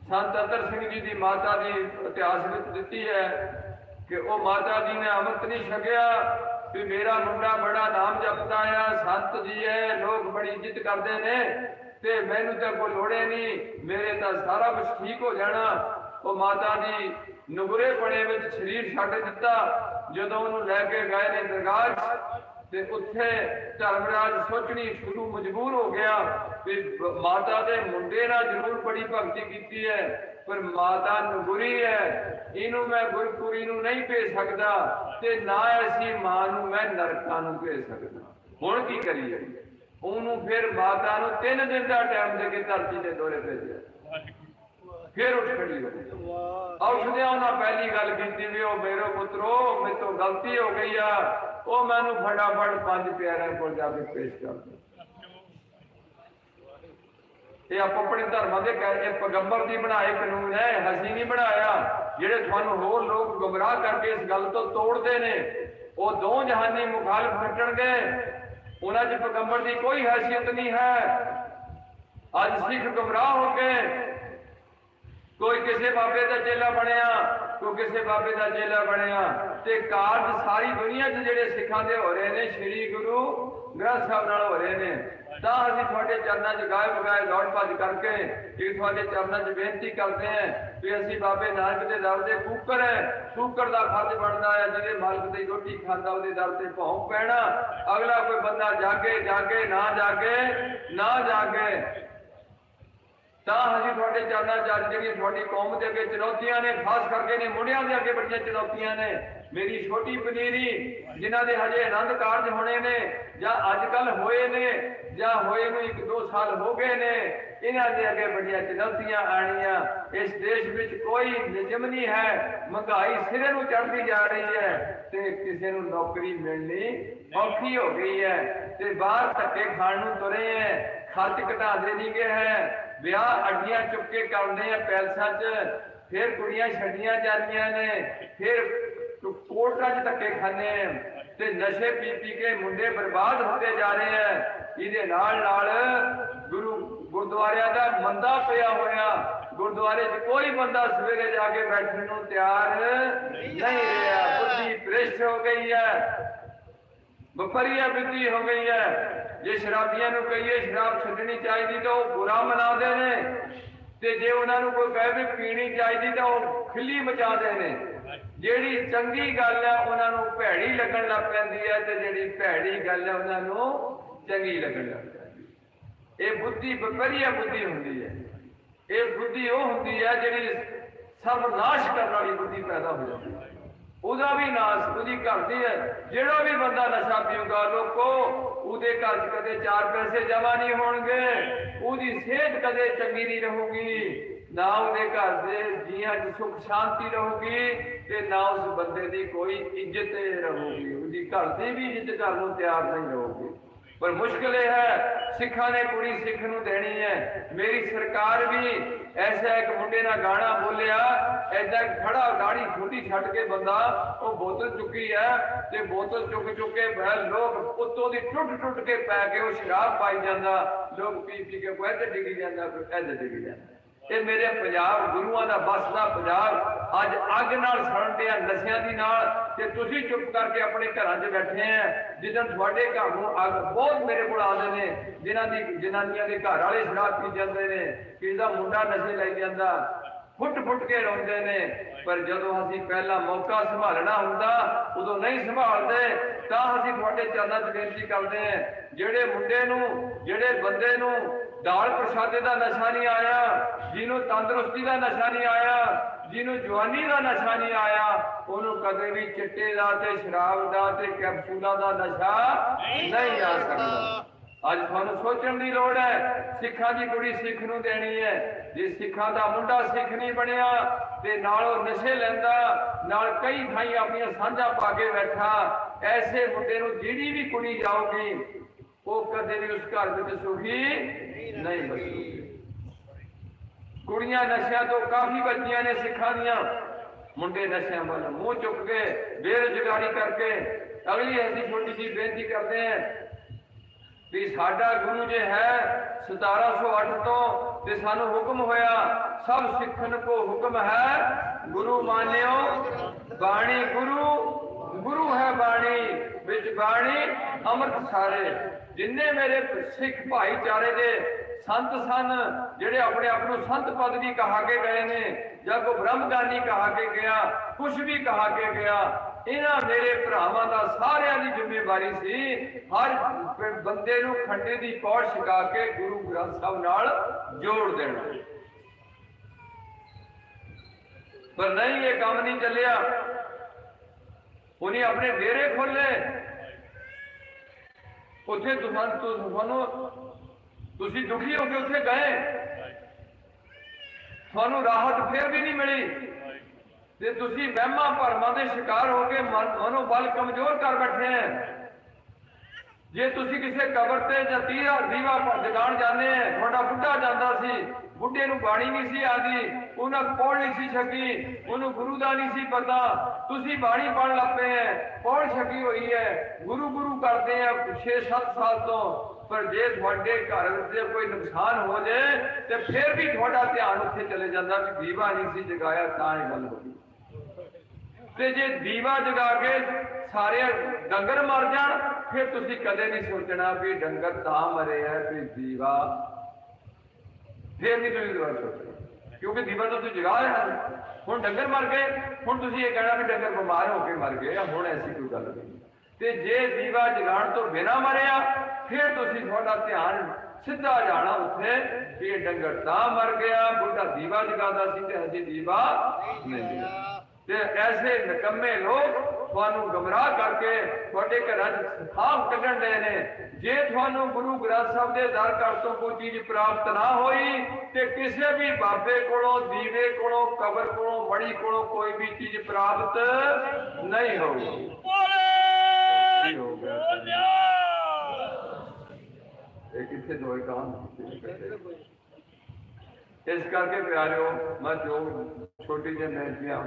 ਸੰਤ ਅਤਰ ਸਿੰਘ ਜੀ ਦੀ ਮਾਤਾ ਦੀ ਇਤਿਹਾਸ ਵਿੱਚ ਦਿੱਤੀ ਹੈ ਕਿ ਉਹ ਮਾਤਾ ਜੀ ਨੇ ਅੰਮ੍ਰਿਤ ਨਹੀਂ ਛਕਿਆ, ਵੀ ਮੇਰਾ ਮੁੰਡਾ ਬੜਾ ਨਾਮ ਜਪਦਾ ਆ, ਸੰਤ ਜੀ ਹੈ, ਲੋਕ ਬੜੀ ਇੱਜ਼ਤ ਕਰਦੇ ਨੇ ਤੇ ਮੈਨੂੰ ਤਾਂ ਕੋਈ ਲੋੜੇ ਨਹੀਂ, ਮੇਰੇ ਤਾਂ ਸਾਰਾ ਕੁਝ ਠੀਕ ਹੋ ਜਾਣਾ। ਉਹ ਮਾਤਾ ਜੀ ਨੁਗਰੇ ਪੜੇ ਵਿੱਚ ਸਰੀਰ ਛੱਡ ਦਿੱਤਾ, ਜਦੋਂ ਉਹਨੂੰ ਲੈ ਕੇ ਗਏ ਨੇ ਦਰਗਾਹ ਤੇ ਉੱਥੇ ਧਰਮਰਾਜ ਸੋਚਣੀ ਸ਼ੁਰੂ ਮਜਬੂਰ ਹੋ ਗਿਆ ਵੀ ਮਾਤਾ ਦੇ ਮੁੰਡੇ ਨਾਲ ਜ਼ਰੂਰ ਬੜੀ ਭਗਤੀ ਕੀਤੀ ਹੈ, ਪਰ ਮਾਤਾ ਨਗੁਰੀ ਹੈ। ਇਹਨੂੰ ਮੈਂ ਗੁਰਪੁਰੀ ਨੂੰ ਨਹੀਂ ਭੇਜ ਸਕਦਾ ਤੇ ਨਾ ਐਸੀ ਮਾਂ ਨੂੰ ਮੈਂ ਨਰਕਾਂ ਨੂੰ ਭੇਜ ਸਕਦਾ। ਹੁਣ ਕੀ ਕਰੀਏ? ਉਹਨੂੰ ਫਿਰ ਮਾਤਾ ਨੂੰ ਤਿੰਨ ਦਿਨ ਦਾ ਟਾਈਮ ਦੇ ਕੇ ਧਰਤੀ ਦੇ ਦੋਰੇ ਭੇਜਿਆ। ਫਿਰ ਉੱਠ ਖੜੀ ਹੋ ਗਈ। ਉੱਠਦਿਆਂ ਉਹਨਾਂ ਪਹਿਲੀ ਗੱਲ ਕੀਤੀ ਵੀ ਉਹ ਮੇਰੇ ਪੁੱਤਰੋ, ਮੇਰੇ ਤੋਂ ਗਲਤੀ ਹੋ ਗਈ ਆ। ਉਹ ਮੈਨੂੰ ਫਟਾਫਟ ਪੰਜ ਪਿਆਰਿਆਂ ਕੋਲ ਜਾ ਕੇ ਪੇਸ਼ ਕਰ ਦਿਓ। ਇਹ ਆਪੋ ਆਪਣੇ ਧਰਮਾਂ ਦੇ ਕਹਿ- ਇਹ ਪੈਗੰਬਰ ਦੀ ਬਣਾਏ ਕਾਨੂੰਨ ਹੈ, ਅਸੀਂ ਨਹੀਂ ਬਣਾਇਆ। ਜਿਹੜੇ ਤੁਹਾਨੂੰ ਹੋਰ ਲੋਕ ਗੁੰਮਰਾਹ ਕਰਕੇ ਇਸ ਗੱਲ ਤੋਂ ਤੋੜਦੇ ਨੇ, ਉਹ ਦੋ ਜਹਾਨੀ ਮੁਖਾਲਫ ਹਟਣਗੇ ਉਹਨਾਂ 'ਚ ਪੈਗੰਬਰ ਦੀ ਕੋਈ ਹੈਸੀਅਤ ਨਹੀਂ ਹੈ। ਅੱਜ ਸਿੱਖ ਗੁੰਮਰਾਹ ਹੋ ਕੇ ਕੋਈ ਕਿਸੇ ਬਾਬੇ ਦਾ ਚੇਲਾ ਬਣਿਆ, ਕੋਈ ਕਿਸੇ ਬਾਬੇ ਦਾ ਚੇਲਾ ਬਣਿਆ। ਤੇ ਕਾਰਜ ਸਾਰੀ ਦੁਨੀਆ 'ਚ ਜਿਹੜੇ ਸਿੱਖਾਂ ਦੇ ਹੋ ਰਹੇ ਨੇ, ਸ੍ਰੀ ਗੁਰੂ ਗ੍ਰੰਥ ਸਾਹਿਬ ਨਾਲ ਹੋ ਰਹੇ ਨੇ। ਤਾਂ ਅਸੀਂ ਤੁਹਾਡੇ ਚਰਨਾਂ 'ਚ ਗਾਏ ਬਗਾਏ ਲੌਟ ਭੱਜ ਕਰਕੇ ਇਹ ਤੁਹਾਡੇ ਚਰਨਾਂ 'ਚ ਬੇਨਤੀ ਕਰਦੇ ਹਾਂ ਵੀ ਅਸੀਂ ਬਾਬੇ ਨਾਨਕ ਦੇ ਦਰ ਦੇ ਕੂਕਰ ਹੈ, ਕੂਕਰ ਦਾ ਫਰਜ਼ ਬਣਦਾ ਹੈ, ਜਿਹਦੇ ਮਾਲਕ ਦੀ ਰੋਟੀ ਖਾਂਦਾ ਉਹਦੇ ਦਰ ਤੇ ਭੌਂਕ ਪੈਣਾ। ਅਗਲਾ ਕੋਈ ਬੰਦਾ ਜਾਗੇ ਜਾਗੇ, ਨਾ ਜਾਗੇ ਨਾ ਜਾਗੇ। ਤਾਂ ਅਸੀਂ ਤੁਹਾਡੇ ਚਰਨਾਂ ਚ ਅੱਜ ਜਿਹੜੀਆਂ ਤੁਹਾਡੀ ਕੌਮ ਦੇ ਅੱਗੇ ਚੁਣੌਤੀਆਂ ਨੇ, ਖਾਸ ਕਰਕੇ ਨੇ ਮੁੰਡਿਆਂ ਦੇ ਅੱਗੇ ਬੜੀਆਂ ਚੁਣੌਤੀਆਂ ਨੇ। ਮੇਰੀ ਛੋਟੀ ਪਨੀਰੀ ਜਿਨ੍ਹਾਂ ਦੇ ਹਜੇ ਆਨੰਦ ਕਾਰਜ ਹੋਣੇ ਨੇ, ਜਾਂ ਅੱਜ ਕੱਲ ਹੋਏ ਨੇ, ਜਾਂ ਹੋਏ ਨੂੰ ਇੱਕ ਦੋ ਸਾਲ ਹੋ ਗਏ ਨੇ, ਇਹਨਾਂ ਦੇ ਅੱਗੇ ਬੜੀਆਂ ਚੁਣੌਤੀਆਂ ਆਣੀਆਂ ਇਸ ਦੇਸ਼ ਵਿੱਚ ਕੋਈ ਨਿਯਮ ਨਹੀਂ ਹੈ, ਮਹਿੰਗਾਈ ਸਿਰੇ ਨੂੰ ਚੜ੍ਹਦੀ ਜਾ ਰਹੀ ਹੈ ਤੇ ਕਿਸੇ ਨੂੰ ਨੌਕਰੀ ਮਿਲਣੀ ਔਖੀ ਹੋ ਗਈ ਹੈ ਤੇ ਬਾਹਰ ਧੱਕੇ ਖਾਣ ਨੂੰ ਤੁਰੇ ਹੈ, ਖਰਚ ਘਟਾ ਦੇ ਨਹੀਂ ਗਏ ਹੈ। ਵਿਆਹ ਅੱਡੀਆਂ ਚੁੱਕ ਕੇ ਕਰਦੇ ਆ ਪੈਲਸਾਂ 'ਚ, ਫਿਰ ਕੁੜੀਆਂ ਛੱਡੀਆਂ ਜਾਂਦੀਆਂ ਨੇ, ਫਿਰ ਕੋਰਟਾਂ 'ਚ ਧੱਕੇ ਖਾਂਦੇ ਆ, ਤੇ ਨਸ਼ੇ ਪੀ ਪੀ ਕੇ ਮੁੰਡੇ ਬਰਬਾਦ ਹੁੰਦੇ ਜਾ ਰਹੇ ਆ। ਇਹਦੇ ਨਾਲ ਨਾਲ ਗੁਰੂ ਗੁਰਦੁਆਰਿਆਂ ਦਾ ਮੰਦਾ ਪਿਆ ਹੋਇਆ। ਗੁਰਦੁਆਰੇ 'ਚ ਕੋਈ ਬੰਦਾ ਸਵੇਰੇ ਜਾ ਕੇ ਬੈਠਣ ਨੂੰ ਤਿਆਰ ਨਹੀਂ ਰਿਹਾ। ਬੁੱਧੀ ਭ੍ਰਿਸ਼ਟ ਹੋ ਗਈ ਹੈ ਬਪਰੀਆ ਬੁੱਧੀ ਹੋ ਗਈ ਹੈ। ਜੇ ਸ਼ਰਾਬੀਆਂ ਨੂੰ ਕਹੀਏ ਸ਼ਰਾਬ ਛੱਡਣੀ ਚਾਹੀਦੀ ਤਾਂ ਉਹ ਬੁਰਾ ਮਨਾਉਂਦੇ ਨੇ। ਤੇ ਜੇ ਉਹਨਾਂ ਨੂੰ ਕੋਈ ਕਹੇ ਵੀ ਪੀਣੀ ਚਾਹੀਦੀ ਤਾਂ ਉਹ ਖਿੱਲੀ ਮਚਾਉਂਦੇ ਨੇ। ਜਿਹੜੀ ਚੰਗੀ ਗੱਲ ਹੈ ਉਹਨਾਂ ਨੂੰ ਭੈੜੀ ਲੱਗਣ ਲੱਗ ਪੈਂਦੀ ਹੈ ਤੇ ਜਿਹੜੀ ਭੈੜੀ ਗੱਲ ਹੈ ਉਹਨਾਂ ਨੂੰ ਚੰਗੀ ਲੱਗਣ ਲੱਗ ਪੈਂਦੀ ਇਹ ਬੁੱਧੀ ਬਪਰੀਆ ਬੁੱਧੀ ਹੁੰਦੀ ਹੈ। ਇਹ ਬੁੱਧੀ ਉਹ ਹੁੰਦੀ ਹੈ ਜਿਹੜੀ ਸਰਵਨਾਸ਼ ਕਰਨ ਵਾਲੀ ਬੁੱਧੀ ਪੈਦਾ ਹੋ ਜਾਂਦੀ ਹੈ। ਉਹਦਾ ਵੀ ਨਾਸ ਉਹਦੀ ਘਰ ਦੀ ਹੈ। ਜਿਹੜਾ ਵੀ ਬੰਦਾ ਨਸ਼ਾ ਪੀਊਗਾ ਲੋਕੋ, ਉਹਦੇ ਘਰ 'ਚ ਕਦੇ ਚਾਰ ਪੈਸੇ ਜਮਾ ਨਹੀਂ ਹੋਣਗੇ। ਉਹਦੀ ਸਿਹਤ ਕਦੇ ਚੰਗੀ ਨਹੀਂ ਰਹੂਗੀ। ਨਾ ਉਹਦੇ ਘਰ ਦੇ ਜੀਆਂ 'ਚ ਸੁਖ ਸ਼ਾਂਤੀ ਰਹੂਗੀ ਤੇ ਨਾ ਉਸ ਬੰਦੇ ਦੀ ਕੋਈ ਇੱਜ਼ਤ ਰਹੂਗੀ। ਉਹਦੀ ਘਰ ਦੀ ਵੀ ਇੱਜ਼ਤ ਕਰਨ ਨੂੰ ਤਿਆਰ ਨਹੀਂ ਰਹੂਗੀ। ਪਰ ਮੁਸ਼ਕਲ ਇਹ ਹੈ, ਸਿੱਖਾਂ ਨੇ ਕੁੜੀ ਸਿੱਖ ਨੂੰ ਦੇਣੀ ਹੈ। ਮੇਰੀ ਸਰਕਾਰ ਵੀ ਐਸਾ ਇੱਕ ਮੁੰਡੇ ਨਾਲ ਗਾਣਾ ਬੋਲਿਆ, ਐਦਾਂ ਖੜਾ ਗਾੜੀ ਛੋਟੀ ਛੱਡ ਕੇ ਬੰਦਾ, ਉਹ ਬੋਤਲ ਚੁੱਕੀ ਹੈ ਤੇ ਬੋਤਲ ਚੁੱਕ ਚੁੱਕ ਕੇ ਬਹਿ ਲੋਕ ਉੱਤੋਂ ਦੀ ਟੁੱਟ ਟੁੱਟ ਕੇ ਪੈ ਕੇ ਉਹ ਸ਼ਰਾਬ ਪਾਈ ਜਾਂਦਾ। ਲੋਕ ਪੀ ਪੀ ਕੇ ਕੋਈ ਇੱਧਰ ਡਿੱਗੀ ਜਾਂਦਾ ਕੋਈ ਇੱਧਰ ਡਿੱਗੀ ਜਾਂਦਾ। ਇਹ ਮੇਰੇ ਪੰਜਾਬ ਗੁਰੂਆਂ ਦਾ ਬਸਦਾ ਪੰਜਾਬ ਅੱਜ ਅੱਗ ਨਾਲ ਸੜਨ ਡਿਆ ਨਸ਼ਿਆਂ ਦੀ ਨਾਲ। ਤੇ ਤੁਸੀਂ ਚੁੱਪ ਕਰਕੇ ਆਪਣੇ ਘਰਾਂ 'ਚ ਬੈਠੇ ਆ। ਜਿੱਦਾਂ ਤੁਹਾਡੇ ਘਰ ਨੂੰ ਅੱਗ ਬਹੁਤ ਮੇਰੇ ਕੋਲ ਆਉਂਦੇ ਨੇ। ਜਿਨ੍ਹਾਂ ਦੀ, ਜਨਾਨੀਆਂ ਦੇ ਘਰ ਵਾਲੇ ਸ਼ਰਾਬ ਪੀ ਜਾਂਦੇ ਨੇ। ਕਿਸੇ ਦਾ ਮੁੰਡਾ ਨਸ਼ੇ ਲੈ ਜਾਂਦਾ। ਫੁੱਟ ਫੁੱਟ ਕੇ ਰੋਂਦੇ ਨੇ। ਪਰ ਜਦੋਂ ਅਸੀਂ ਪਹਿਲਾ ਮੌਕਾ ਸੰਭਾਲਣਾ ਹੁੰਦਾ, ਉਦੋਂ ਨਹੀਂ ਸੰਭਾਲਦੇ, ਤਾਂ ਅਸੀਂ ਤੁਹਾਡੇ ਚਰਨਾਂ 'ਚ ਬੇਨਤੀ ਕਰਦੇ ਹਾਂ। ਜਿਹੜੇ ਮੁੰਡੇ ਨੂੰ, ਜਿਹੜੇ ਬੰਦੇ ਨੂੰ ਦਾਲ ਪ੍ਰਸ਼ਾਦੇ ਦਾ ਨਸ਼ਾ ਨਹੀਂ ਆਇਆ ਜਿਹਨੂੰ ਤੰਦਰੁਸਤੀ ਦਾ ਨਸ਼ਾ ਨਹੀਂ ਆਇਆ ਜਿਹਨੂੰ ਜਵਾਨੀ ਦਾ ਨਸ਼ਾ ਨਹੀਂ ਆਇਆ ਉਹਨੂੰ ਕਦੇ ਵੀ ਚਿੱਟੇ ਦਾ ਤੇ ਸ਼ਰਾਬ ਦਾ ਤੇ ਕੈਪਸੂਲਾਂ ਦਾ ਨਸ਼ਾ ਨਹੀਂ ਆ ਸਕਦਾ। ਅੱਜ ਤੁਹਾਨੂੰ ਸੋਚਣ ਦੀ ਲੋੜ ਹੈ ਸਿੱਖਾਂ ਦੀ ਕੁੜੀ ਸਿੱਖ ਨੂੰ ਦੇਣੀ ਹੈ। ਜੇ ਸਿੱਖਾਂ ਦਾ ਮੁੰਡਾ ਸਿੱਖ ਨਹੀਂ ਬਣਿਆ ਤੇ ਨਾਲ ਉਹ ਨਸ਼ੇ ਲੈਂਦਾ ਨਾਲ ਕਈ ਥਾਈਂ ਆਪਣੀਆਂ ਸਾਂਝਾਂ ਪਾ ਕੇ ਬੈਠਾ ਐਸੇ ਮੁੰਡੇ ਨੂੰ ਜਿਹੜੀ ਵੀ ਕੁੜੀ ਜਾਊਗੀ ਉਹ ਕਦੇ ਵੀ ਉਸ ਘਰ ਵਿੱਚ ਸੁਖੀ ਨਹੀਂ ਬਸੂਗੀ। ਕੁੜੀਆਂ ਨਸ਼ਿਆਂ ਤੋਂ ਕਾਫੀ ਬੱਚੀਆਂ ਨੇ ਸਿੱਖਾਂ ਦੀਆਂ। ਮੁੰਡੇ ਨਸ਼ਿਆਂ ਵੱਲ ਮੂੰਹ ਚੁੱਕ ਕੇ ਬੇਰੁਜ਼ਗਾਰੀ ਕਰਕੇ, ਅਗਲੀ ਅਸੀਂ ਛੋਟੀ ਜੀ ਬੇਨਤੀ ਕਰਦੇ ਹਾਂ ਵੀ ਸਾਡਾ ਗੁਰੂ ਜੇ ਹੈ 1708 ਤੋਂ ਤੇ ਸਾਨੂੰ ਹੁਕਮ ਹੋਇਆ, ਸਭ ਸਿੱਖਣ ਕੋ ਹੁਕਮ ਹੈ, ਗੁਰੂ ਮਾਨਿਓ, ਬਾਣੀ ਗੁਰੂ ਗੁਰੂ ਹੈ ਬਾਣੀ, ਵਿੱਚ ਬਾਣੀ ਅੰਮ੍ਰਿਤ ਸਾਰੇ ਜਿੰਨੇ ਮੇਰੇ ਸਿੱਖ ਭਾਈਚਾਰੇ ਦੇ ਸੰਤ ਸਨ, ਜਿਹੜੇ ਆਪਣੇ ਆਪ ਨੂੰ ਸੰਤ ਪਦ ਵੀ ਕਹਾ ਕੇ ਗਏ ਨੇ, ਜਾਂ ਕੋ ਬ੍ਰਹਮਦਾਨੀ ਕਹਾ ਕੇ ਗਿਆ ਕੁਝ ਵੀ ਕਹਾ ਕੇ ਗਿਆ, ਇਹਨਾਂ ਮੇਰੇ ਭਰਾਵਾਂ ਦਾ ਸਾਰਿਆਂ ਦੀ ਜ਼ਿੰਮੇਵਾਰੀ ਸੀ ਹਰ ਬੰਦੇ ਨੂੰ ਖੰਡੇ ਦੀ ਪੌੜ ਛਕਾ ਕੇ ਗੁਰੂ ਗ੍ਰੰਥ ਸਾਹਿਬ ਨਾਲ ਜੋੜ ਦੇਣਾ। ਪਰ ਨਹੀਂ, ਇਹ ਕੰਮ ਨਹੀਂ ਚੱਲਿਆ। ਉਹਨੇ ਆਪਣੇ ਡੇਰੇ ਖੋਲੇ ਉੱਥੇ ਤੁਹਾਨੂੰ ਤੁਹਾਨੂੰ ਤੁਸੀਂ ਦੁਖੀ ਹੋ ਕੇ ਉੱਥੇ ਗਏ। ਤੁਹਾਨੂੰ ਰਾਹਤ ਫਿਰ ਵੀ ਨਹੀਂ ਮਿਲੀ। ਤੇ ਤੁਸੀਂ ਵਹਿਮਾਂ ਭਰਮਾਂ ਦੇ ਸ਼ਿਕਾਰ ਹੋ ਕੇ ਮਨ- ਮਨੋਬਲ ਕਮਜ਼ੋਰ ਕਰ ਬੈਠੇ ਹੈ। ਜੇ ਤੁਸੀਂ ਕਿਸੇ ਕਬਰ ਤੇ ਜਾਂ ਤੀਰਾ ਦੀਵਾ ਜਗਾਣ ਜਾਂਦੇ ਆ, ਤੁਹਾਡਾ ਬੁੱਢਾ ਜਾਂਦਾ ਸੀ। ਬੁੱਢੇ ਨੂੰ ਬਾਣੀ ਨਹੀਂ ਸੀ ਆਦੀ ਉਹਨਾਂ ਪੜ੍ਹ ਨਹੀਂ ਸੀ ਸਕੀ ਉਹਨੂੰ ਗੁਰੂ ਦਾ ਨਹੀਂ ਸੀ ਪਤਾ। ਤੁਸੀਂ ਬਾਣੀ ਪੜ੍ਹਨ ਲੱਪੇ ਐ ਪੜ੍ਹ ਸਕੀ ਹੋਈ ਹੈ ਗੁਰੂ ਗੁਰੂ ਕਰਦੇ ਆ 6-7 ਸਾਲ ਤੋਂ। ਪਰ ਜੇ ਤੁਹਾਡੇ ਘਰ ਵਿੱਚ ਕੋਈ ਨੁਕਸਾਨ ਹੋ ਜਾਏ ਤੇ ਫਿਰ ਵੀ ਤੁਹਾਡਾ ਧਿਆਨ ਉੱਥੇ ਚਲੇ ਜਾਂਦਾ ਵੀ ਦੀਵਾ ਨਹੀਂ ਸੀ ਜਗਾਇਆ, ਤਾਂ ਇਹ ਗੱਲ ਹੋ ਗਈ। ਤੇ ਜੇ ਦੀਵਾ ਜਗਾ ਕੇ ਸਾਰੇ ਡੰਗਰ ਮਰ ਜਾਣ, ਫਿਰ ਤੁਸੀਂ ਕਦੇ ਨਹੀਂ ਸੋਚਣਾ ਵੀ ਡੰਗਰ ਤਾਂ ਮਰੇ ਹੈ ਵੀ ਦੀਵਾ। ਫਿਰ ਨਹੀਂ ਤੁਸੀਂ ਦੁਬਾਰਾ ਸੋਚਣਾ ਕਿਉਂਕਿ ਦੀਵਾ ਤਾਂ ਤੁਸੀਂ ਜਗਾ ਰਿਹਾ ਹੁਣ ਡੰਗਰ ਮਰ ਗਏ, ਹੁਣ ਤੁਸੀਂ ਇਹ ਕਹਿਣਾ ਵੀ ਡੰਗਰ ਬਿਮਾਰ ਹੋ ਕੇ ਮਰ ਗਏ ਆ, ਹੁਣ ਐਸੀ ਕੋਈ ਗੱਲ ਨਹੀਂ। ਤੇ ਜੇ ਦੀਵਾ ਜਗਾਉਣ ਤੋਂ ਬਿਨਾ ਮਰਿਆ ਫਿਰ ਤੁਸੀਂ ਤੁਹਾਡਾ ਧਿਆਨ ਸਿੱਧਾ ਜਾਣਾ ਉੱਥੇ ਵੀ ਡੰਗਰ ਤਾਂ ਮਰ ਗਿਆ, ਬੁੱਢਾ ਦੀਵਾ ਜਗਾਦਾ ਸੀ ਤੇ ਹਜੇ ਦੀਵਾ ਨਹੀਂ ਜਗਾ ਤੇ ਐਸੇ ਨਕੰਮੇ ਲੋਕ ਤੁਹਾਨੂੰ ਗਮਰਾਹ ਕਰਕੇ ਤੁਹਾਡੇ ਘਰਾਂ 'ਚ ਸਾਫ਼ ਕੱਢਣ ਦੇ ਨੇ। ਜੇ ਤੁਹਾਨੂੰ ਗੁਰੂ ਗ੍ਰੰਥ ਸਾਹਿਬ ਦੇ ਦਰ ਘਰ ਤੋਂ ਕੋਈ ਚੀਜ਼ ਪ੍ਰਾਪਤ ਨਾ ਹੋਈ ਤੇ ਕਿਸੇ ਵੀ ਬਾਬੇ ਕੋਲੋਂ ਦੀਵੇ ਕੋਲੋਂ ਕਬਰ ਕੋਲੋਂ ਮੜੀ ਕੋਲੋਂ ਕੋਈ ਵੀ ਚੀਜ਼ ਪ੍ਰਾਪਤ ਨਹੀਂ ਹੋਊਗੀ ਕੀ ਹੋ ਗਿਆ ਇਹ ਕਿੱਥੇ ਦੋਏ ਕੰਮ ਇਸ ਕਰਕੇ ਪਿਆਰਿਓ ਮੈਂ ਜੋ ਛੋਟੀ ਜਿਹੀ ਬੇਨਤੀਆਂ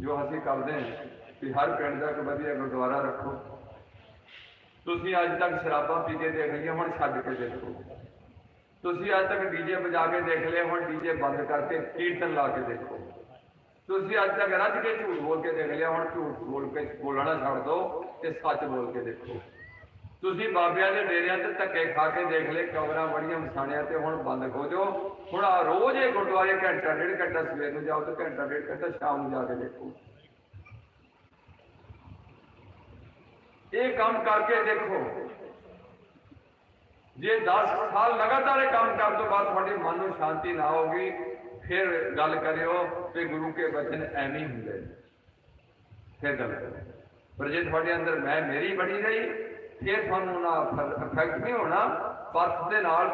ਜੋ ਅਸੀਂ ਕਰਦੇ ਹਾਂ ਕਿ ਹਰ ਪਿੰਡ ਦਾ ਇੱਕ ਵਧੀਆ ਗੁਰਦੁਆਰਾ ਰੱਖੋ। ਤੁਸੀਂ ਅੱਜ ਤੱਕ ਸ਼ਰਾਬਾਂ ਪੀ ਕੇ ਦੇਖ ਲਈਆਂ, ਹੁਣ ਛੱਡ ਕੇ ਦੇਖੋ। ਤੁਸੀਂ ਅੱਜ ਤੱਕ ਡੀਜੇ ਵਜਾ ਕੇ ਦੇਖ ਲਿਆ ਹੁਣ ਡੀਜੇ ਬੰਦ ਕਰਕੇ ਕੀਰਤਨ ਲਾ ਕੇ ਦੇਖੋ। ਤੁਸੀਂ ਅੱਜ ਤੱਕ ਰੱਜ ਕੇ ਝੂਠ ਬੋਲ ਕੇ ਦੇਖ ਲਿਆ, ਹੁਣ ਝੂਠ ਬੋਲ ਕੇ ਬੋਲਣਾ ਛੱਡ ਦਿਓ ਤੇ ਸੱਚ ਬੋਲ ਕੇ ਦੇਖੋ। ਤੁਸੀਂ ਬਾਬਿਆਂ ਦੇ ਡੇਰਿਆਂ ਤੇ ਧੱਕੇ ਖਾ ਕੇ ਦੇਖ ਲਏ, ਕਬਰਾਂ ਬੜੀਆਂ ਮਸਾਣਿਆਂ ਤੇ ਹੁਣ ਬੰਦ ਹੋ ਜਾਓ। ਹੁਣ ਆ ਰੋਜ਼ ਇਹ ਗੁਰਦੁਆਰੇ ਘੰਟਾ ਡੇਢ ਘੰਟਾ ਸਵੇਰ ਨੂੰ ਜਾਓ ਤੇ ਘੰਟਾ ਡੇਢ ਘੰਟਾ ਸ਼ਾਮ ਨੂੰ ਜਾ ਕੇ ਦੇਖੋ। ਇਹ ਕੰਮ ਕਰਕੇ ਦੇਖੋ। ਜੇ 10 ਸਾਲ ਲਗਾਤਾਰ ਇਹ ਕੰਮ ਕਰਨ ਤੋਂ ਬਾਅਦ ਤੁਹਾਡੇ ਮਨ ਨੂੰ ਸ਼ਾਂਤੀ ਨਾ ਹੋਗੀ ਫਿਰ ਗੱਲ ਕਰਿਓ ਕਿ ਗੁਰੂ ਕੇ ਬਚਨ ਐਵੇਂ ਹੀ ਹੁੰਦੇ ਫਿਰ ਗੱਲ ਕਰਿਓ। ਪਰ ਜੇ ਤੁਹਾਡੇ ਅੰਦਰ ਮੈਂ ਮੇਰੀ ਬਣੀ ਰਹੀ ਫਿਰ ਤੁਹਾਨੂੰ ਨਾ ਇਫੈਕਟ ਨਹੀਂ ਹੋਣਾ ਪੱਥ ਦੇ ਨਾਲ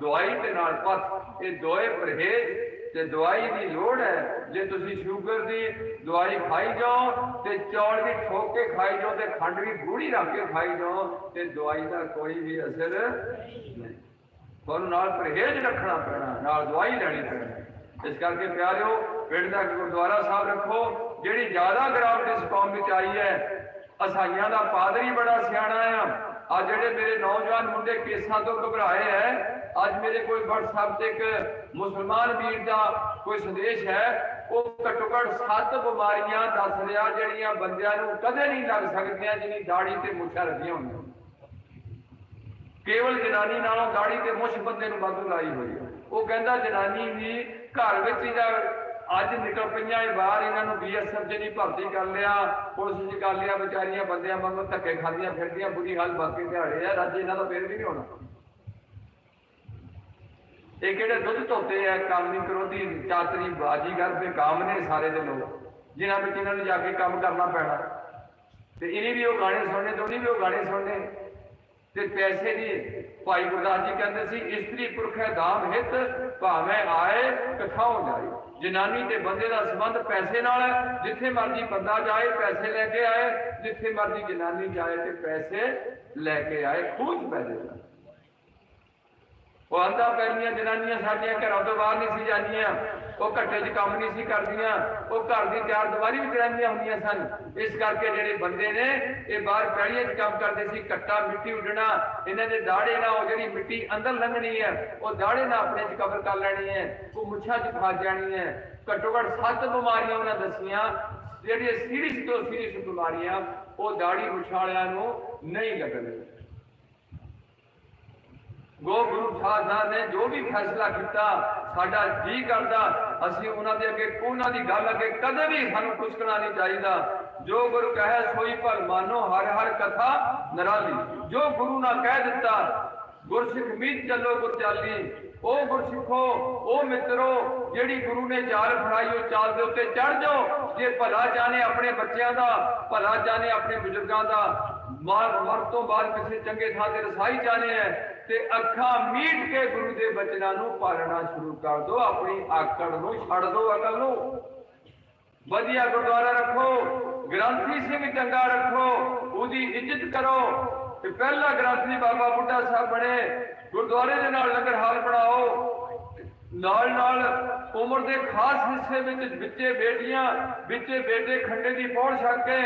ਦਵਾਈ ਦੇ ਨਾਲ ਪੱਥ ਇਹ ਦੋਏ ਪਰਹੇਜ਼ ਤੇ ਦਵਾਈ ਦੀ ਲੋੜ ਹੈ, ਜੇ ਤੁਸੀਂ ਸ਼ੂਗਰ ਦੀ ਦਵਾਈ ਖਾਈ ਜਾਓ ਤੇ ਚੌਲ ਵੀ ਠੋਕ ਕੇ ਖਾਈ ਜਾਓ ਤੇ ਖੰਡ ਵੀ ਗੂੜੀ ਰੱਖ ਕੇ ਖਾਈ ਜਾਓ, ਤੇ ਦਵਾਈ ਦਾ ਕੋਈ ਵੀ ਅਸਰ ਨਹੀਂ। ਤੁਹਾਨੂੰ ਨਾਲ ਪਰਹੇਜ਼ ਰੱਖਣਾ ਪੈਣਾ, ਨਾਲ ਦਵਾਈ ਲੈਣੀ ਪੈਣੀ। ਇਸ ਕਰਕੇ ਪਿਆਰਿਓ, ਪਿੰਡ ਦਾ ਗੁਰਦੁਆਰਾ ਸਾਹਿਬ ਰੱਖੋ, ਜਿਹੜੀ ਜ਼ਿਆਦਾ ਗਰਾਵਟ ਇਸ ਕੌਮ ਵਿੱਚ ਆਈ ਹੈ ਅਸਾਈਆਂ ਦਾ ਪਾਦਰੀ ਬੜਾ ਸਿਆਣਾ ਆ। ਆ ਜਿਹੜੇ ਮੇਰੇ ਨੌਜਵਾਨ ਮੁੰਡੇ ਕੇਸਾਂ ਤੋਂ ਘਬਰਾਏ ਹੈ ਅੱਜ ਮੇਰੇ ਕੋਈ WhatsApp ਤੇ ਇੱਕ ਮੁਸਲਮਾਨ ਵੀਰ ਦਾ ਕੋਈ ਸੰਦੇਸ਼ ਹੈ, ਉਹ ਘੱਟੋ ਘੱਟ ਸੱਤ ਬਿਮਾਰੀਆਂ ਦੱਸ ਰਿਹਾ ਜਿਹੜੀਆਂ ਬੰਦਿਆਂ ਨੂੰ ਕਦੇ ਨਹੀਂ ਲੱਗ ਸਕਦੀਆਂ, ਜਿਨੀ ਦਾੜੀ ਤੇ ਮੁੱਛਾਂ ਰੱਖੀਆਂ ਹੁੰਦੀਆਂ। ਕੇਵਲ ਜਨਾਨੀ ਨਾਲੋਂ ਦਾੜੀ ਤੇ ਮੁੱਛ ਬੰਦੇ ਨੂੰ ਵਾਧੂ ਲਾਈ ਹੋਈ ਉਹ ਕਹਿੰਦਾ ਜਨਾਨੀ ਵੀ ਘਰ ਵਿੱਚ ਹੀ ਦਾ ਅੱਜ ਨਿਕਲ ਪਈਆਂ ਇਹ ਬਾਹਰ, ਇਹਨਾਂ ਨੂੰ ਬੀਐਸਐਫ ਚ ਨਹੀਂ ਭਰਤੀ ਕਰ ਲਿਆ, ਪੁਲਿਸ ਚ ਕਰ ਲਿਆ, ਵਿਚਾਰੀਆਂ ਬੰਦਿਆਂ ਵਾਂਗੂ ਧੱਕੇ ਖਾਂਦੀਆਂ ਫਿਰਦੀਆਂ, ਬੁਰੀ ਹਾਲ ਬਾਕੀ ਦਿਹਾੜੇ ਆ, ਰੱਜ ਇਹਨਾਂ ਦਾ ਫੇਰ ਵੀ ਨਹੀਂ ਹੋਣਾ। ਇਹ ਕਿਹੜੇ ਦੁੱਧ ਧੋਤੇ ਆ ਕਾਮਨੀ ਕਰੋਧੀ ਚਾਤਰੀ ਬਾਜੀਗਰ ਤੇ ਕਾਮ ਨੇ ਸਾਰੇ ਦੇ ਲੋਕ, ਜਿਨ੍ਹਾਂ ਵਿੱਚ ਇਹਨਾਂ ਨੂੰ ਜਾ ਕੇ ਕੰਮ ਕਰਨਾ ਪੈਣਾ। ਤੇ ਇਹਨੇ ਵੀ ਉਹ ਗਾਣੇ ਸੁਣਨੇ ਤੇ ਉਹਨੇ ਵੀ ਉਹ ਗਾਣੇ ਸੁਣਨੇ। ਤੇ ਪੈਸੇ ਨਹੀਂ ਭਾਈ ਗੁਰਦਾਸ ਜੀ ਕਹਿੰਦੇ ਸੀ, ਇਸਤਰੀ ਪੁਰਖ ਹੈ ਦਾਮ ਹਿਤ, ਭਾਵੇਂ ਆਏ ਕਥਾਉ ਜਾਏ। ਜਨਾਨੀ ਤੇ ਬੰਦੇ ਦਾ ਸੰਬੰਧ ਪੈਸੇ ਨਾਲ ਹੈ, ਜਿੱਥੇ ਮਰਜ਼ੀ ਬੰਦਾ ਜਾਏ, ਪੈਸੇ ਲੈ ਕੇ ਆਏ, ਜਿੱਥੇ ਮਰਜ਼ੀ ਜਨਾਨੀ ਜਾਏ ਤੇ ਪੈਸੇ ਲੈ ਕੇ ਆਏ, ਖੂਜ ਪੈਸੇ ਦਾ ਉਹ ਆਂਦਾ ਪੈਣੀਆਂ ਜਨਾਨੀਆਂ ਸਾਡੀਆਂ ਘਰਾਂ ਤੋਂ ਬਾਹਰ ਨਹੀਂ ਸੀ ਜਾਂਦੀਆਂ। ਉਹ ਘੱਟੇ 'ਚ ਕੰਮ ਨਹੀਂ ਸੀ ਕਰਦੀਆਂ। ਉਹ ਘਰ ਦੀ ਚਾਰ ਦੀਵਾਰੀ ਵਿੱਚ ਰਹਿੰਦੀਆਂ ਹੁੰਦੀਆਂ ਸਨ। ਇਸ ਕਰਕੇ ਜਿਹੜੇ ਬੰਦੇ ਨੇ, ਇਹ ਬਾਹਰ ਪੈੜੀਆਂ 'ਚ ਕੰਮ ਕਰਦੇ ਸੀ, ਘੱਟਾ ਮਿੱਟੀ ਉੱਡਣਾ, ਇਹਨਾਂ ਦੇ ਦਾੜੇ ਨਾਲ ਉਹ ਜਿਹੜੀ ਮਿੱਟੀ ਅੰਦਰ ਲੰਘਣੀ ਹੈ, ਉਹ ਦਾੜੇ ਨਾਲ ਆਪਣੇ 'ਚ ਕਵਰ ਕਰ ਲੈਣੀ ਹੈ, ਉਹ ਮੁੱਛਾਂ 'ਚ ਫਸ ਜਾਣੀ ਹੈ। ਘੱਟੋ ਘੱਟ ਸੱਤ ਬਿਮਾਰੀਆਂ ਉਹਨਾਂ ਦੱਸੀਆਂ। ਜਿਹੜੀਆਂ ਸੀਰੀਅਸ ਤੋਂ ਸੀਰੀਅਸ ਬਿਮਾਰੀਆਂ, ਉਹ ਦਾੜੀ ਮੁੱਛਾਂ ਵਾਲਿਆਂ ਨੂੰ ਨਹੀਂ ਲੱਗਣਗੀਆਂ। ਗੋ ਗੁਰੂ ਸਾਹਿਬ ਨੇ ਜੋ ਵੀ ਫੈਸਲਾ ਕੀਤਾ, ਸਾਡਾ ਜੀ ਕਰਦਾ, ਅਸੀਂ ਉਹਨਾਂ ਦੇ ਅੱਗੇ ਉਹਨਾਂ ਦੀ ਗੱਲ ਅੱਗੇ ਕਦੇ ਵੀ ਸਾਨੂੰ ਕੁਛਕਣਾ ਨਹੀਂ ਚਾਹੀਦਾ। ਜੋ ਗੁਰੂ ਕਹੇ ਸੋਈ ਭਲ ਮਾਨੋ, ਹਰ ਹਰ ਕਥਾ ਨਰਾਲੀ। ਜੋ ਗੁਰੂ ਨਾ ਕਹਿ ਦਿੱਤਾ, ਗੁਰਸਿੱਖ ਮੀਤ ਚੱਲੋ ਗੁਰ ਚਾਲੀ ਉਹ ਗੁਰਸਿੱਖੋ, ਉਹ ਮਿੱਤਰੋ, ਜਿਹੜੀ ਗੁਰੂ ਨੇ ਚਾਲ ਫੜਾਈ, ਉਹ ਚਾਲ ਦੇ ਉੱਤੇ ਚੜ ਜਾਓ। ਜੇ ਭਲਾ ਜਾਣੇ ਆਪਣੇ ਬੱਚਿਆਂ ਦਾ, ਭਲਾ ਜਾਣੇ ਆਪਣੇ ਬਜ਼ੁਰਗਾਂ ਦਾ ਮਰ ਮਰ ਤੋਂ ਬਾਅਦ ਕਿਸੇ ਚੰਗੇ ਥਾਂ ਤੇ ਰਸਾਈ ਜਾਣੇ ਹੈ ਤੇ ਅੱਖਾਂ ਮੀਟ ਕੇ ਗੁਰੂ ਦੇ ਬਚਨਾਂ ਨੂੰ ਪਾਲਣਾ ਸ਼ੁਰੂ ਕਰ ਦਿਓ ਆਪਣੀ ਆਕੜ ਨੂੰ ਛੱਡ ਦਿਓ ਅਕਲ ਨੂੰ। ਵਧੀਆ ਗੁਰਦੁਆਰਾ ਰੱਖੋ, ਗ੍ਰੰਥੀ ਸਿੰਘ ਚੰਗਾ ਰੱਖੋ, ਉਹਦੀ ਇੱਜ਼ਤ ਕਰੋ। ਤੇ ਪਹਿਲਾ ਗ੍ਰੰਥੀ ਬਾਬਾ ਬੁੱਢਾ ਸਾਹਿਬ ਬਣੇ, ਗੁਰਦੁਆਰੇ ਦੇ ਨਾਲ ਲੰਗਰ ਹਾਲ ਬਣਾਓ। ਨਾਲ ਨਾਲ ਉਮਰ ਦੇ ਖਾਸ ਹਿੱਸੇ ਵਿੱਚ ਵਿੱਚੇ ਬੇਟੀਆਂ, ਵਿੱਚੇ ਬੇਟੇ ਖੰਡੇ ਦੀ ਪੌੜ ਛੱਕ ਕੇ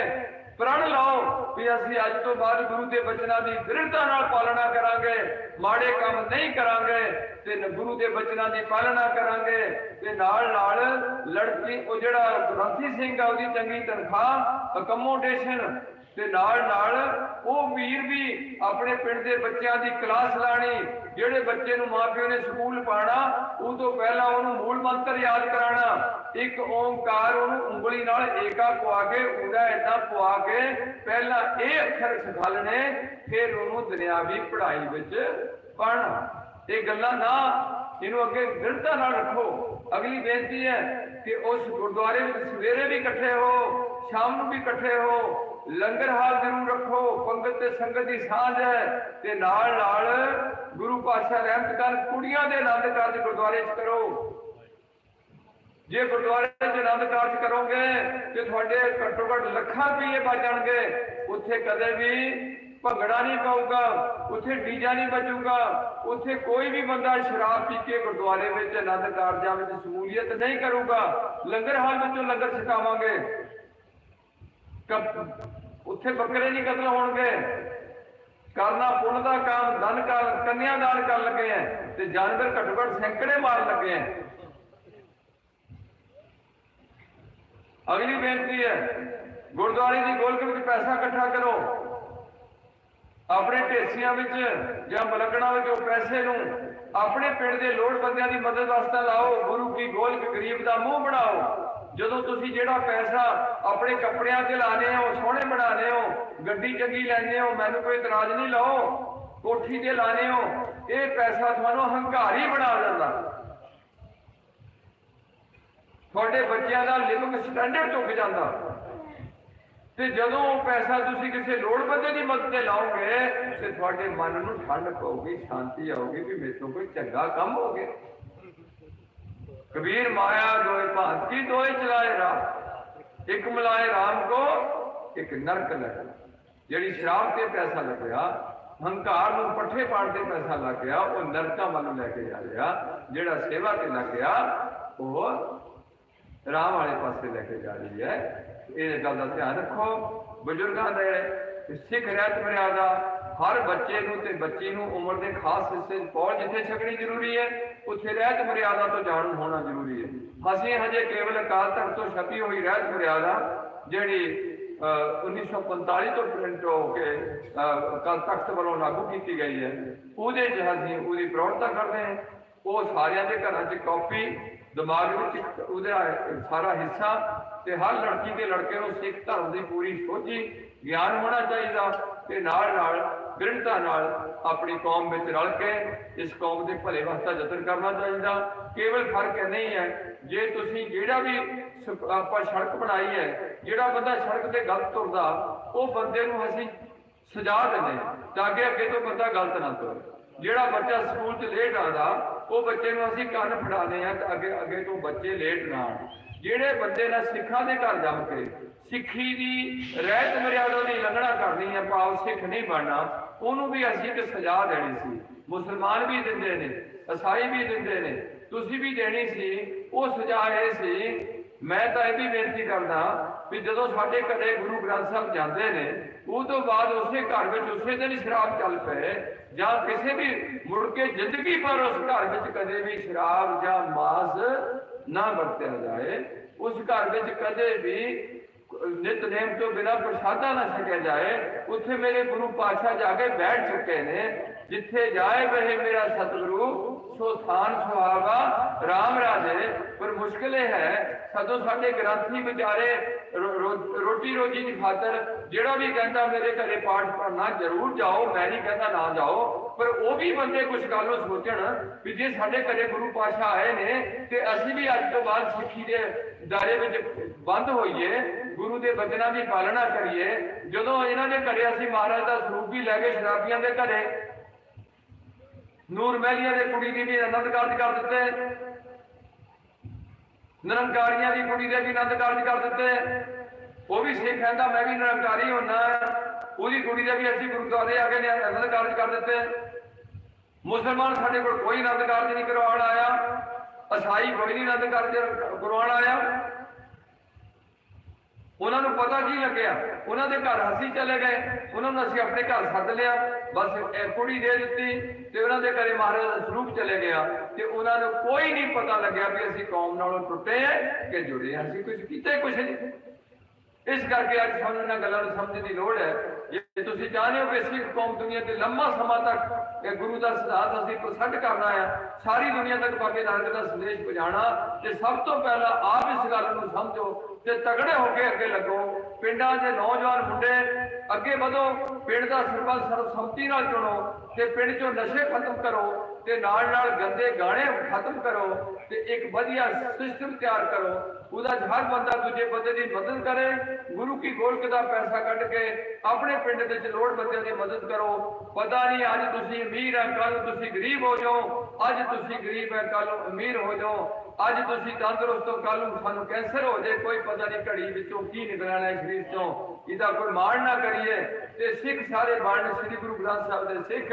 ਪ੍ਰਣ ਲਾਓ ਵੀ ਅਸੀਂ ਅੱਜ ਤੋਂ ਬਾਅਦ ਗੁਰੂ ਦੇ ਬਚਨਾਂ ਦੀ ਦ੍ਰਿੜਤਾ ਨਾਲ ਪਾਲਣਾ ਕਰਾਂਗੇ, ਮਾੜੇ ਕੰਮ ਨਹੀਂ ਕਰਾਂਗੇ ਤੇ ਗੁਰੂ ਦੇ ਬਚਨਾਂ ਦੀ ਪਾਲਣਾ ਕਰਾਂਗੇ। ਤੇ ਨਾਲ ਨਾਲ ਲੜਕੀ, ਉਹ ਜਿਹੜਾ ਗ੍ਰੰਥੀ ਸਿੰਘ ਆ, ਉਹਦੀ ਚੰਗੀ ਤਨਖਾਹ, ਅਕਮੋਡੇਸ਼ਨ ਤੇ ਨਾਲ ਨਾਲ ਉਹ ਵੀਰ ਵੀ ਆਪਣੇ ਪਿੰਡ ਦੇ ਬੱਚਿਆਂ ਦੀ ਕਲਾਸ ਲਾਣੀ, ਜਿਹੜੇ ਬੱਚੇ ਨੂੰ ਮਾਪਿਓ ਨੇ ਸਕੂਲ ਪਾਣਾ ਉਹ ਤੋਂ ਪਹਿਲਾਂ ਉਹਨੂੰ ਮੂਲ ਮੰਤਰ ਯਾਦ ਕਰਾਣਾ ਇੱਕ ਓੰਕਾਰ ਉਹਨੂੰ ਉਂਗਲੀ ਨਾਲ ਏਕਾ ਪਵਾ ਕੇ ਉਹਦਾ ਏਦਾਂ ਪਵਾ ਕੇ, ਪਹਿਲਾਂ ਇਹ ਅੱਖਰ ਸਿਖਾਲਣੇ ਫਿਰ ਉਹਨੂੰ ਦੁਨਿਆਵੀ ਪੜ੍ਹਾਈ ਵਿੱਚ ਪੜ੍ਹਨਾ। ਇਹ ਗੱਲਾਂ ਨਾ ਇਹਨੂੰ ਅੱਗੇ ਦ੍ਰਿੜਤਾ ਨਾਲ ਰੱਖੋ। ਅਗਲੀ ਬੇਨਤੀ ਹੈ ਕਿ ਉਸ ਗੁਰਦੁਆਰੇ ਵਿੱਚ ਸਵੇਰੇ ਵੀ ਇਕੱਠੇ ਹੋ, ਸ਼ਾਮ ਨੂੰ ਵੀ ਇਕੱਠੇ ਹੋ, ਲੰਗਰ ਹਾਲ ਜ਼ਰੂਰ ਰੱਖੋ। ਪੰਗਤ ਤੇ ਸੰਗਤ ਦੀ ਸਾਂਝ ਹੈ ਤੇ ਨਾਲ ਨਾਲ ਗੁਰੂ ਪਾਤਸ਼ਾਹ ਰਹਿਮਤ ਕਰ ਕੁੜੀਆਂ ਦੇ ਆਨੰਦ ਕਾਰਜ ਗੁਰਦੁਆਰੇ 'ਚ ਕਰੋ। ਜੇ ਗੁਰਦੁਆਰੇ 'ਚ ਆਨੰਦ ਕਾਰਜ ਕਰੋਗੇ ਤੇ ਤੁਹਾਡੇ ਘੱਟੋ ਘੱਟ ਲੱਖਾਂ ਰੁਪਏ ਬਚ ਜਾਣਗੇ। ਉੱਥੇ ਕਦੇ ਵੀ ਭੰਗੜਾ ਨਹੀਂ ਪਾਊਗਾ, ਉੱਥੇ ਡੀਜਾ ਨਹੀਂ ਬਚੂਗਾ ਉੱਥੇ ਕੋਈ ਵੀ ਬੰਦਾ ਸ਼ਰਾਬ ਪੀ ਕੇ ਗੁਰਦੁਆਰੇ ਵਿੱਚ ਆਨੰਦ ਕਾਰਜਾਂ ਵਿੱਚ ਸ਼ਮੂਲੀਅਤ ਨਹੀਂ ਕਰੂਗਾ। ਲੰਗਰ ਹਾਲ ਵਿੱਚੋਂ ਲੰਗਰ ਛਕਾਵਾਂਗੇ। ਉੱਥੇ ਬੱਕਰੇ ਨਹੀਂ ਕਤਲ ਹੋਣਗੇ। ਕਰਨਾ ਪੁੰਨ ਦਾ ਕੰਮ ਧਨ ਕਰ, ਕੰਨਿਆ ਦਾਨ ਕਰਨ ਲੱਗੇ ਐ ਤੇ ਜਾਨਵਰ ਘੱਟੋ ਘੱਟ ਸੈਂਕੜੇ ਮਾਰ ਲੱਗੇ ਐ। ਅਗਲੀ ਬੇਨਤੀ ਹੈ ਗੁਰਦੁਆਰੇ ਦੀ ਗੋਲਕ ਵਿੱਚ ਪੈਸਾ ਇਕੱਠਾ ਕਰੋ। ਆਪਣੇ ਢੇਸੀਆਂ ਵਿੱਚ ਜਾਂ ਮਲਕਣਾ ਵਿੱਚ ਉਹ ਪੈਸੇ ਨੂੰ ਆਪਣੇ ਪਿੰਡ ਦੇ ਲੋੜ ਬੰਦਿਆਂ ਦੀ ਮਦਦ ਵਾਸਤੇ ਲਾਓ, ਗੁਰੂ ਕੀ ਗੋਲਕ ਗਰੀਬ ਦਾ ਮੂੰਹ ਬਣਾਓ। ਜਦੋਂ ਤੁਸੀਂ ਜਿਹੜਾ ਪੈਸਾ ਆਪਣੇ ਕੱਪੜਿਆਂ ਤੇ ਲਾਣੇ ਹੋ, ਸੋਹਣੇ ਬਣਾਣੇ ਹੋ, ਗੱਡੀ ਚੰਗੀ ਲੈਣੇ ਹੋ, ਮੈਨੂੰ ਕੋਈ ਇਤਰਾਜ਼ ਨਹੀਂ ਲਾਓ, ਕੋਠੀ ਤੇ ਲਾਣੇ ਹੋ, ਇਹ ਪੈਸਾ ਤੁਹਾਨੂੰ ਹੰਕਾਰੀ ਬਣਾ ਦਿੰਦਾ। ਤੁਹਾਡੇ ਬੱਚਿਆਂ ਦਾ ਲਿਵਿੰਗ ਸਟੈਂਡਰਡ ਝੁਕ ਜਾਂਦਾ। ਤੇ ਜਦੋਂ ਉਹ ਪੈਸਾ ਤੁਸੀਂ ਕਿਸੇ ਲੋੜਵੰਦੇ ਦੀ ਮਦਦ ਤੇ ਲਾਓਗੇ, ਤੇ ਤੁਹਾਡੇ ਮਨ ਨੂੰ ਠੰਡ ਪਊਗੀ, ਸ਼ਾਂਤੀ ਆਊਗੀ ਵੀ ਮੇਰੇ ਤੋਂ ਕੋਈ ਚੰਗਾ ਕੰਮ ਹੋ ਗਿਆ। ਕਬੀਰ ਮਾਇਆ ਦੋਏ ਭਾਂਤ ਕੀ ਦੋਏ ਚਲਾਏ ਰਾਹ ਇੱਕ ਮਲਾਏ ਰਾਮ ਕੋ, ਇੱਕ ਨਰਕ ਲਗਾ ਜਿਹੜੀ ਸ਼ਰਾਬ ਤੇ ਪੈਸਾ ਲੱਗਿਆ, ਹੰਕਾਰ ਨੂੰ ਪੱਠੇ ਪਾੜ ਤੇ ਪੈਸਾ ਲੱਗ ਗਿਆ ਉਹ ਨਰਕਾਂ ਵੱਲ ਲੈ ਕੇ ਜਾ ਰਿਹਾ। ਜਿਹੜਾ ਸੇਵਾ ਤੇ ਲੱਗ ਗਿਆ ਉਹ ਰਾਮ ਵਾਲੇ ਪਾਸੇ ਲੈ ਕੇ ਜਾ ਰਹੀ ਹੈ। ਇਹ ਗੱਲ ਦਾ ਧਿਆਨ ਰੱਖੋ। ਬਜ਼ੁਰਗਾਂ ਦੇ ਸਿੱਖ ਰਹਿਤ ਮਰਿਆਦਾ ਹਰ ਬੱਚੇ ਨੂੰ ਤੇ ਬੱਚੀ ਨੂੰ ਉਮਰ ਦੇ ਖਾਸ ਹਿੱਸੇ 'ਚ ਪਹੁੰਚ ਜਿੱਥੇ ਛਕਣੀ ਜ਼ਰੂਰੀ ਹੈ ਉੱਥੇ ਰਹਿਤ ਮਰਿਆਦਾ ਤੋਂ ਜਾਣੂ ਹੋਣਾ ਜ਼ਰੂਰੀ ਹੈ। ਅਸੀਂ ਹਜੇ ਕੇਵਲ ਅਕਾਲ ਤਖਤ ਤੋਂ ਛਪੀ ਹੋਈ ਰਹਿਤ ਮਰਿਆਦਾ ਜਿਹੜੀ ਅਹ, 1945 ਤੋਂ ਪ੍ਰਿੰਟ ਹੋ ਕੇ ਅਹ, ਅਕਾਲ ਤਖਤ ਵੱਲੋਂ ਲਾਗੂ ਕੀਤੀ ਗਈ ਹੈ ਉਹਦੇ 'ਚ ਅਸੀਂ ਉਹਦੀ ਪ੍ਰੌੜਤਾ ਕਰਦੇ ਹਾਂ। ਉਹ ਸਾਰਿਆਂ ਦੇ ਘਰਾਂ 'ਚ ਕਾਪੀ ਦਿਮਾਗ ਵਿੱਚ ਉਹਦਾ ਸਾਰਾ ਹਿੱਸਾ ਤੇ ਹਰ ਲੜਕੀ ਤੇ ਲੜਕੇ ਨੂੰ ਸਿੱਖ ਧਰਮ ਦੀ ਪੂਰੀ ਸੋਝੀ ਗਿਆਨ ਹੋਣਾ ਚਾਹੀਦਾ ਤੇ ਨਾਲ ਨਾਲ ਦ੍ਰਿੜਤਾ ਨਾਲ ਆਪਣੀ ਕੌਮ ਵਿੱਚ ਰਲ ਕੇ ਇਸ ਕੌਮ ਦੇ ਭਲੇ ਵਾਸਤੇ ਯਤਨ ਕਰਨਾ ਚਾਹੀਦਾ। ਕੇਵਲ ਫ਼ਰਕ ਇਹ ਨਹੀਂ ਹੈ, ਜੇ ਤੁਸੀਂ ਜਿਹੜਾ ਵੀ ਆਪਾਂ ਸੜਕ ਬਣਾਈ ਹੈ, ਜਿਹੜਾ ਬੰਦਾ ਸੜਕ ਤੇ ਗਲਤ ਤੁਰਦਾ, ਉਹ ਬੰਦੇ ਨੂੰ ਅਸੀਂ ਸਜਾ ਦਿੰਦੇ ਹਾਂ, ਤਾਂ ਕਿ ਅੱਗੇ ਤੋਂ ਬੰਦਾ ਗਲਤ ਨਾ ਤੁਰੇ। ਜਿਹੜਾ ਬੱਚਾ ਸਕੂਲ 'ਚ ਲੇਟ ਆਉਂਦਾ, ਉਹ ਬੱਚੇ ਨੂੰ ਅਸੀਂ ਕੰਨ ਫੜਾਉਂਦੇ ਆ ਤਾਂ ਅੱਗੇ ਅੱਗੇ ਤੋਂ ਬੱਚੇ ਲੇਟ ਨਾ ਆਉਣ। ਜਿਹੜੇ ਬੰਦੇ ਨੇ ਸਿੱਖਾਂ ਦੇ ਘਰ ਜਾ ਕੇ ਸਿੱਖੀ ਦੀ ਰਹਿਤ ਮਰਿਆਦਾ ਦੀ ਲੰਘਣਾ ਕਰਨੀ ਹੈ, ਭਾਵ ਸਿੱਖ ਨਹੀਂ ਬਣਨਾ, ਉਹਨੂੰ ਵੀ ਅਸੀਂ ਇੱਕ ਸਜ਼ਾ ਦੇਣੀ ਸੀ। ਮੁਸਲਮਾਨ ਵੀ ਦਿੰਦੇ ਨੇ ਈਸਾਈ ਵੀ ਦਿੰਦੇ ਨੇ, ਤੁਸੀਂ ਵੀ ਦੇਣੀ ਸੀ। ਉਹ ਸਜ਼ਾ ਇਹ ਸੀ ਮੈਂ ਤਾਂ ਇਹ ਵੀ ਬੇਨਤੀ ਕਰਦਾ ਵੀ ਜਦੋਂ ਸਾਡੇ ਘਰੇ ਗੁਰੂ ਗ੍ਰੰਥ ਸਾਹਿਬ ਜਾਂਦੇ ਨੇ, ਉਹ ਤੋਂ ਬਾਅਦ ਉਸੇ ਘਰ ਵਿੱਚ ਉਸੇ ਦਿਨ ਸ਼ਰਾਬ ਚੱਲ ਪਏ, ਜਾਂ ਕਿਸੇ ਵੀ ਮੁੜ ਕੇ ਜ਼ਿੰਦਗੀ ਪਰ ਉਸ ਘਰ ਵਿੱਚ ਕਦੇ ਵੀ ਸ਼ਰਾਬ ਜਾਂ ਮਾਸ ਨਾ ਵਰਤਿਆ ਜਾਏ, ਉਸ ਘਰ ਵਿੱਚ ਕਦੇ ਵੀ ਨਿਤਨੇਮ ਤੋਂ ਬਿਨਾਂ ਪ੍ਰਸ਼ਾਦਾ ਨਾ ਛਕਿਆ ਜਾਏ, ਉੱਥੇ ਮੇਰੇ ਗੁਰੂ ਪਾਤਸ਼ਾਹ ਜਾ ਕੇ ਬੈਠ ਚੁੱਕੇ ਨੇ ਜਿੱਥੇ ਜਾਏ ਵਹਿ ਮੇਰਾ ਸਤਿਗੁਰੂ, ਸੋ ਥਾਨ ਸੁਹਾਗਾ। RAM ਰਾਜੇ, ਪਰ ਮੁਸ਼ਕਿਲ ਇਹ ਹੈ, ਸਦੋਂ ਸਾਡੇ ਗ੍ਰੰਥੀ ਵਿਚਾਰੇ ਰੋਟੀ ਰੋਜੀ ਦੀ ਖਾਤਰ ਜਿਹੜਾ ਵੀ ਕਹਿੰਦਾ ਮੇਰੇ ਘਰੇ ਪਾਠ ਪੜਨਾ ਜ਼ਰੂਰ ਜਾਓ, ਮੈਂ ਨਹੀਂ ਕਹਿੰਦਾ ਨਾ ਜਾਓ, ਪਰ ਉਹ ਵੀ ਬੰਦੇ ਕੁਝ ਗੱਲ ਨੂੰ ਸੋਚਣ ਵੀ ਜੇ ਸਾਡੇ ਘਰੇ ਗੁਰੂ ਪਾਤਸ਼ਾਹ ਆਏ ਨੇ, ਤੇ ਅਸੀਂ ਵੀ ਅੱਜ ਤੋਂ ਬਾਅਦ ਸਿੱਖੀ ਦੇ ਦਾਇਰੇ ਵਿੱਚ ਬੰਦ ਹੋਈਏ, ਗੁਰੂ ਦੇ ਬਚਨਾਂ ਦੀ ਪਾਲਣਾ ਕਰੀਏ। ਜਦੋਂ ਇਹਨਾਂ ਦੇ ਘਰੇ ਅਸੀਂ ਮਹਾਰਾਜ ਦਾ ਸਰੂਪ ਵੀ ਲੈ ਕੇ ਸ਼ਰਾਬੀਆਂ ਦੇ ਘਰੇ ਨੂਰ ਮਹਿਲੀਆਂ ਦੇ ਕੁੜੀ ਦੀ ਵੀ ਆਨੰਦ ਕਾਰਜ ਕਰ ਦਿੱਤੇ। ਨਿਰੰਕਾਰੀਆਂ ਦੀ ਕੁੜੀ ਦੇ ਵੀ ਆਨੰਦ ਕਾਰਜ ਕਰ ਦਿੱਤੇ। ਉਹ ਵੀ ਸਿੱਖ ਕਹਿੰਦਾ ਮੈਂ ਵੀ ਨਿਰੰਕਾਰੀ ਹੁੰਨਾ ਉਹਦੀ ਕੁੜੀ ਦੇ ਵੀ ਅਸੀਂ ਗੁਰਦੁਆਰੇ ਆ ਕੇ ਨੇ ਆਨੰਦ ਕਾਰਜ ਕਰ ਦਿੱਤੇ। ਮੁਸਲਮਾਨ ਸਾਡੇ ਕੋਲ ਕੋਈ ਆਨੰਦ ਕਾਰਜ ਨਹੀਂ ਕਰਵਾਉਣ ਆਇਆ। ਅਸਾਈ ਕੋਈ ਨਹੀਂ ਆਨੰਦ ਕਾਰਜ ਕਰਵਾਉਣ ਆਇਆ। ਉਹਨਾਂ ਨੂੰ ਪਤਾ ਕੀ ਲੱਗਿਆ? ਉਹਨਾਂ ਦੇ ਘਰ ਅਸੀਂ ਚਲੇ ਗਏ। ਉਹਨਾਂ ਨੂੰ ਅਸੀਂ ਆਪਣੇ ਘਰ ਸੱਦ ਲਿਆ। ਬਸ ਇਹ ਕੁੜੀ ਦੇ ਦਿੱਤੀ ਤੇ ਉਹਨਾਂ ਦੇ ਘਰੇ ਮਹਾਰਾਜ ਦਾ ਸਰੂਪ ਚਲੇ ਗਿਆ ਤੇ ਉਹਨਾਂ ਨੂੰ ਕੋਈ ਨਹੀਂ ਪਤਾ ਲੱਗਿਆ ਵੀ ਅਸੀਂ ਕੌਮ ਨਾਲੋਂ ਟੁੱਟੇ ਕਿ ਜੁੜੇ ਹਾਂ ਅਸੀਂ ਕੁਝ ਕੀਤਾ ਹੀ ਕੁਝ ਨਹੀਂ। ਇਸ ਕਰਕੇ ਅੱਜ ਸਾਨੂੰ ਇਹਨਾਂ ਗੱਲਾਂ ਨੂੰ ਸਮਝਣ ਦੀ ਲੋੜ ਹੈ। ਜੇ ਤੁਸੀਂ ਚਾਹੁੰਦੇ ਹੋ ਕਿ ਸਿੱਖ ਕੌਮ ਦੁਨੀਆ ਤੇ ਲੰਮਾ ਸਮਾਂ ਤੱਕ ਇਹ ਗੁਰੂ ਦਾ ਸਿਧਾਂਤ ਅਸੀਂ ਪ੍ਰਸੰਡ ਕਰਨਾ ਹੈ, ਸਾਰੀ ਦੁਨੀਆ ਤੱਕ ਬਾਕੀ ਨਾਨਕ ਦਾ ਸੰਦੇਸ਼ ਪਹੁੰਚਾਉਣਾ, ਤੇ ਸਭ ਤੋਂ ਪਹਿਲਾਂ ਆਪ ਇਸ ਗੱਲ ਨੂੰ ਸਮਝੋ ਤੇ ਤਗੜੇ ਹੋ ਕੇ ਅੱਗੇ ਲੱਗੋ। ਪਿੰਡਾਂ ਦੇ ਨੌਜਵਾਨ ਮੁੰਡੇ ਅੱਗੇ ਵਧੋ, ਪਿੰਡ ਦਾ ਸਰਪੰਚ ਸਰਬਸੰਮਤੀ ਨਾਲ ਚੁਣੋ ਤੇ ਪਿੰਡ ਚੋਂ ਨਸ਼ੇ ਖਤਮ ਕਰੋ। ਤੇ ਨਾਲ ਨਾਲ ਗੰਦੇ ਗਾਣੇ ਖਤਮ ਕਰੋ ਤੇ ਇੱਕ ਵਧੀਆ ਸਿਸਟਮ ਤਿਆਰ ਕਰੋ। ਉਹਦਾ ਹਰ ਬੰਦਾ ਦੂਜੇ ਬੰਦੇ ਦੀ ਮਦਦ ਕਰੇ। ਗੁਰੂ ਕੀ ਗੋਲਕ ਦਾ ਪੈਸਾ ਕੱਢ ਕੇ ਆਪਣੇ ਪਿੰਡ ਦੇ ਵਿੱਚ ਲੋੜ ਬੰਦਿਆਂ ਦੀ ਮਦਦ ਕਰੋ। ਪਤਾ ਨਹੀਂ ਅੱਜ ਤੁਸੀਂ ਅਮੀਰ ਹੈ ਕੱਲ ਤੁਸੀਂ ਗਰੀਬ ਹੋ ਜਾਓ। ਅੱਜ ਤੁਸੀਂ ਗਰੀਬ ਹੈ ਕੱਲ ਅਮੀਰ ਹੋ ਜਾਓ। ਅੱਜ ਤੁਸੀਂ ਤੰਦਰੁਸਤ ਹੋ ਕੱਲ ਨੂੰ ਸਾਨੂੰ ਕੈਂਸਰ ਹੋ ਜਾਏ। ਕੋਈ ਪਤਾ ਨਹੀਂ ਘੜੀ ਵਿੱਚੋਂ ਕੀ ਨਿਕਲਣਾ ਹੈ ਸਰੀਰ ਤੋਂ। ਇਹਦਾ ਕੋਈ ਮਾਣ ਨਾ ਕਰੀਏ। ਤੇ ਸਿੱਖ ਸਾਰੇ ਬਣ ਸ੍ਰੀ ਗੁਰੂ ਗ੍ਰੰਥ ਸਾਹਿਬ ਦੇ ਸਿੱਖ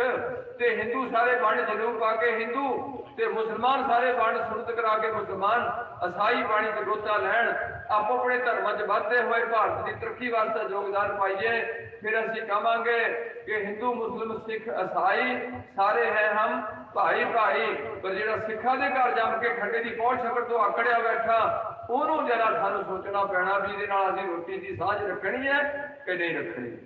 ਤੇ ਹਿੰਦੂ ਸਾਰੇ ਬਣ ਜਨੂ ਪਾ ਕੇ ਹਿੰਦੂ ਤੇ ਮੁਸਲਮਾਨ ਸਾਰੇ ਬਣ ਸੁਰਤ ਕਰਾ ਕੇ ਮੁਸਲਮਾਨ ਅਸਾਈ ਬਾਣੀ ਤੇ ਗੋਤਾ ਲੈਣ, ਆਪੋ ਆਪਣੇ ਧਰਮਾਂ 'ਚ ਵੱਧਦੇ ਹੋਏ ਭਾਰਤ ਦੀ ਤਰੱਕੀ ਵਾਸਤੇ ਯੋਗਦਾਨ ਪਾਈਏ। ਫਿਰ ਅਸੀਂ ਕਹਾਂਗੇ ਕਿ ਹਿੰਦੂ, ਮੁਸਲਮ, ਸਿੱਖ, ਅਸਾਈ ਸਾਰੇ ਹੈ ਹਮ ਭਾਈ ਭਾਈ। ਪਰ ਜਿਹੜਾ ਸਿੱਖਾਂ ਦੇ ਘਰ ਜੰਮ ਕੇ ਖੰਡੇ ਦੀ ਪਹੁੰਚ ਛਕੜ ਤੋਂ ਆਕੜਿਆ ਬੈਠਾ, ਉਹਨੂੰ ਜਰਾ ਸਾਨੂੰ ਸੋਚਣਾ ਪੈਣਾ ਵੀ ਇਹਦੇ ਨਾਲ ਅਸੀਂ ਰੋਟੀ ਦੀ ਸਾਂਝ ਰੱਖਣੀ ਹੈ ਕਿ ਨਹੀਂ ਰੱਖਣੀ।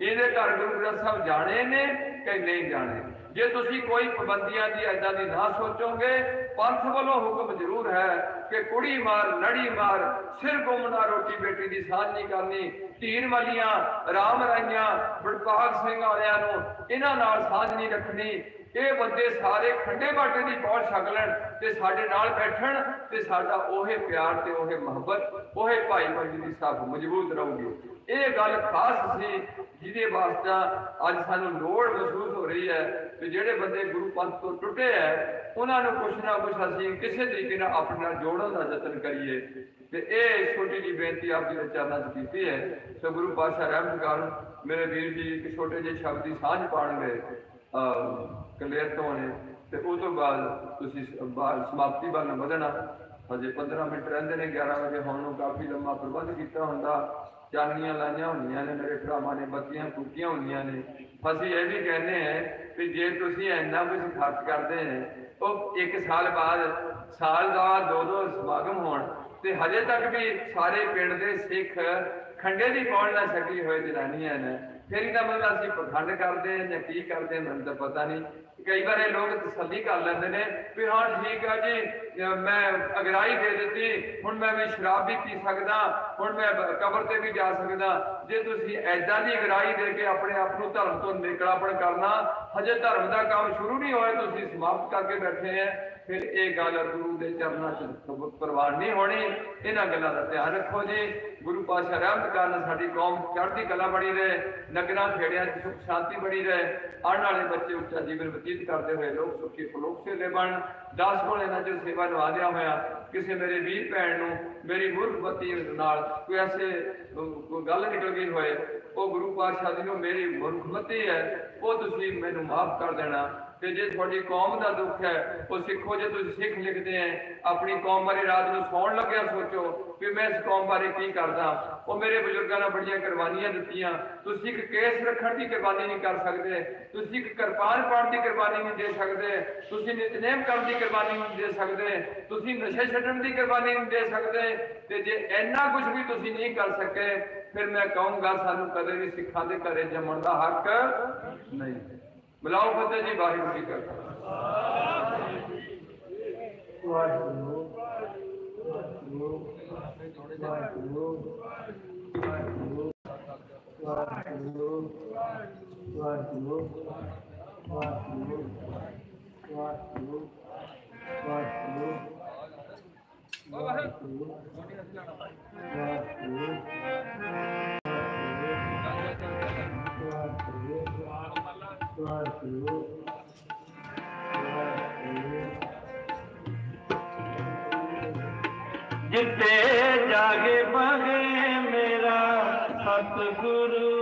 ਇਹਦੇ ਘਰ ਗੁਰੂ ਗ੍ਰੰਥ ਸਾਹਿਬ ਜਾਣੇ ਨੇ ਕਿ ਨਹੀਂ ਜਾਣੇ। ਜੇ ਤੁਸੀਂ ਕੋਈ ਪਾਬੰਦੀਆਂ ਦੀ ਐਦਾਂ ਦੀ ਨਾ ਸੋਚੋਗੇ, ਪੰਥ ਵੱਲੋਂ ਹੁਕਮ ਜ਼ਰੂਰ ਹੈ ਕਿ ਕੁੜੀ ਮਾਰ ਲੜੀ ਮਾਰ, ਸਿਰ ਗੁੰਮਣਾ ਰੋਟੀ ਬੇਟੀ ਦੀ ਸਾਂਝ ਨਹੀਂ ਕਰਨੀ। ਧੀਰ ਵਾਲੀਆਂ, ਰਾਮ ਰਾਈਆਂ ਬੜਪਾਗ ਸਿੰਘ ਵਾਲਿਆਂ ਨੂੰ ਇਹਨਾਂ ਨਾਲ ਸਾਂਝ ਨਹੀਂ ਰੱਖਣੀ। ਇਹ ਬੰਦੇ ਸਾਰੇ ਖੰਡੇ ਬਾਟੇ ਦੀ ਪਹੁੰਚ ਛਕ ਲੈਣ ਤੇ ਸਾਡੇ ਨਾਲ ਬੈਠਣ ਤੇ ਸਾਡਾ ਉਹੇ ਪਿਆਰ ਤੇ ਉਹੇ ਮੁਹੱਬਤ, ਉਹੇ ਭਾਈਵਾਲੀ ਦੀ ਸਾਖ ਮਜ਼ਬੂਤ ਰਹੂਗੀ। ਇਹ ਗੱਲ ਖਾਸ ਸੀ ਜਿਹਦੇ ਵਾਸਤੇ ਅੱਜ ਸਾਨੂੰ ਲੋੜ ਮਹਿਸੂਸ ਹੋ ਰਹੀ ਹੈ ਕਿ ਜਿਹੜੇ ਬੰਦੇ ਗੁਰੂ ਪੰਥ ਤੋਂ ਟੁੱਟੇ ਹੈ, ਉਹਨਾਂ ਨੂੰ ਕੁਛ ਨਾ ਕੁਛ ਅਸੀਂ ਕਿਸੇ ਤਰੀਕੇ ਨਾਲ ਆਪਣੇ ਨਾਲ ਜੋੜਨ ਦਾ ਯਤਨ ਕਰੀਏ। ਤੇ ਇਹ ਛੋਟੀ ਜਿਹੀ ਬੇਨਤੀ ਆਪ ਜੀ ਦੇ ਚਰਨਾਂ 'ਚ ਕੀਤੀ ਹੈ। ਸੋ ਗੁਰੂ ਪਾਤਸ਼ਾਹ ਰਹਿਮਤ ਕਰਨ ਮੇਰੇ ਵੀਰ ਜੀ ਇੱਕ ਛੋਟੇ ਜਿਹੇ ਸ਼ਬਦ ਦੀ ਸਾਂਝ ਪਾਣਗੇ ਕਲੀਅਰ ਤੋਂ ਨੇ ਤੇ ਉਸ ਤੋਂ ਬਾਅਦ ਤੁਸੀਂ ਸਮਾਪਤੀ ਵੱਲ ਵਧਣਾ। ਹਜੇ 15 ਮਿੰਟ ਰਹਿੰਦੇ ਨੇ 11 ਵਜੇ ਹੋਣ ਨੂੰ ਕਾਫੀ ਲੰਮਾ ਪ੍ਰਬੰਧ ਕੀਤਾ ਹੁੰਦਾ। ਚਾਨਣੀਆਂ ਲਾਈਆਂ ਹੁੰਦੀਆਂ ਨੇ, ਮੇਰੇ ਭਰਾਵਾਂ ਨੇ, ਬੱਤੀਆਂ ਫੂਕੀਆਂ ਹੁੰਦੀਆਂ ਨੇ। ਅਸੀਂ ਇਹ ਵੀ ਕਹਿੰਦੇ ਆ ਕਿ ਜੇ ਤੁਸੀਂ ਇੰਨਾ ਕੁਝ ਖਰਚ ਕਰਦੇ ਨੇ, ਉਹ ਇੱਕ ਸਾਲ ਬਾਅਦ, ਸਾਲ ਦਾ ਦੋ ਦੋ ਸਮਾਗਮ ਹੋਣ ਤੇ ਹਜੇ ਤੱਕ ਵੀ ਸਾਰੇ ਪਿੰਡ ਦੇ ਸਿੱਖ ਖੰਡੇ ਦੀ ਪੌਣ ਨਾ ਸਕੀ ਹੋਏ ਜਨਾਨੀਆਂ ਨੇ। ਫਿਰ ਇਹਦਾ ਮਤਲਬ ਅਸੀਂ ਪਖੰਡ ਕਰਦੇ ਹਾਂ ਜਾਂ ਕੀ ਕਰਦੇ ਮੈਨੂੰ ਤਾਂ ਪਤਾ ਨਹੀਂ। ਕਈ ਵਾਰ ਇਹ ਲੋਕ ਤਸੱਲੀ ਕਰ ਲੈਂਦੇ ਨੇ ਵੀ ਹਾਂ, ਠੀਕ ਆ ਜੀ ਮੈਂ ਅਗਰਾਈ ਦੇ ਦਿੱਤੀ, ਹੁਣ ਮੈਂ ਵੀ ਸ਼ਰਾਬ ਵੀ ਪੀ ਸਕਦਾ, ਹੁਣ ਮੈਂ ਬ- ਕਬਰ ਤੇ ਵੀ ਜਾ ਸਕਦਾ। ਜੇ ਤੁਸੀਂ ਐਦਾਂ ਦੀ ਅਗਰਾਈ ਦੇ ਕੇ ਆਪਣੇ ਆਪ ਨੂੰ ਧਰਮ ਤੋਂ ਨਿਕਲਾਪਣ ਕਰਨਾ, ਹਜੇ ਧਰਮ ਦਾ ਕੰਮ ਸ਼ੁਰੂ ਨਹੀਂ ਹੋਇਆ, ਤੁਸੀਂ ਸਮਾਪਤ ਕਰਕੇ ਬੈਠੇ ਆ। ਫਿਰ ਇਹ ਗੱਲ ਗੁਰੂ ਦੇ ਚਰਨਾਂ 'ਚ ਕਬੂਲ ਪ੍ਰਵਾਨ ਨਹੀਂ ਹੋਣੀ। ਇਹਨਾਂ ਗੱਲਾਂ ਦਾ ਧਿਆਨ ਰੱਖੋ ਜੀ। ਗੁਰੂ ਪਾਤਸ਼ਾਹ ਰਹਿਮਤ ਕਰਨ ਸਾਡੀ ਕੌਮ ਚੜ੍ਹਦੀ ਕਲਾ ਬਣੀ ਰਹੇ। ਨਗਰਾਂ, ਖੇੜਿਆਂ 'ਚ ਸੁਖ, ਸ਼ਾਂਤੀ ਬਣੀ ਰਹੇ। ਆਉਣ ਵਾਲੇ ਬੱਚੇ ਉੱਚਾ ਜੀਵਨ ਬਤੀਤ ਕਰਦੇ ਹੋਏ ਲੋਕ ਸੁਖੀ ਫਲੋਕ ਸੇ ਬਣ। ਦਸ ਕੋਲ ਇਹਨਾਂ ਚ ਸੇਵਾ ਨਿਭਾਦਿਆਂ ਹੋਇਆ। ਕਿਸੇ ਮੇਰੇ ਵੀਰ ਭੈਣ ਨੂੰ, ਮੇਰੀ ਮੁਰਬਤੀ ਨਾਲ ਕੋਈ ਐਸੇ ਕੋਈ ਗੱਲ ਨਿਕਲ ਗਈ ਹੋਏ, ਉਹ ਗੁਰੂ ਪਾਤਸ਼ਾਹ ਜੀ ਨੂੰ ਮੇਰੀ ਮੁਰਬਤੀ ਹੈ, ਉਹ ਤੁਸੀਂ ਮੈਨੂੰ ਮਾਫ ਕਰ ਦੇਣਾ। ਤੇ ਜੇ ਤੁਹਾਡੀ ਕੌਮ ਦਾ ਦੁੱਖ ਹੈ, ਉਹ ਸਿੱਖੋ, ਜੇ ਤੁਸੀਂ ਸਿੱਖ ਲਿਖਦੇ ਆ ਆਪਣੀ ਕੌਮ ਬਾਰੇ ਰਾਤ ਨੂੰ ਸੌਣ ਲੱਗਿਆ, ਸੋਚੋ ਵੀ ਮੈਂ ਇਸ ਕੌਮ ਬਾਰੇ ਕੀ ਕਰਦਾ। ਉਹ ਮੇਰੇ ਬਜ਼ੁਰਗਾਂ ਨੇ ਬੜੀਆਂ ਕੁਰਬਾਨੀਆਂ ਦਿੱਤੀਆਂ। ਤੁਸੀਂ ਇੱਕ ਕੇਸ ਰੱਖਣ ਦੀ ਕੁਰਬਾਨੀ ਨਹੀਂ ਕਰ ਸਕਦੇ। ਤੁਸੀਂ ਇੱਕ ਕਿਰਪਾਨ ਪਾਉਣ ਦੀ ਕੁਰਬਾਨੀ ਨਹੀਂ ਦੇ ਸਕਦੇ। ਤੁਸੀਂ ਨਿਤਨੇਮ ਕਰਨ ਦੀ ਕੁਰਬਾਨੀ ਨਹੀਂ ਦੇ ਸਕਦੇ। ਤੁਸੀਂ ਨਸ਼ੇ ਛੱਡਣ ਦੀ ਕੁਰਬਾਨੀ ਨਹੀਂ ਦੇ ਸਕਦੇ। ਤੇ ਜੇ ਇੰਨਾ ਕੁਝ ਵੀ ਤੁਸੀਂ ਨਹੀਂ ਕਰ ਸਕੇ, ਫਿਰ ਮੈਂ ਕਹੂੰਗਾ, ਸਾਨੂੰ ਕਦੇ ਵੀ ਸਿੱਖਾਂ ਦੇ ਘਰੇ ਜੰਮਣ ਦਾ ਹੱਕ ਨਹੀਂ। ملاو فتح جی باہر ذکر Thank you. ਜਿੱਤੇ ਜਾਗੇ ਬਗੇ ਮੇਰਾ ਸਤਿਗੁਰੂ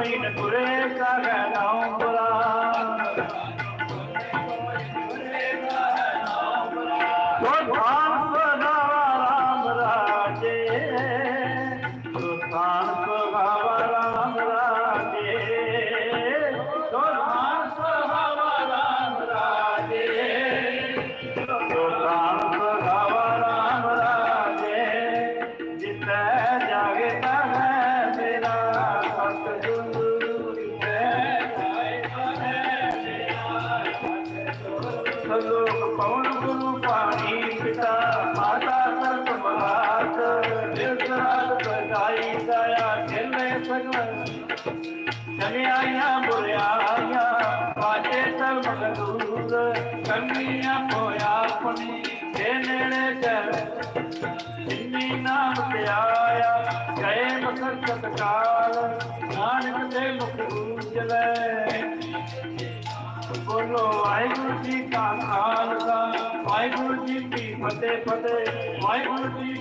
ਨਹੀਂ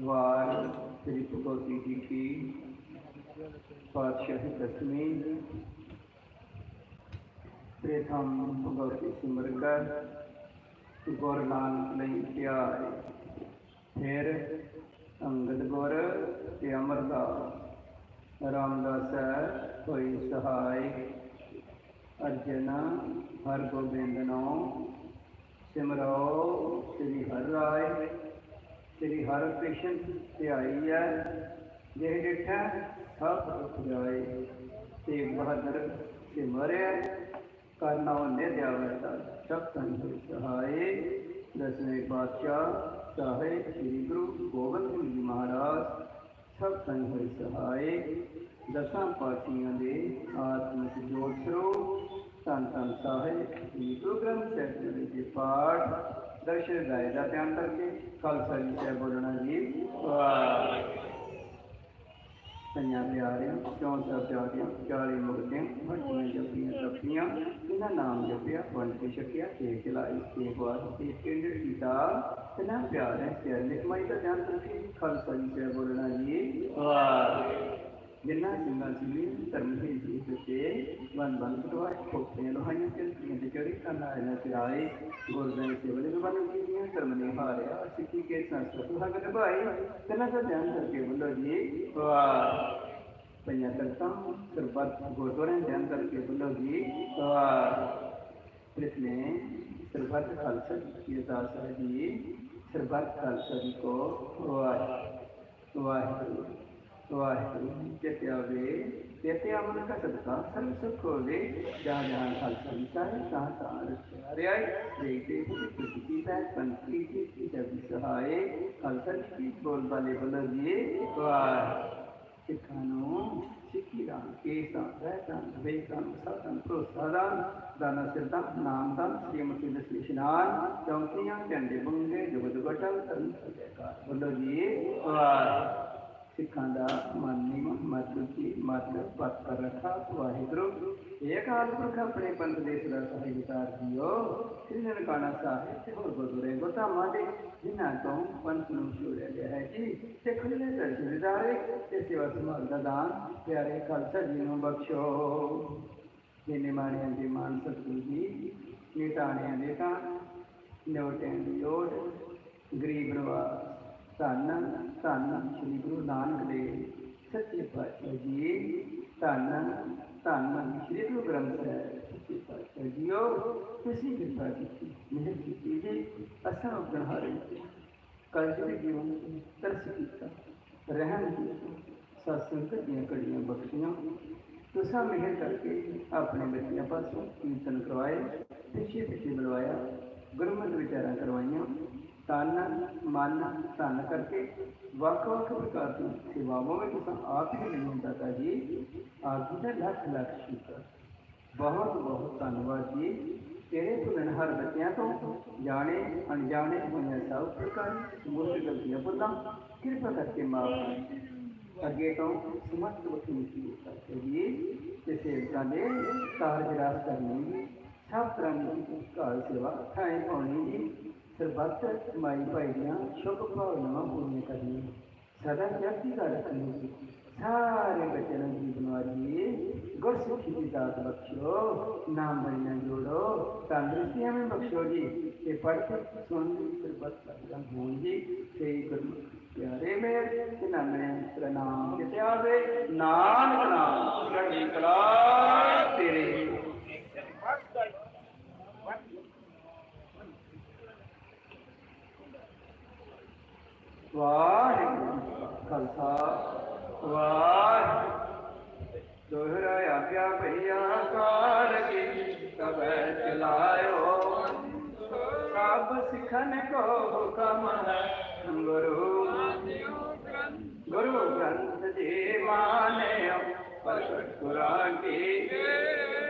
وار شری پکوتی جی کی، بادشاہ دسویں پریتھم پکوتی سمر کر گور نانک لئی ہے پھر انگد گور تے امرداس رام داس کوئی سہائے۔ ارجن، ہر گوبند نو۔ سمرو شری ہر رائے۔ ਸ੍ਰੀ ਹਰਿ ਕ੍ਰਿਸ਼ਨ ਧਿਆਈ ਹੈ ਜੇ ਡਿਠਾ ਸਭ ਦੁਖ ਜਾਏ ਤੇਗ ਬਹਾਦਰ ਸਿਮਰਿਆ ਕਰਨਾ ਉਹਨੇ ਦਿਆਵਤਾ ਸਭ ਸੰਤ ਸਹਾਏ। ਦਸਵੇਂ ਪਾਤਸ਼ਾਹ ਸਾਹਿਬ ਸ੍ਰੀ ਗੁਰੂ ਗੋਬਿੰਦ ਸਿੰਘ ਜੀ ਮਹਾਰਾਜ, ਸਭ ਸੰਤ ਸਹਾਏ। ਦਸਾਂ ਪਾਤਸ਼ਾਹਾਂ ਦੇ ਆਤਮਿਕ ਜੋਤ ਸਰੂਪ ਧੰਨ ਧੰਨ ਸਾਹਿਬ, ਸ੍ਰੀ ਗੁਰੂ ਗ੍ਰੰਥ ਸਾਹਿਬ ਜੀ ਦੇ ਪਾਠ ਦਰਸ਼ਨ ਰਾਏ ਦਾ ਧਿਆਨ ਕਰਕੇ ਖਾਲਸਾ ਜੀ ਸਾਹਿਬ ਬੋਲਣਾ ਜੀ ਵਾਹਿਗੁਰੂ ਪੰਜਾਂ ਪਿਆਰਿਆਂ ਚੌਂ ਸੌ ਪਿਆਰਿਆਂ ਚਾਲੀ ਮੁਕਤਿਆਂ ਭਟੀਆਂ ਜਪੀਆਂ ਤਪੀਆਂ ਇਹਨਾਂ ਨਾਮ ਜਪਿਆ ਵੰਡ ਕੇ ਛਕਿਆ ਤੇ ਚਲਾਈ ਤੇ ਬਾਅਦ ਤੇ ਕੇਂਦਰ ਕੀਤਾ ਤਨਾ ਪਿਆਰ ਹੈ ਪਿਆਰ ਨੇ ਕਮਾਈ ਦਾ ਧਿਆਨ ਰੱਖੀ ਖਾਲਸਾ ਜੀ ਸੇ ਬੋਲਣਾ ਜੀ ਵਾਹ ਜਿੰਨਾ ਸਿੰਘਾਂ ਸੀ ਧਰਮ ਦੇ ਜੀ ਤੇ ਵਨ ਵਨ ਪਟਵਾ ਖੋਪੇ ਲੋਹਾਈਆਂ ਤੇ ਤੇ ਚੜੀ ਕਰਨਾ ਇਹਨਾਂ ਤੇ ਆਏ ਗੁਰਦਾਂ ਦੇ ਬਲੇ ਬਨ ਕੀਤੀਆਂ ਧਰਮ ਨੇ ਹਾਰਿਆ ਸਿੱਖੀ ਕੇ ਸੰਸਕ੍ਰਿਤ ਹੱਕ ਨਿਭਾਈ ਤਨਾ ਦਾ ਧਿਆਨ ਕਰਕੇ ਬੋਲੋ ਜੀ ਵਾਹ ਪੰਜਾਂ واحد جتیاوے دیتے کام ساتن دانا نام چونکیاں چندے بنگے جو بدو بولو جی ਦਾਨਾ ਸਿਰਦਾਂ ਨਾਮ ਦਾ ਸ੍ਰੀਮਤੀ ਦਸਵੀ ਇਸ਼ਨਾਨ ਚੌਂਕੀਆਂ ਝੰਡੇ ਬੰਗੇ ਜੁਗਤ ਬਟਲ ਤਰਨ ਸਜੇਗਾ ਬੋਲੋ ਜੀ ਵਾਹ ਸਿੱਖਾਂ ਦਾ ਮਨ ਨਿਮ ਮਤ ਕੀ ਮਤ ਪਤ ਕਰ ਰੱਖਾ ਵਾਹਿਗੁਰੂ ਇਹ ਕਾਲ ਪੁਰਖ ਆਪਣੇ ਪੰਥ ਦੇ ਸਦਾ ਸਹਾਈ ਵਿਚਾਰ ਦਿਓ ਸ੍ਰੀ ਨਨਕਾਣਾ ਸਾਹਿਬ ਤੇ ਹੋਰ ਗੁਰਦੁਆਰੇ ਗੋਤਾਮਾ ਦੇ ਜਿਨ੍ਹਾਂ ਤੋਂ ਪੰਥ ਨੂੰ ਜੋੜਿਆ ਗਿਆ ਹੈ ਜੀ ਸਿੱਖ ਦੇ ਦਰਸ਼ਨਦਾਰੇ ਤੇ ਸੇਵਾ ਸੰਭਾਲ ਦਾ ਦਾਨ ਪਿਆਰੇ ਖਾਲਸਾ ਜੀ ਨੂੰ ਬਖਸ਼ੋ ਜਿਨੇ ਮਾਣਿਆਂ ਦੇ ਮਾਨ ਸਤਿਗੁਰੂ ਜੀ ਨਿਟਾਣਿਆਂ ਦੇ ਤਾਂ ਨੋਟਿਆਂ ਦੀ ਲੋੜ ਗਰੀਬ ਨਵਾਜ਼ ਧੰਨ ਧੰਨ ਸ੍ਰੀ ਗੁਰੂ ਨਾਨਕ ਦੇਵ ਸੱਚੇ ਪਾਤਸ਼ਾਹ ਜੀ। ਧੰਨ ਧੰਨ ਸ੍ਰੀ ਗੁਰੂ ਗ੍ਰੰਥ ਸਾਹਿਬ ਸੱਚੇ ਪਾਤਸ਼ਾਹ ਜੀਓ। ਤੁਸੀਂ ਕਿਰਪਾ ਕੀਤੀ, ਮਿਹਰ ਕੀਤੀ ਜੀ। ਅਸਾਂ ਉਪਰ ਹਾਰੇ ਕਲਯੁਗ ਦੇ ਜੀਵਨ ਵਿੱਚ ਤਰਸ ਕੀਤਾ, ਰਹਿਣ ਕੀਤਾ ਸਤਸੰਗ ਦੀਆਂ ਕੜੀਆਂ ਬਖਸ਼ੀਆਂ। ਤੁਸਾਂ ਮਿਹਰ ਕਰਕੇ ਆਪਣੇ ਬੱਚਿਆਂ ਪਾਸੋਂ ਕੀਰਤਨ ਕਰਵਾਏ ਪਿੱਛੇ ਪਿੱਛੇ ਬੁਲਵਾਇਆ। ਗੁਰਮਤਿ ਵਿਚਾਰਾਂ ਕਰਵਾਈਆਂ। ਤਨ ਮਨ ਧਨ ਕਰਕੇ ਵੱਖ ਵੱਖ ਪ੍ਰਕਾਰ ਦੀ ਸੇਵਾਵਾਂ ਵਿੱਚ ਤੁਸੀਂ ਆਪ ਹੀ ਨਹੀਂ ਹੁੰਦਾ ਤਾਂ ਜੀ। ਆਪ ਜੀ ਦਾ ਲੱਖ ਲੱਖ ਸ਼ੁਕਰ। ਬਹੁਤ ਬਹੁਤ ਧੰਨਵਾਦ ਜੀ। ਤੇਰੇ ਭੁੱਲਣਹਾਰ ਬੱਚਿਆਂ ਤੋਂ ਜਾਣੇ, ਅਣਜਾਣੇ ਹੋਈਆਂ ਸਭ ਪ੍ਰਕਾਰ ਸਮੂਹ ਗਲਤੀਆਂ ਭੁੱਲਾਂ ਕਿਰਪਾ ਕਰਕੇ ਮਾਫ ਅੱਗੇ ਤੋਂ ਸਮਸਤ ਵਕੀਲ ਕੀ ਕਰਕੇ ਜੀ। ਤੇ ਸੇਵਕਾਂ ਦੇ ਕਾਰਜ ਰਾਸ ਕਰਨੀ। ਸਭ ਤਰ੍ਹਾਂ ਦੀ ਘਰ ਸੇਵਾ ਥਾਂ ਪਾਉਣੀ ਜੀ। ਸਰਬੱਤ ਮਾਈ ਭਾਈ ਦੀਆਂ ਸ਼ੁਭ ਭਾਵਨਾਵਾਂ ਪੂਰੀਆਂ ਕਰਨੀਆਂ। ਸਦਾ ਚੜ੍ਹਦੀ ਦਾ ਰੱਖਣੀ ਜੀ ਸਾਰੇ ਬੱਚਿਆਂ ਨੂੰ ਜੀ ਬਣਵਾਈਏ ਗੁਰਸਿੱਖੀ ਦੀ ਦਾਤ ਬਖਸ਼ੋ, ਨਾਮ ਬੜੀਆਂ ਜੋੜੋ ਤੰਦਰੁਸਤੀਆਂ ਵੀ ਬਖਸ਼ੋ ਜੀ। ਤੇ ਪੜ੍ਹ ਕੇ ਸੁਣ ਸਰਬੱਤ ਦਾ ਹੋਣ ਜੀ। ਤੇ ਗੁਰੂ ਪਿਆਰੇ ਮੇਰੇ ਤੇ ਨਾਮੇ ਪ੍ਰਣਾਮ ਕਿਤੇ ਆਵੇ ਨਾਨਕ ਨਾਮ ਚੜ੍ਹਦੀ ਕਲਾ ਤੇਰੇ। ਵਾਹਿਗੁਰੂ ਜੀ ਕਾ ਖਾਲਸਾ, ਵਾਹਿਗੁਰੂ ਦੋਹਰਾ ਆਗਿਆ ਭਈਆ ਕਾਰ ਕੀ ਕਬੈ ਚਲਾਇਓ। ਸਭ ਸਿਖਨ ਕੋ ਹੁਕਮ ਹੈ ਗੁਰੂ ਗੁਰੂ ਗ੍ਰੰਥ ਜੀ ਮਾਨਿਓ ਪ੍ਰਗਟ ਕੁਰਾਨ ਕੀ।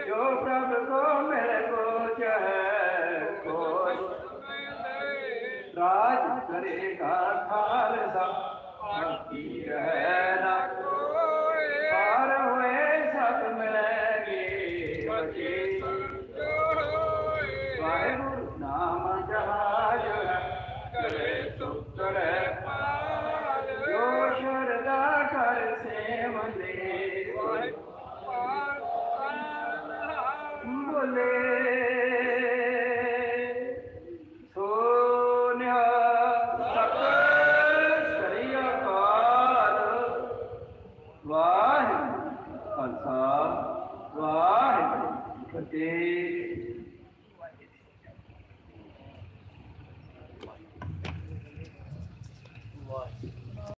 ਜੋ ਪ੍ਰਭ ਕੋ ਮਿਲ ਕੋ ਚਹਿ ਰਾਜ ਕਰੇਗਾ ਖਾਲਸਾ ਬਾਕੀ ਰਹਿ ਨਾ ਪਾਰ ਹੋਏ ਸਤ ਮਿਲੇਗੇ ਬਚੇ ਵਾਹਿਗੁਰੂ ਨਾਮ ਜਹਾਜ ਕਰੇ ਸੁਤਰੇ ਜੋ ਸ਼ਰਦਾ ਕਰ ਸੇਵੰਦੇ ਬੋਲੇ ਜੀ